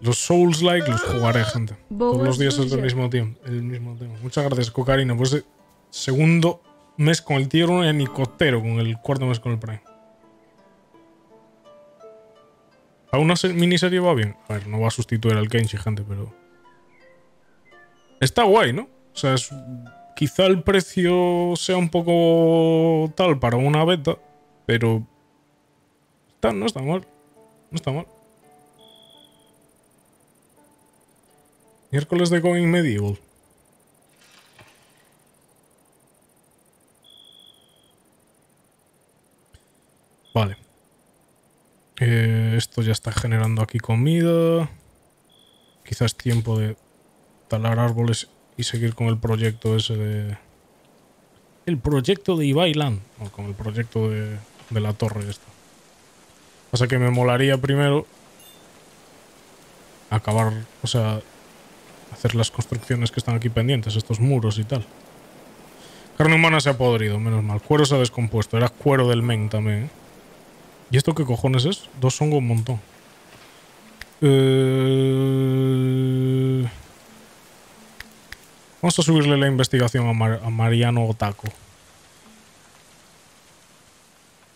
Los Souls-like los jugaré, gente. Todos los días es el mismo tiempo. El mismo tiempo. Muchas gracias, Cocarina. Pues eh, segundo mes con el Tier 1 y Nicotero con el cuarto mes con el Prime. ¿A una miniserie va bien? A ver, no va a sustituir al Kenshi, gente, pero... Está guay, ¿no? O sea, quizá el precio sea un poco tal para una beta, pero... Está, no está mal. No está mal. Miércoles de Going Medieval. Vale. Eh, esto ya está generando aquí comida. Quizás tiempo de talar árboles y seguir con el proyecto ese de... El proyecto de Ibailand. O con el proyecto de, de la torre esta. Pasa que me molaría primero acabar, o sea, hacer las construcciones que están aquí pendientes, estos muros y tal. Carne humana se ha podrido, menos mal. Cuero se ha descompuesto. Era cuero del men también. ¿eh? ¿Y esto qué cojones es? Dos hongos un montón. Eh, Vamos a subirle la investigación a, Mar- a Mariano Otaco.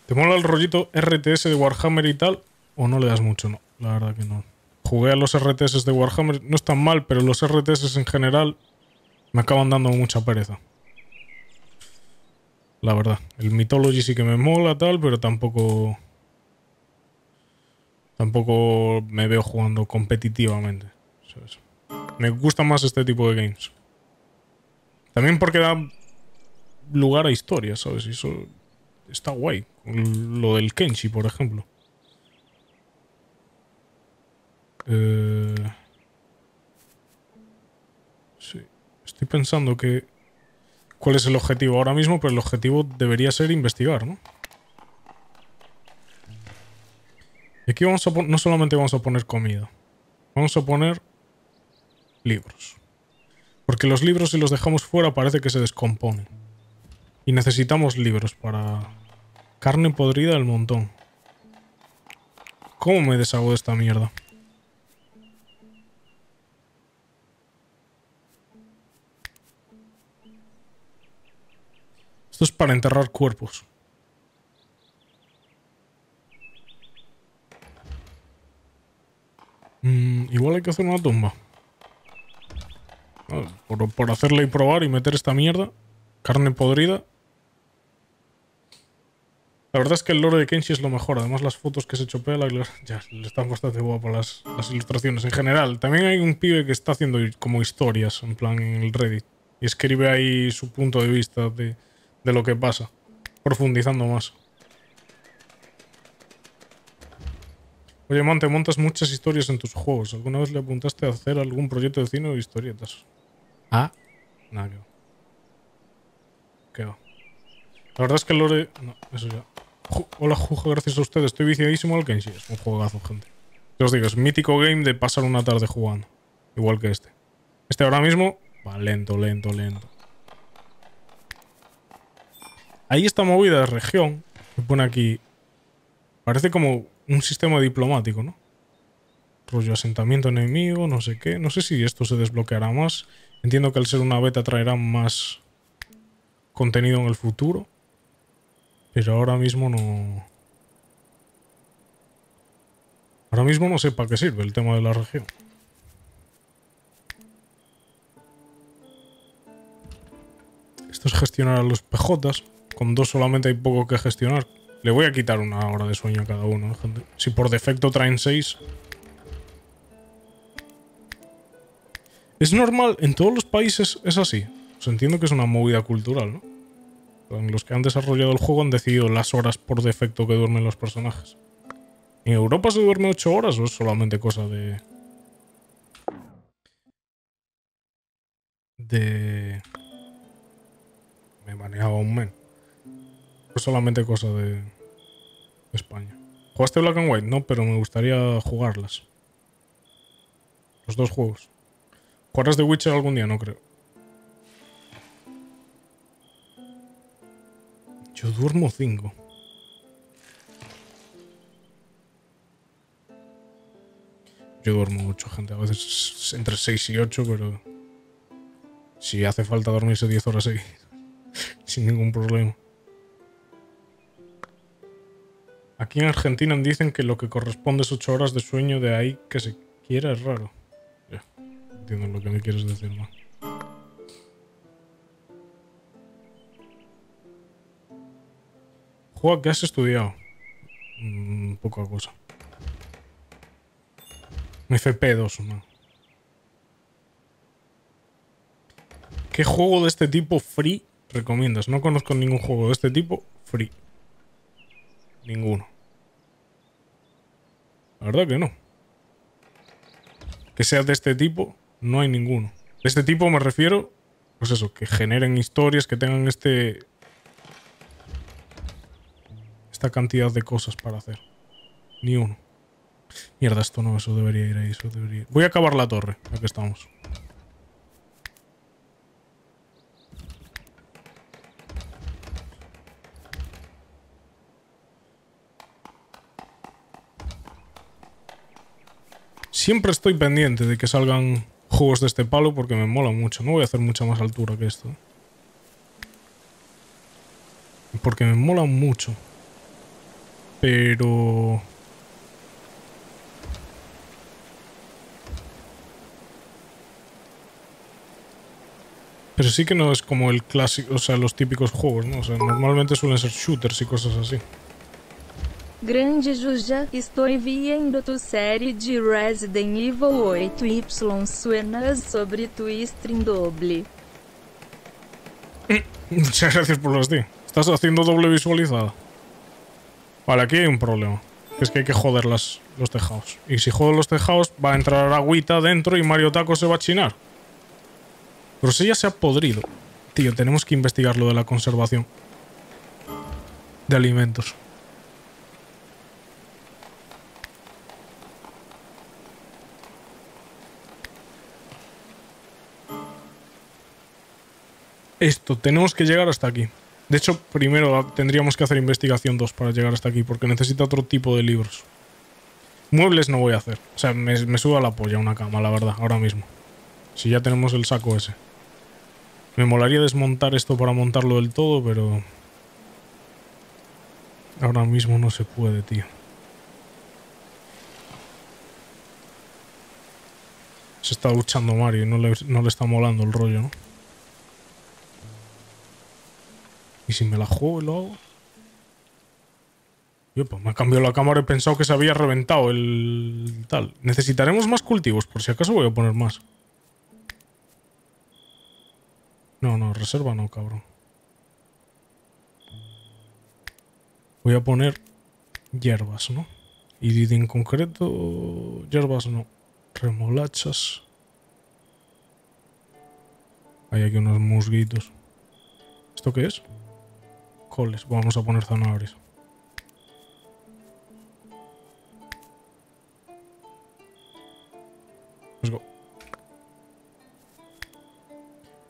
¿Te mola el rollito RTS de Warhammer y tal? ¿O no le das mucho? No, la verdad que no. Jugué a los RTS de Warhammer, no están mal, pero los RTS en general me acaban dando mucha pereza. La verdad. El Mythology sí que me mola, tal, pero tampoco. Tampoco me veo jugando competitivamente. Me gusta más este tipo de games. También porque da lugar a historias, ¿sabes? Y eso está guay. Lo del Kenshi, por ejemplo. Eh, Sí. Estoy pensando que. ¿Cuál es el objetivo ahora mismo? Pero el objetivo debería ser investigar, ¿no? Y aquí vamos a no solamente vamos a poner comida. Vamos a poner libros. Porque los libros, si los dejamos fuera, parece que se descomponen. Y necesitamos libros para. Carne podrida del montón. ¿Cómo me deshago de esta mierda? Esto es para enterrar cuerpos. Mm, igual hay que hacer una tumba. Por, por hacerla y probar y meter esta mierda. Carne podrida. La verdad es que el lore de Kenshi es lo mejor. Además, las fotos que se chopea, ya, le están bastante guapas las, las ilustraciones en general. También hay un pibe que está haciendo como historias, en plan en el Reddit. Y escribe ahí su punto de vista de, de lo que pasa. Profundizando más. Oye, man, te montas muchas historias en tus juegos. ¿Alguna vez le apuntaste a hacer algún proyecto de cine o historietas? Ah, nada que va. ¿Qué va? La verdad es que el lore... No, eso ya. Hola, Juja, gracias a ustedes. Estoy viciadísimo al Kenshi. Es un juegazo, gente. Yo os digo, es mítico game de pasar una tarde jugando. Igual que este. Este ahora mismo va lento, lento, lento. Ahí esta movida de región. Me pone aquí... Parece como un sistema diplomático, ¿no? Rollo asentamiento enemigo, no sé qué. No sé si esto se desbloqueará más. Entiendo que al ser una beta traerá más contenido en el futuro. Pero ahora mismo no... Ahora mismo no sé para qué sirve el tema de la región. Esto es gestionar a los PJs. Con dos solamente hay poco que gestionar. Le voy a quitar una hora de sueño a cada uno, ¿eh, gente. Si por defecto traen seis. Es normal, en todos los países es así. Pues entiendo que es una movida cultural, ¿no? En los que han desarrollado el juego han decidido las horas por defecto que duermen los personajes. ¿En Europa se duerme 8 horas o es solamente cosa de. de. Me manejaba un men. Es solamente cosa de. España. ¿Jugaste Black and White? No, pero me gustaría jugarlas. Los dos juegos. ¿Jugarás The Witcher algún día? No creo. Yo duermo 5. Yo duermo mucho, gente. A veces entre 6 y 8, pero. Si hace falta dormirse 10 horas seguidas. Sin ningún problema. Aquí en Argentina dicen que lo que corresponde es 8 horas de sueño, de ahí que se quiera es raro. Entiendo lo que me quieres decir, ¿no? Juega, ¿qué has estudiado? Mm, poca cosa. FP2, ¿no? ¿Qué juego de este tipo free recomiendas? No conozco ningún juego de este tipo free. Ninguno. La verdad que no. Que sea de este tipo, no hay ninguno. De este tipo me refiero, pues eso, que generen historias, que tengan este... Esta cantidad de cosas para hacer. Ni uno. Mierda, esto no, eso debería ir ahí, eso debería. Voy a acabar la torre, ya que estamos. Siempre estoy pendiente de que salgan juegos de este palo porque me mola mucho. No voy a hacer mucha más altura que esto. Porque me mola mucho. Pero... Pero sí que no es como el clásico, o sea, los típicos juegos, ¿no? O sea, normalmente suelen ser shooters y cosas así. Grande Juja, estou vendo tu série de Resident Evil 8Y suenas sobre tu stream doble. Muchas gracias por los D. Estás haciendo doble visualizada. Vale, aquí hay un problema. Es que hay que joder los tejados. Y si jodo los tejados, va a entrar agüita dentro y Mario Taco se va a chinar. Pero si ya se ha podrido. Tío, tenemos que investigar lo de la conservación. De alimentos. Esto, tenemos que llegar hasta aquí. De hecho, primero tendríamos que hacer investigación 2 para llegar hasta aquí, porque necesita otro tipo de libros. Muebles no voy a hacer. O sea, me, me suda la polla una cama, la verdad, ahora mismo. Si ya tenemos el saco ese. Me molaría desmontar esto para montarlo del todo, pero... Ahora mismo no se puede, tío. Se está duchando Mario y no le, no le está molando el rollo, ¿no? ¿Y si me la juego y lo hago? Yo, pues me ha cambiado la cámara y he pensado que se había reventado el tal. Necesitaremos más cultivos, por si acaso voy a poner más. No, no, reserva no, cabrón. Voy a poner hierbas, ¿no? Y en concreto, hierbas no. Remolachas. Hay aquí unos musguitos. ¿Esto qué es? Coles. Vamos a poner zanahorias.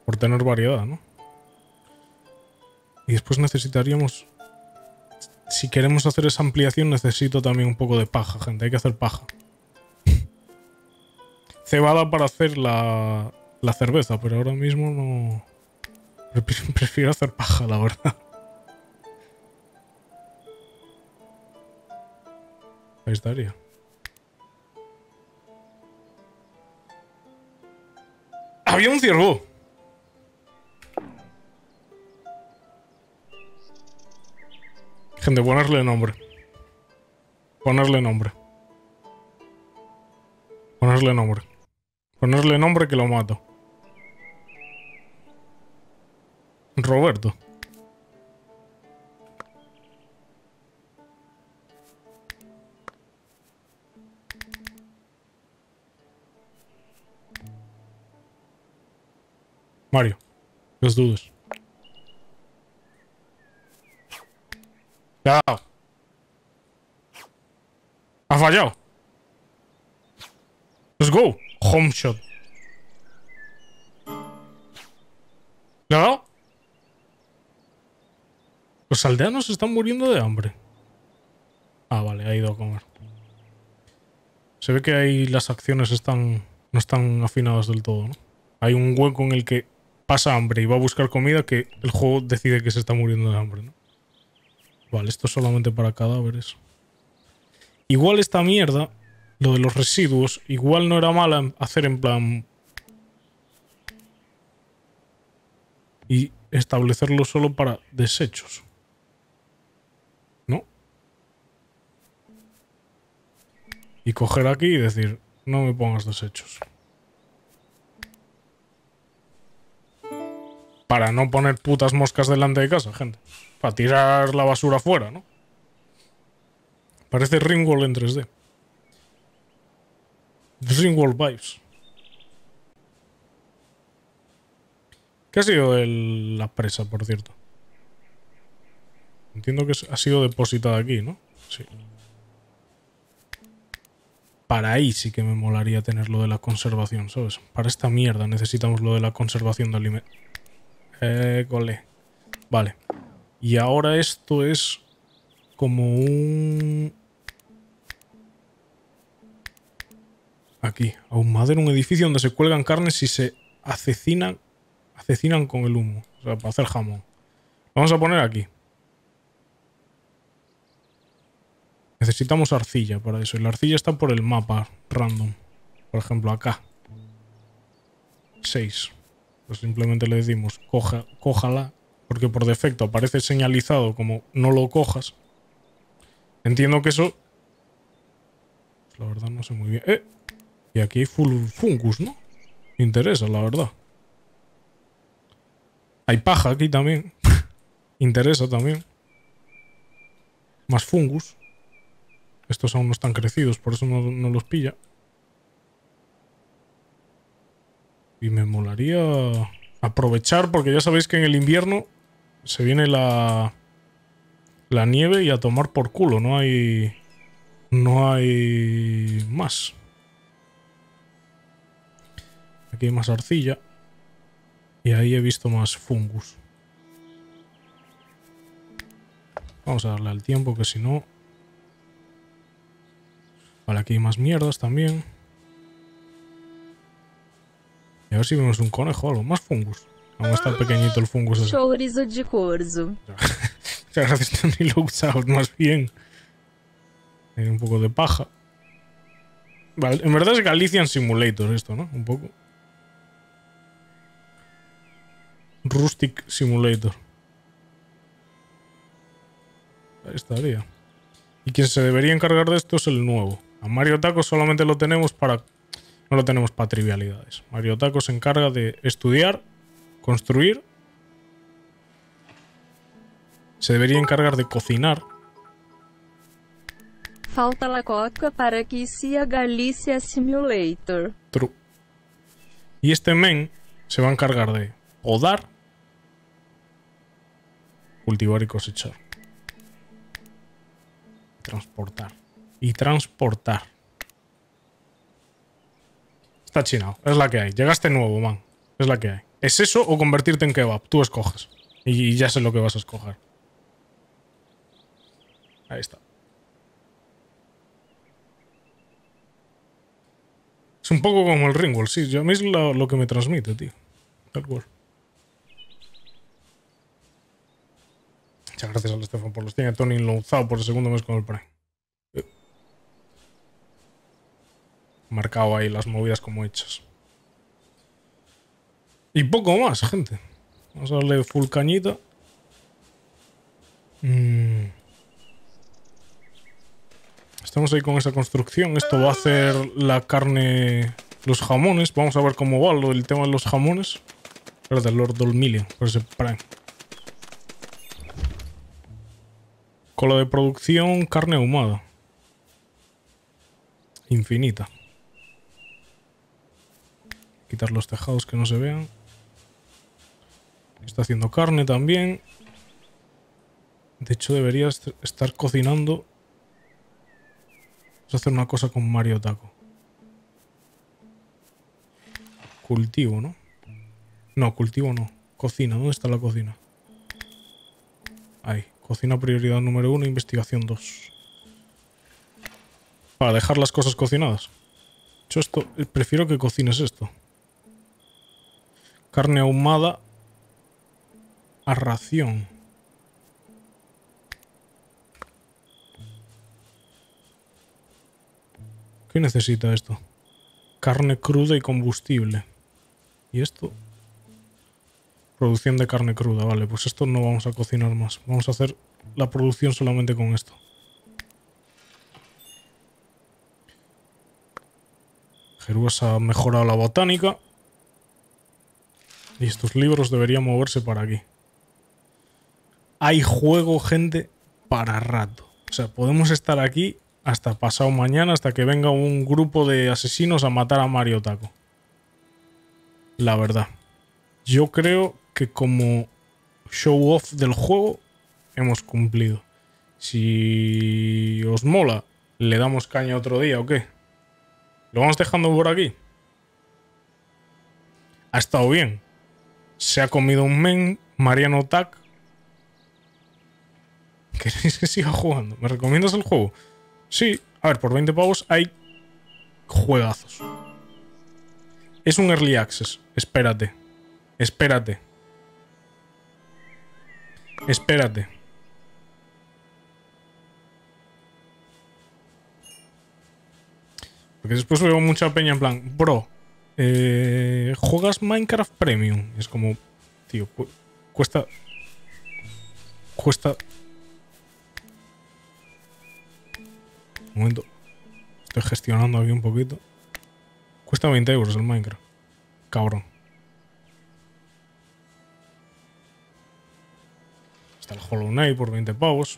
Por tener variedad, ¿no? Y después necesitaríamos... Si queremos hacer esa ampliación necesito también un poco de paja, gente. Hay que hacer paja. Cebada para hacer la, la cerveza, pero ahora mismo no... Prefiero hacer paja, la verdad. Había un ciervo. Gente, ponerle nombre. Ponerle nombre. Ponerle nombre. Ponerle nombre que lo mato. Roberto. Mario, los dudes. Chao. Ha fallado. Let's go. Home shot. ¿Le ha dado? Los aldeanos están muriendo de hambre. Ah, vale, ha ido a comer. Se ve que ahí las acciones están no están afinadas del todo, ¿no? Hay un hueco en el que pasa hambre y va a buscar comida que el juego decide que se está muriendo de hambre, ¿no? Vale, esto es solamente para cadáveres. Igual esta mierda, lo de los residuos, igual no era mala hacer en plan... Y establecerlo solo para desechos. ¿No? Y coger aquí y decir, no me pongas desechos. Para no poner putas moscas delante de casa, gente. Para tirar la basura afuera, ¿no? Parece Ringwall en 3D. Ringwall Vibes. ¿Qué ha sido el- la presa, por cierto? Entiendo que ha sido depositada aquí, ¿no? Sí. Para ahí sí que me molaría tener lo de la conservación, ¿sabes? Para esta mierda necesitamos lo de la conservación de alimentos. Eh. Vale. Y ahora esto es como un... Aquí. Ahummadero, un edificio donde se cuelgan carnes y se acecinan, acecinan con el humo. O sea, para hacer jamón. Vamos a poner aquí. Necesitamos arcilla para eso. Y la arcilla está por el mapa random. Por ejemplo, acá. 6. Pues simplemente le decimos, coja, cójala. Porque por defecto aparece señalizado como no lo cojas. Entiendo que eso... La verdad no sé muy bien. ¡Eh! Y aquí hay full fungus, ¿no? Interesa, la verdad. Hay paja aquí también. interesa también. Más fungus. Estos aún no están crecidos, por eso no, no los pilla. Y me molaría aprovechar, porque ya sabéis que en el invierno se viene la, la nieve y a tomar por culo. No hay... No hay más. Aquí hay más arcilla. Y ahí he visto más fungus. Vamos a darle al tiempo, que si no... Vale, aquí hay más mierdas también. Y a ver si vemos un conejo o algo. Más fungus. Aún está pequeñito el fungus. ese. Chorizo de corzo. Muchas gracias, Tony Looksout, más bien. Hay un poco de paja. Vale, en verdad es Galician Simulator esto, ¿no? Un poco. Rustic Simulator. Ahí estaría. Y quien se debería encargar de esto es el nuevo. A Mario Taco solamente lo tenemos para... No lo tenemos para trivialidades. Mario Taco se encarga de estudiar, construir. Se debería encargar de cocinar. Falta la coca para que sea Galicia Simulator. True. Y este men se va a encargar de podar, cultivar y cosechar. Transportar. Y transportar. Está chinado. Es la que hay. Llegaste nuevo, man. Es la que hay. ¿Es eso o convertirte en kebab? Tú escoges. Y ya sé lo que vas a escoger. Ahí está. Es un poco como el Ringwall, sí. Yo, a mí es lo, que me transmite, tío. Tal cual. Muchas gracias al Estefan por los 100. A Tony Louzao por el segundo mes con el Prime. Marcado ahí las movidas como hechas. Y poco más, gente. Vamos a darle full cañita. Mm. Estamos ahí con esa construcción. Esto va a hacer la carne, los jamones. Vamos a ver cómo va lo del tema de los jamones. Espérate, Lord Dolmilio, por ese Prime. Cola de producción, carne ahumada. Infinita. Quitar los tejados que no se vean. Está haciendo carne también. De hecho, debería est- estar cocinando. Vamos a hacer una cosa con Mario Taco. Cultivo, ¿no? No, cultivo no. Cocina, ¿dónde está la cocina? Ahí. Cocina prioridad número uno, investigación 2. Para dejar las cosas cocinadas. Yo esto, prefiero que cocines esto. Carne ahumada a ración. ¿Qué necesita esto? Carne cruda y combustible. ¿Y esto? Producción de carne cruda, vale. Pues esto no vamos a cocinar más. Vamos a hacer la producción solamente con esto. Jerúas ha mejorado la botánica. Y estos libros deberían moverse para aquí. Hay juego, gente, para rato. O sea, podemos estar aquí hasta pasado mañana, hasta que venga un grupo de asesinos a matar a Mario Taco. La verdad. Yo creo que como show off del juego hemos cumplido. Si os mola, le damos caña otro día o qué. Lo vamos dejando por aquí. Ha estado bien. Se ha comido un men, Mariano Tac. ¿Queréis que siga jugando? ¿Me recomiendas el juego? Sí. A ver, por 20 pavos hay juegazos. Es un early access. Espérate. Espérate. Espérate. Porque después veo mucha peña en plan, bro, eh, ¿juegas Minecraft Premium? Es como, tío, cu- cuesta... Cuesta... Un momento. Estoy gestionando aquí un poquito. Cuesta 20 euros el Minecraft. Cabrón. Está el Hollow Knight por 20 pavos.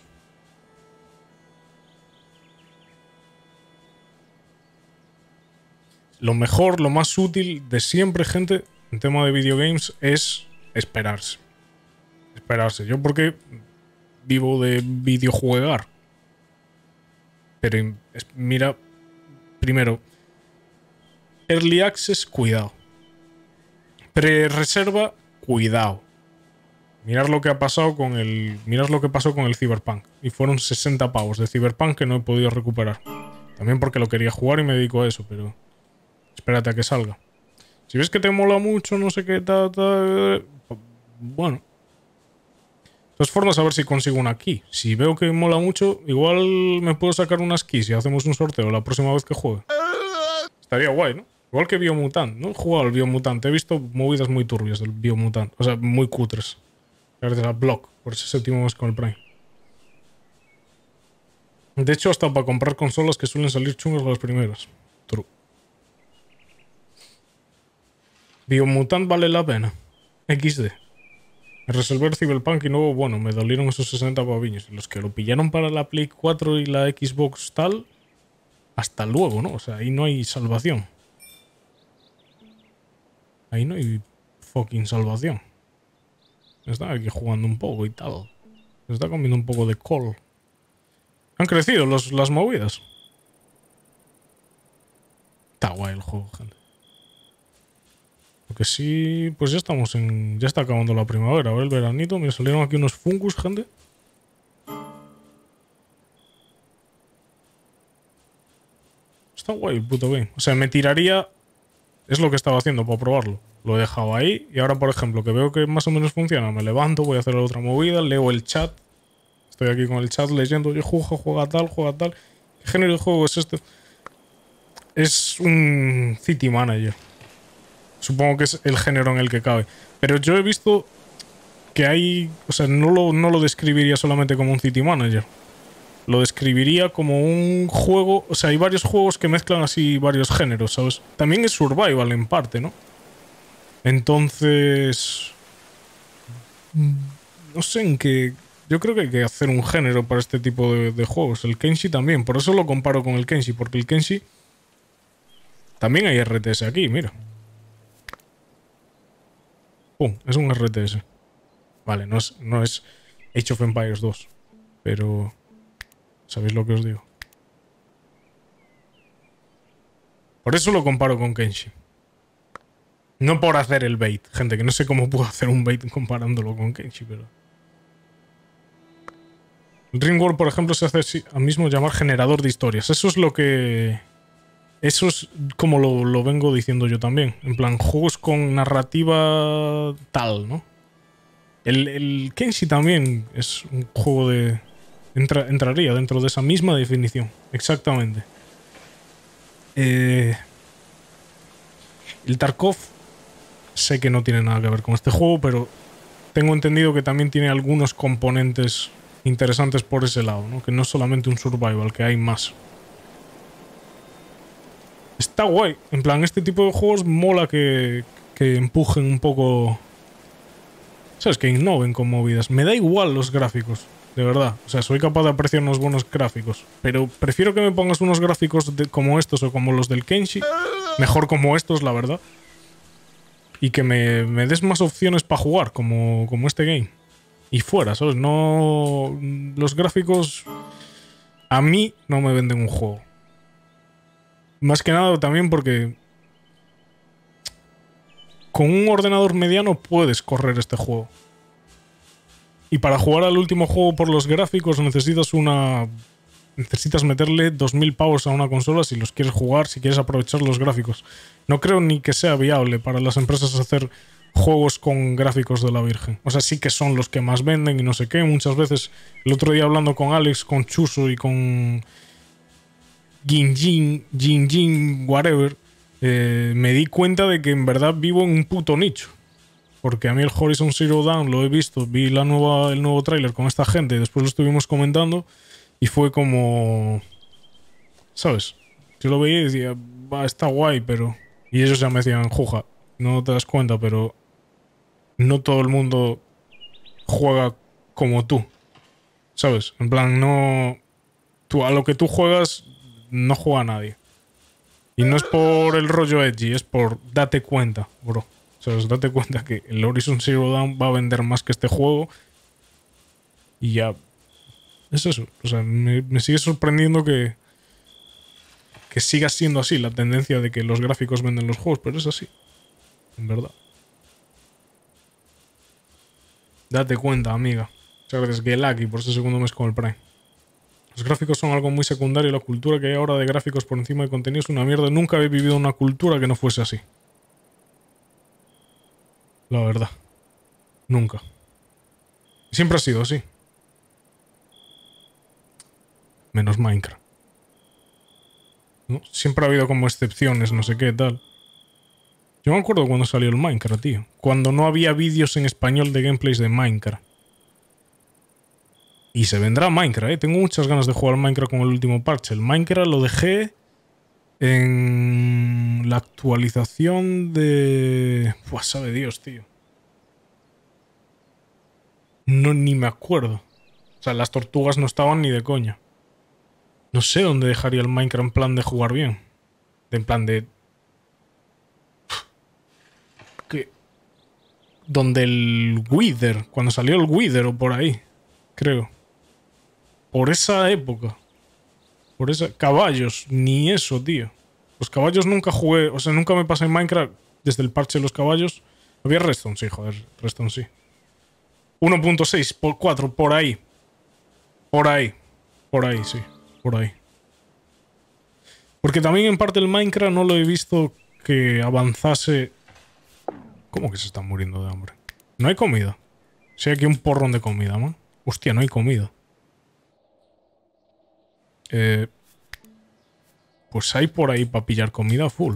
Lo mejor, lo más útil de siempre, gente, en tema de videogames, es esperarse. Esperarse. Yo porque vivo de videojuegar. Pero mira, primero, Early Access, cuidado. Pre-reserva, cuidado. Mirar lo que ha pasado con el. Mirad lo que pasó con el Cyberpunk. Y fueron 60 pavos de Cyberpunk que no he podido recuperar. También porque lo quería jugar y me dedico a eso, pero. Espérate a que salga. Si ves que te mola mucho, no sé qué, ta, ta, Bueno. De todas formas, a ver si consigo una key. Si veo que mola mucho, igual me puedo sacar unas keys y hacemos un sorteo la próxima vez que juegue. Estaría guay, ¿no? Igual que Biomutant. No he jugado al Biomutant. He visto movidas muy turbias del Biomutant. O sea, muy cutres. Gracias a Block por ese séptimo mes con el Prime. De hecho, hasta para comprar consolas que suelen salir chungas las primeras. True. Biomutant vale la pena. XD. Resolver Cyberpunk y nuevo, bueno, me dolieron esos 60 paviños. Los que lo pillaron para la Play 4 y la Xbox tal, hasta luego, ¿no? O sea, ahí no hay salvación. Ahí no hay fucking salvación. Está aquí jugando un poco y tal. Se está comiendo un poco de col. Han crecido los- las movidas. Está guay el juego, gente. Lo que sí, pues ya estamos en. Ya está acabando la primavera, ahora el veranito. Me salieron aquí unos fungus, gente. Está guay puto game. O sea, me tiraría. Es lo que estaba haciendo para probarlo. Lo he dejado ahí y ahora, por ejemplo, que veo que más o menos funciona, me levanto, voy a hacer otra movida, leo el chat. Estoy aquí con el chat leyendo, oye, juega, juega tal, juega tal. ¿Qué género de juego es este? Es un City Manager. Supongo que es el género en el que cabe. Pero yo he visto que hay. O sea, no lo, no lo describiría solamente como un City Manager. Lo describiría como un juego. O sea, hay varios juegos que mezclan así varios géneros, ¿sabes? También es survival en parte, ¿no? Entonces. mm, No sé en qué. Yo creo que hay que hacer un género para este tipo de, de juegos. El Kenshi también. Por eso lo comparo con el Kenshi. Porque el Kenshi. También hay RTS aquí, mira. Pum, es un RTS. Vale, no es, no es Age of Empires 2. Pero. ¿Sabéis lo que os digo? Por eso lo comparo con Kenshi. No por hacer el bait, gente, que no sé cómo puedo hacer un bait comparándolo con Kenshi, pero. Ringworld, por ejemplo, se hace así- a mismo llamar generador de historias. Eso es lo que. Eso es como lo, lo vengo diciendo yo también. En plan, juegos con narrativa tal, ¿no? El, el Kenshi también es un juego de. entra- entraría dentro de esa misma definición. Exactamente. Eh, el Tarkov sé que no tiene nada que ver con este juego, pero tengo entendido que también tiene algunos componentes interesantes por ese lado, ¿no? Que no es solamente un survival, que hay más. Está guay. En plan, este tipo de juegos mola que, que empujen un poco. ¿Sabes? Que innoven con movidas. Me da igual los gráficos, de verdad. O sea, soy capaz de apreciar unos buenos gráficos. Pero prefiero que me pongas unos gráficos como estos o como los del Kenshi. Mejor como estos, la verdad. Y que me, me des más opciones para jugar, como, como este game. Y fuera, ¿sabes? No. Los gráficos. A mí no me venden un juego. Más que nada también porque con un ordenador mediano puedes correr este juego. Y para jugar al último juego por los gráficos necesitas una necesitas meterle 2.000 pavos a una consola si los quieres jugar, si quieres aprovechar los gráficos. No creo ni que sea viable para las empresas hacer juegos con gráficos de la Virgen. O sea, sí que son los que más venden y no sé qué. Muchas veces, el otro día hablando con Alex, con Chuso y con Ginjin, Jinjin, whatever, eh, me di cuenta de que en verdad vivo en un puto nicho. Porque a mí el Horizon Zero Dawn lo he visto, vi la nueva, el nuevo tráiler con esta gente después lo estuvimos comentando y fue como... ¿Sabes? Yo lo veía y decía, va, está guay, pero... Y ellos ya me decían, juja, no te das cuenta, pero no todo el mundo juega como tú. ¿Sabes? En plan, no... Tú, a lo que tú juegas, no juega nadie. Y no es por el rollo edgy, es por date cuenta, bro. O sea, date cuenta que el Horizon Zero Dawn va a vender más que este juego. Y ya. Es eso. O sea, me, sigue sorprendiendo que. Que siga siendo así la tendencia de que los gráficos venden los juegos, pero es así. En verdad. Date cuenta, amiga. Muchas gracias, Gelaki, por ese segundo mes con el Prime. Los gráficos son algo muy secundario y la cultura que hay ahora de gráficos por encima de contenido es una mierda. Nunca he vivido una cultura que no fuese así. La verdad. Nunca. Siempre ha sido así. Menos Minecraft. Siempre ha habido como excepciones, no sé qué, tal. Yo me acuerdo cuando salió el Minecraft, tío. Cuando no había vídeos en español de gameplays de Minecraft. Y se vendrá Minecraft, ¿eh? Tengo muchas ganas de jugar Minecraft con el último parche. El Minecraft lo dejé en la actualización de... Pues sabe Dios, tío. No, ni me acuerdo. O sea, las tortugas no estaban ni de coña. No sé dónde dejaría el Minecraft en plan de jugar bien. En plan de... Que... Donde el Wither, cuando salió el Wither o por ahí, creo. Por esa época. Por esa... Caballos, ni eso, tío. Los caballos nunca jugué, o sea, nunca me pasé en Minecraft desde el parche de los caballos. Había Redstone, sí, joder, Redstone sí. 1.6 por 4, por ahí. Por ahí. Por ahí, sí. Por ahí. Porque también en parte el Minecraft no lo he visto que avanzase... ¿Cómo que se están muriendo de hambre? No hay comida. Si hay aquí un porrón de comida, man. Hostia, no hay comida. Eh, pues hay por ahí para pillar comida full.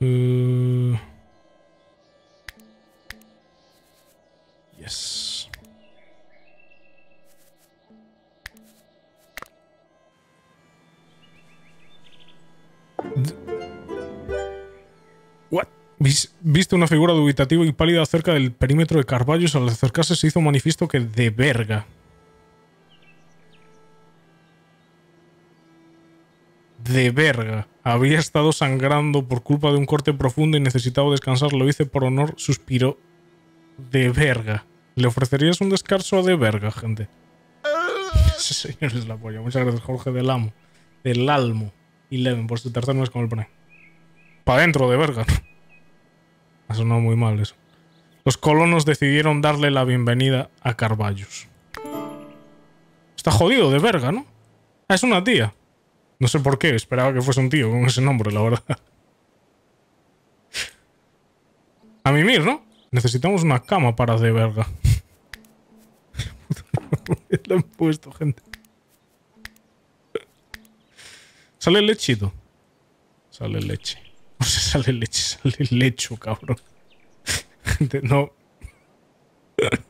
Eh, yes. What? Vis- Viste una figura dubitativa y pálida cerca del perímetro de Carballos. Al acercarse se hizo manifiesto que de verga. De verga. Había estado sangrando por culpa de un corte profundo y necesitaba descansar. Lo hice por honor, suspiró. De verga. ¿Le ofrecerías un descanso de verga, gente? Ese señor es la polla. Muchas gracias, Jorge del Amo. Del Almo. Y Leven por su tercer mes con el Prime. Para dentro de verga. Ha sonado muy mal eso. Los colonos decidieron darle la bienvenida a Carballos. Está jodido de verga, ¿no? Ah, es una tía. No sé por qué, esperaba que fuese un tío con ese nombre, la verdad. A mimir, ¿no? Necesitamos una cama para de verga. Lo han puesto, gente. Sale lechito. Sale leche. No se sale leche, sale lecho, cabrón. Gente, no.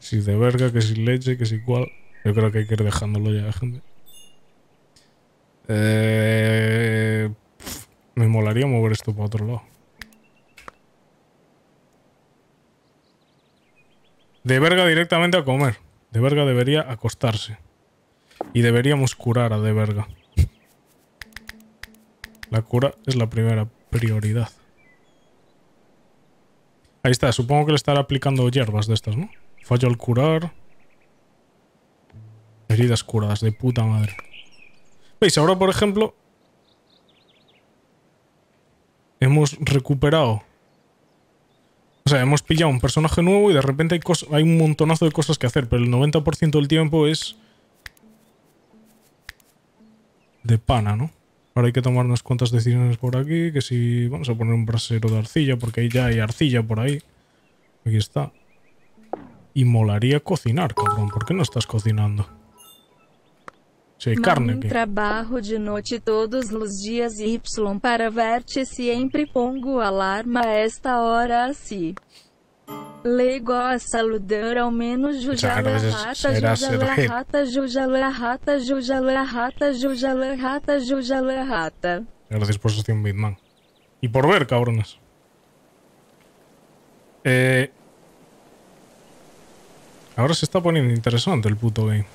Si de verga, que si leche, que si cual. Yo creo que hay que ir dejándolo ya, gente. Eh, me molaría mover esto para otro lado. De verga directamente a comer. De verga debería acostarse. Y deberíamos curar a de verga. La cura es la primera prioridad. Ahí está, supongo que le estará aplicando hierbas de estas, ¿no? Fallo al curar. Heridas curadas, de puta madre. ¿Veis? Ahora, por ejemplo, hemos recuperado. O sea, hemos pillado un personaje nuevo y de repente hay, hay un montonazo de cosas que hacer, pero el 90% del tiempo es de pana, ¿no? Ahora hay que tomar unas cuantas decisiones por aquí, que si vamos a poner un brasero de arcilla, porque ahí ya hay arcilla por ahí. Aquí está. Y molaría cocinar, cabrón. ¿Por qué no estás cocinando? Mamin aquí. trabalho de noite todos os dias Y para verte sempre pongo alarma a esta hora assim. Lego a saludar ao menos jujala rata, jujala rata, jujala rata, jujala rata, jujala rata, jujala rata. Gracias por sostener Bitman. Y por ver, cabrones. Eh, ahora se está poniendo interesante el puto game.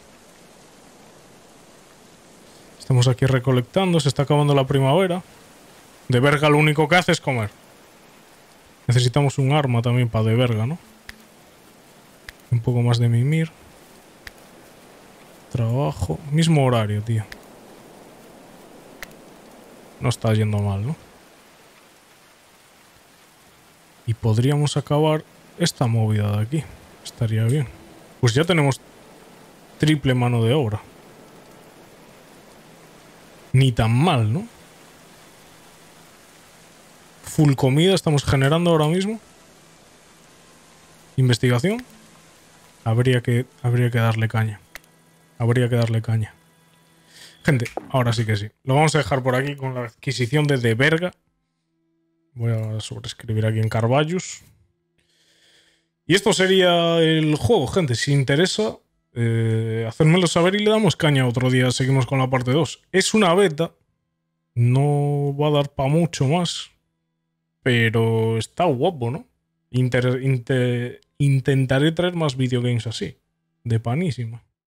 Estamos aquí recolectando, se está acabando la primavera. De verga lo único que hace es comer. Necesitamos un arma también para de verga, ¿no? Un poco más de mimir. Trabajo. Mismo horario, tío. No está yendo mal, ¿no? Y podríamos acabar esta movida de aquí. Estaría bien. Pues ya tenemos triple mano de obra. Ni tan mal, ¿no? Full comida estamos generando ahora mismo. Investigación. Habría que, habría que darle caña. Habría que darle caña. Gente, ahora sí que sí. Lo vamos a dejar por aquí con la adquisición de De Verga. Voy a sobreescribir aquí en Carvallus. Y esto sería el juego, gente. Si interesa, eh, hacérmelo saber y le damos caña otro día. Seguimos con la parte 2. Es una beta. No va a dar para mucho más. Pero está guapo, ¿no? Intentaré traer más videogames así. De panísima.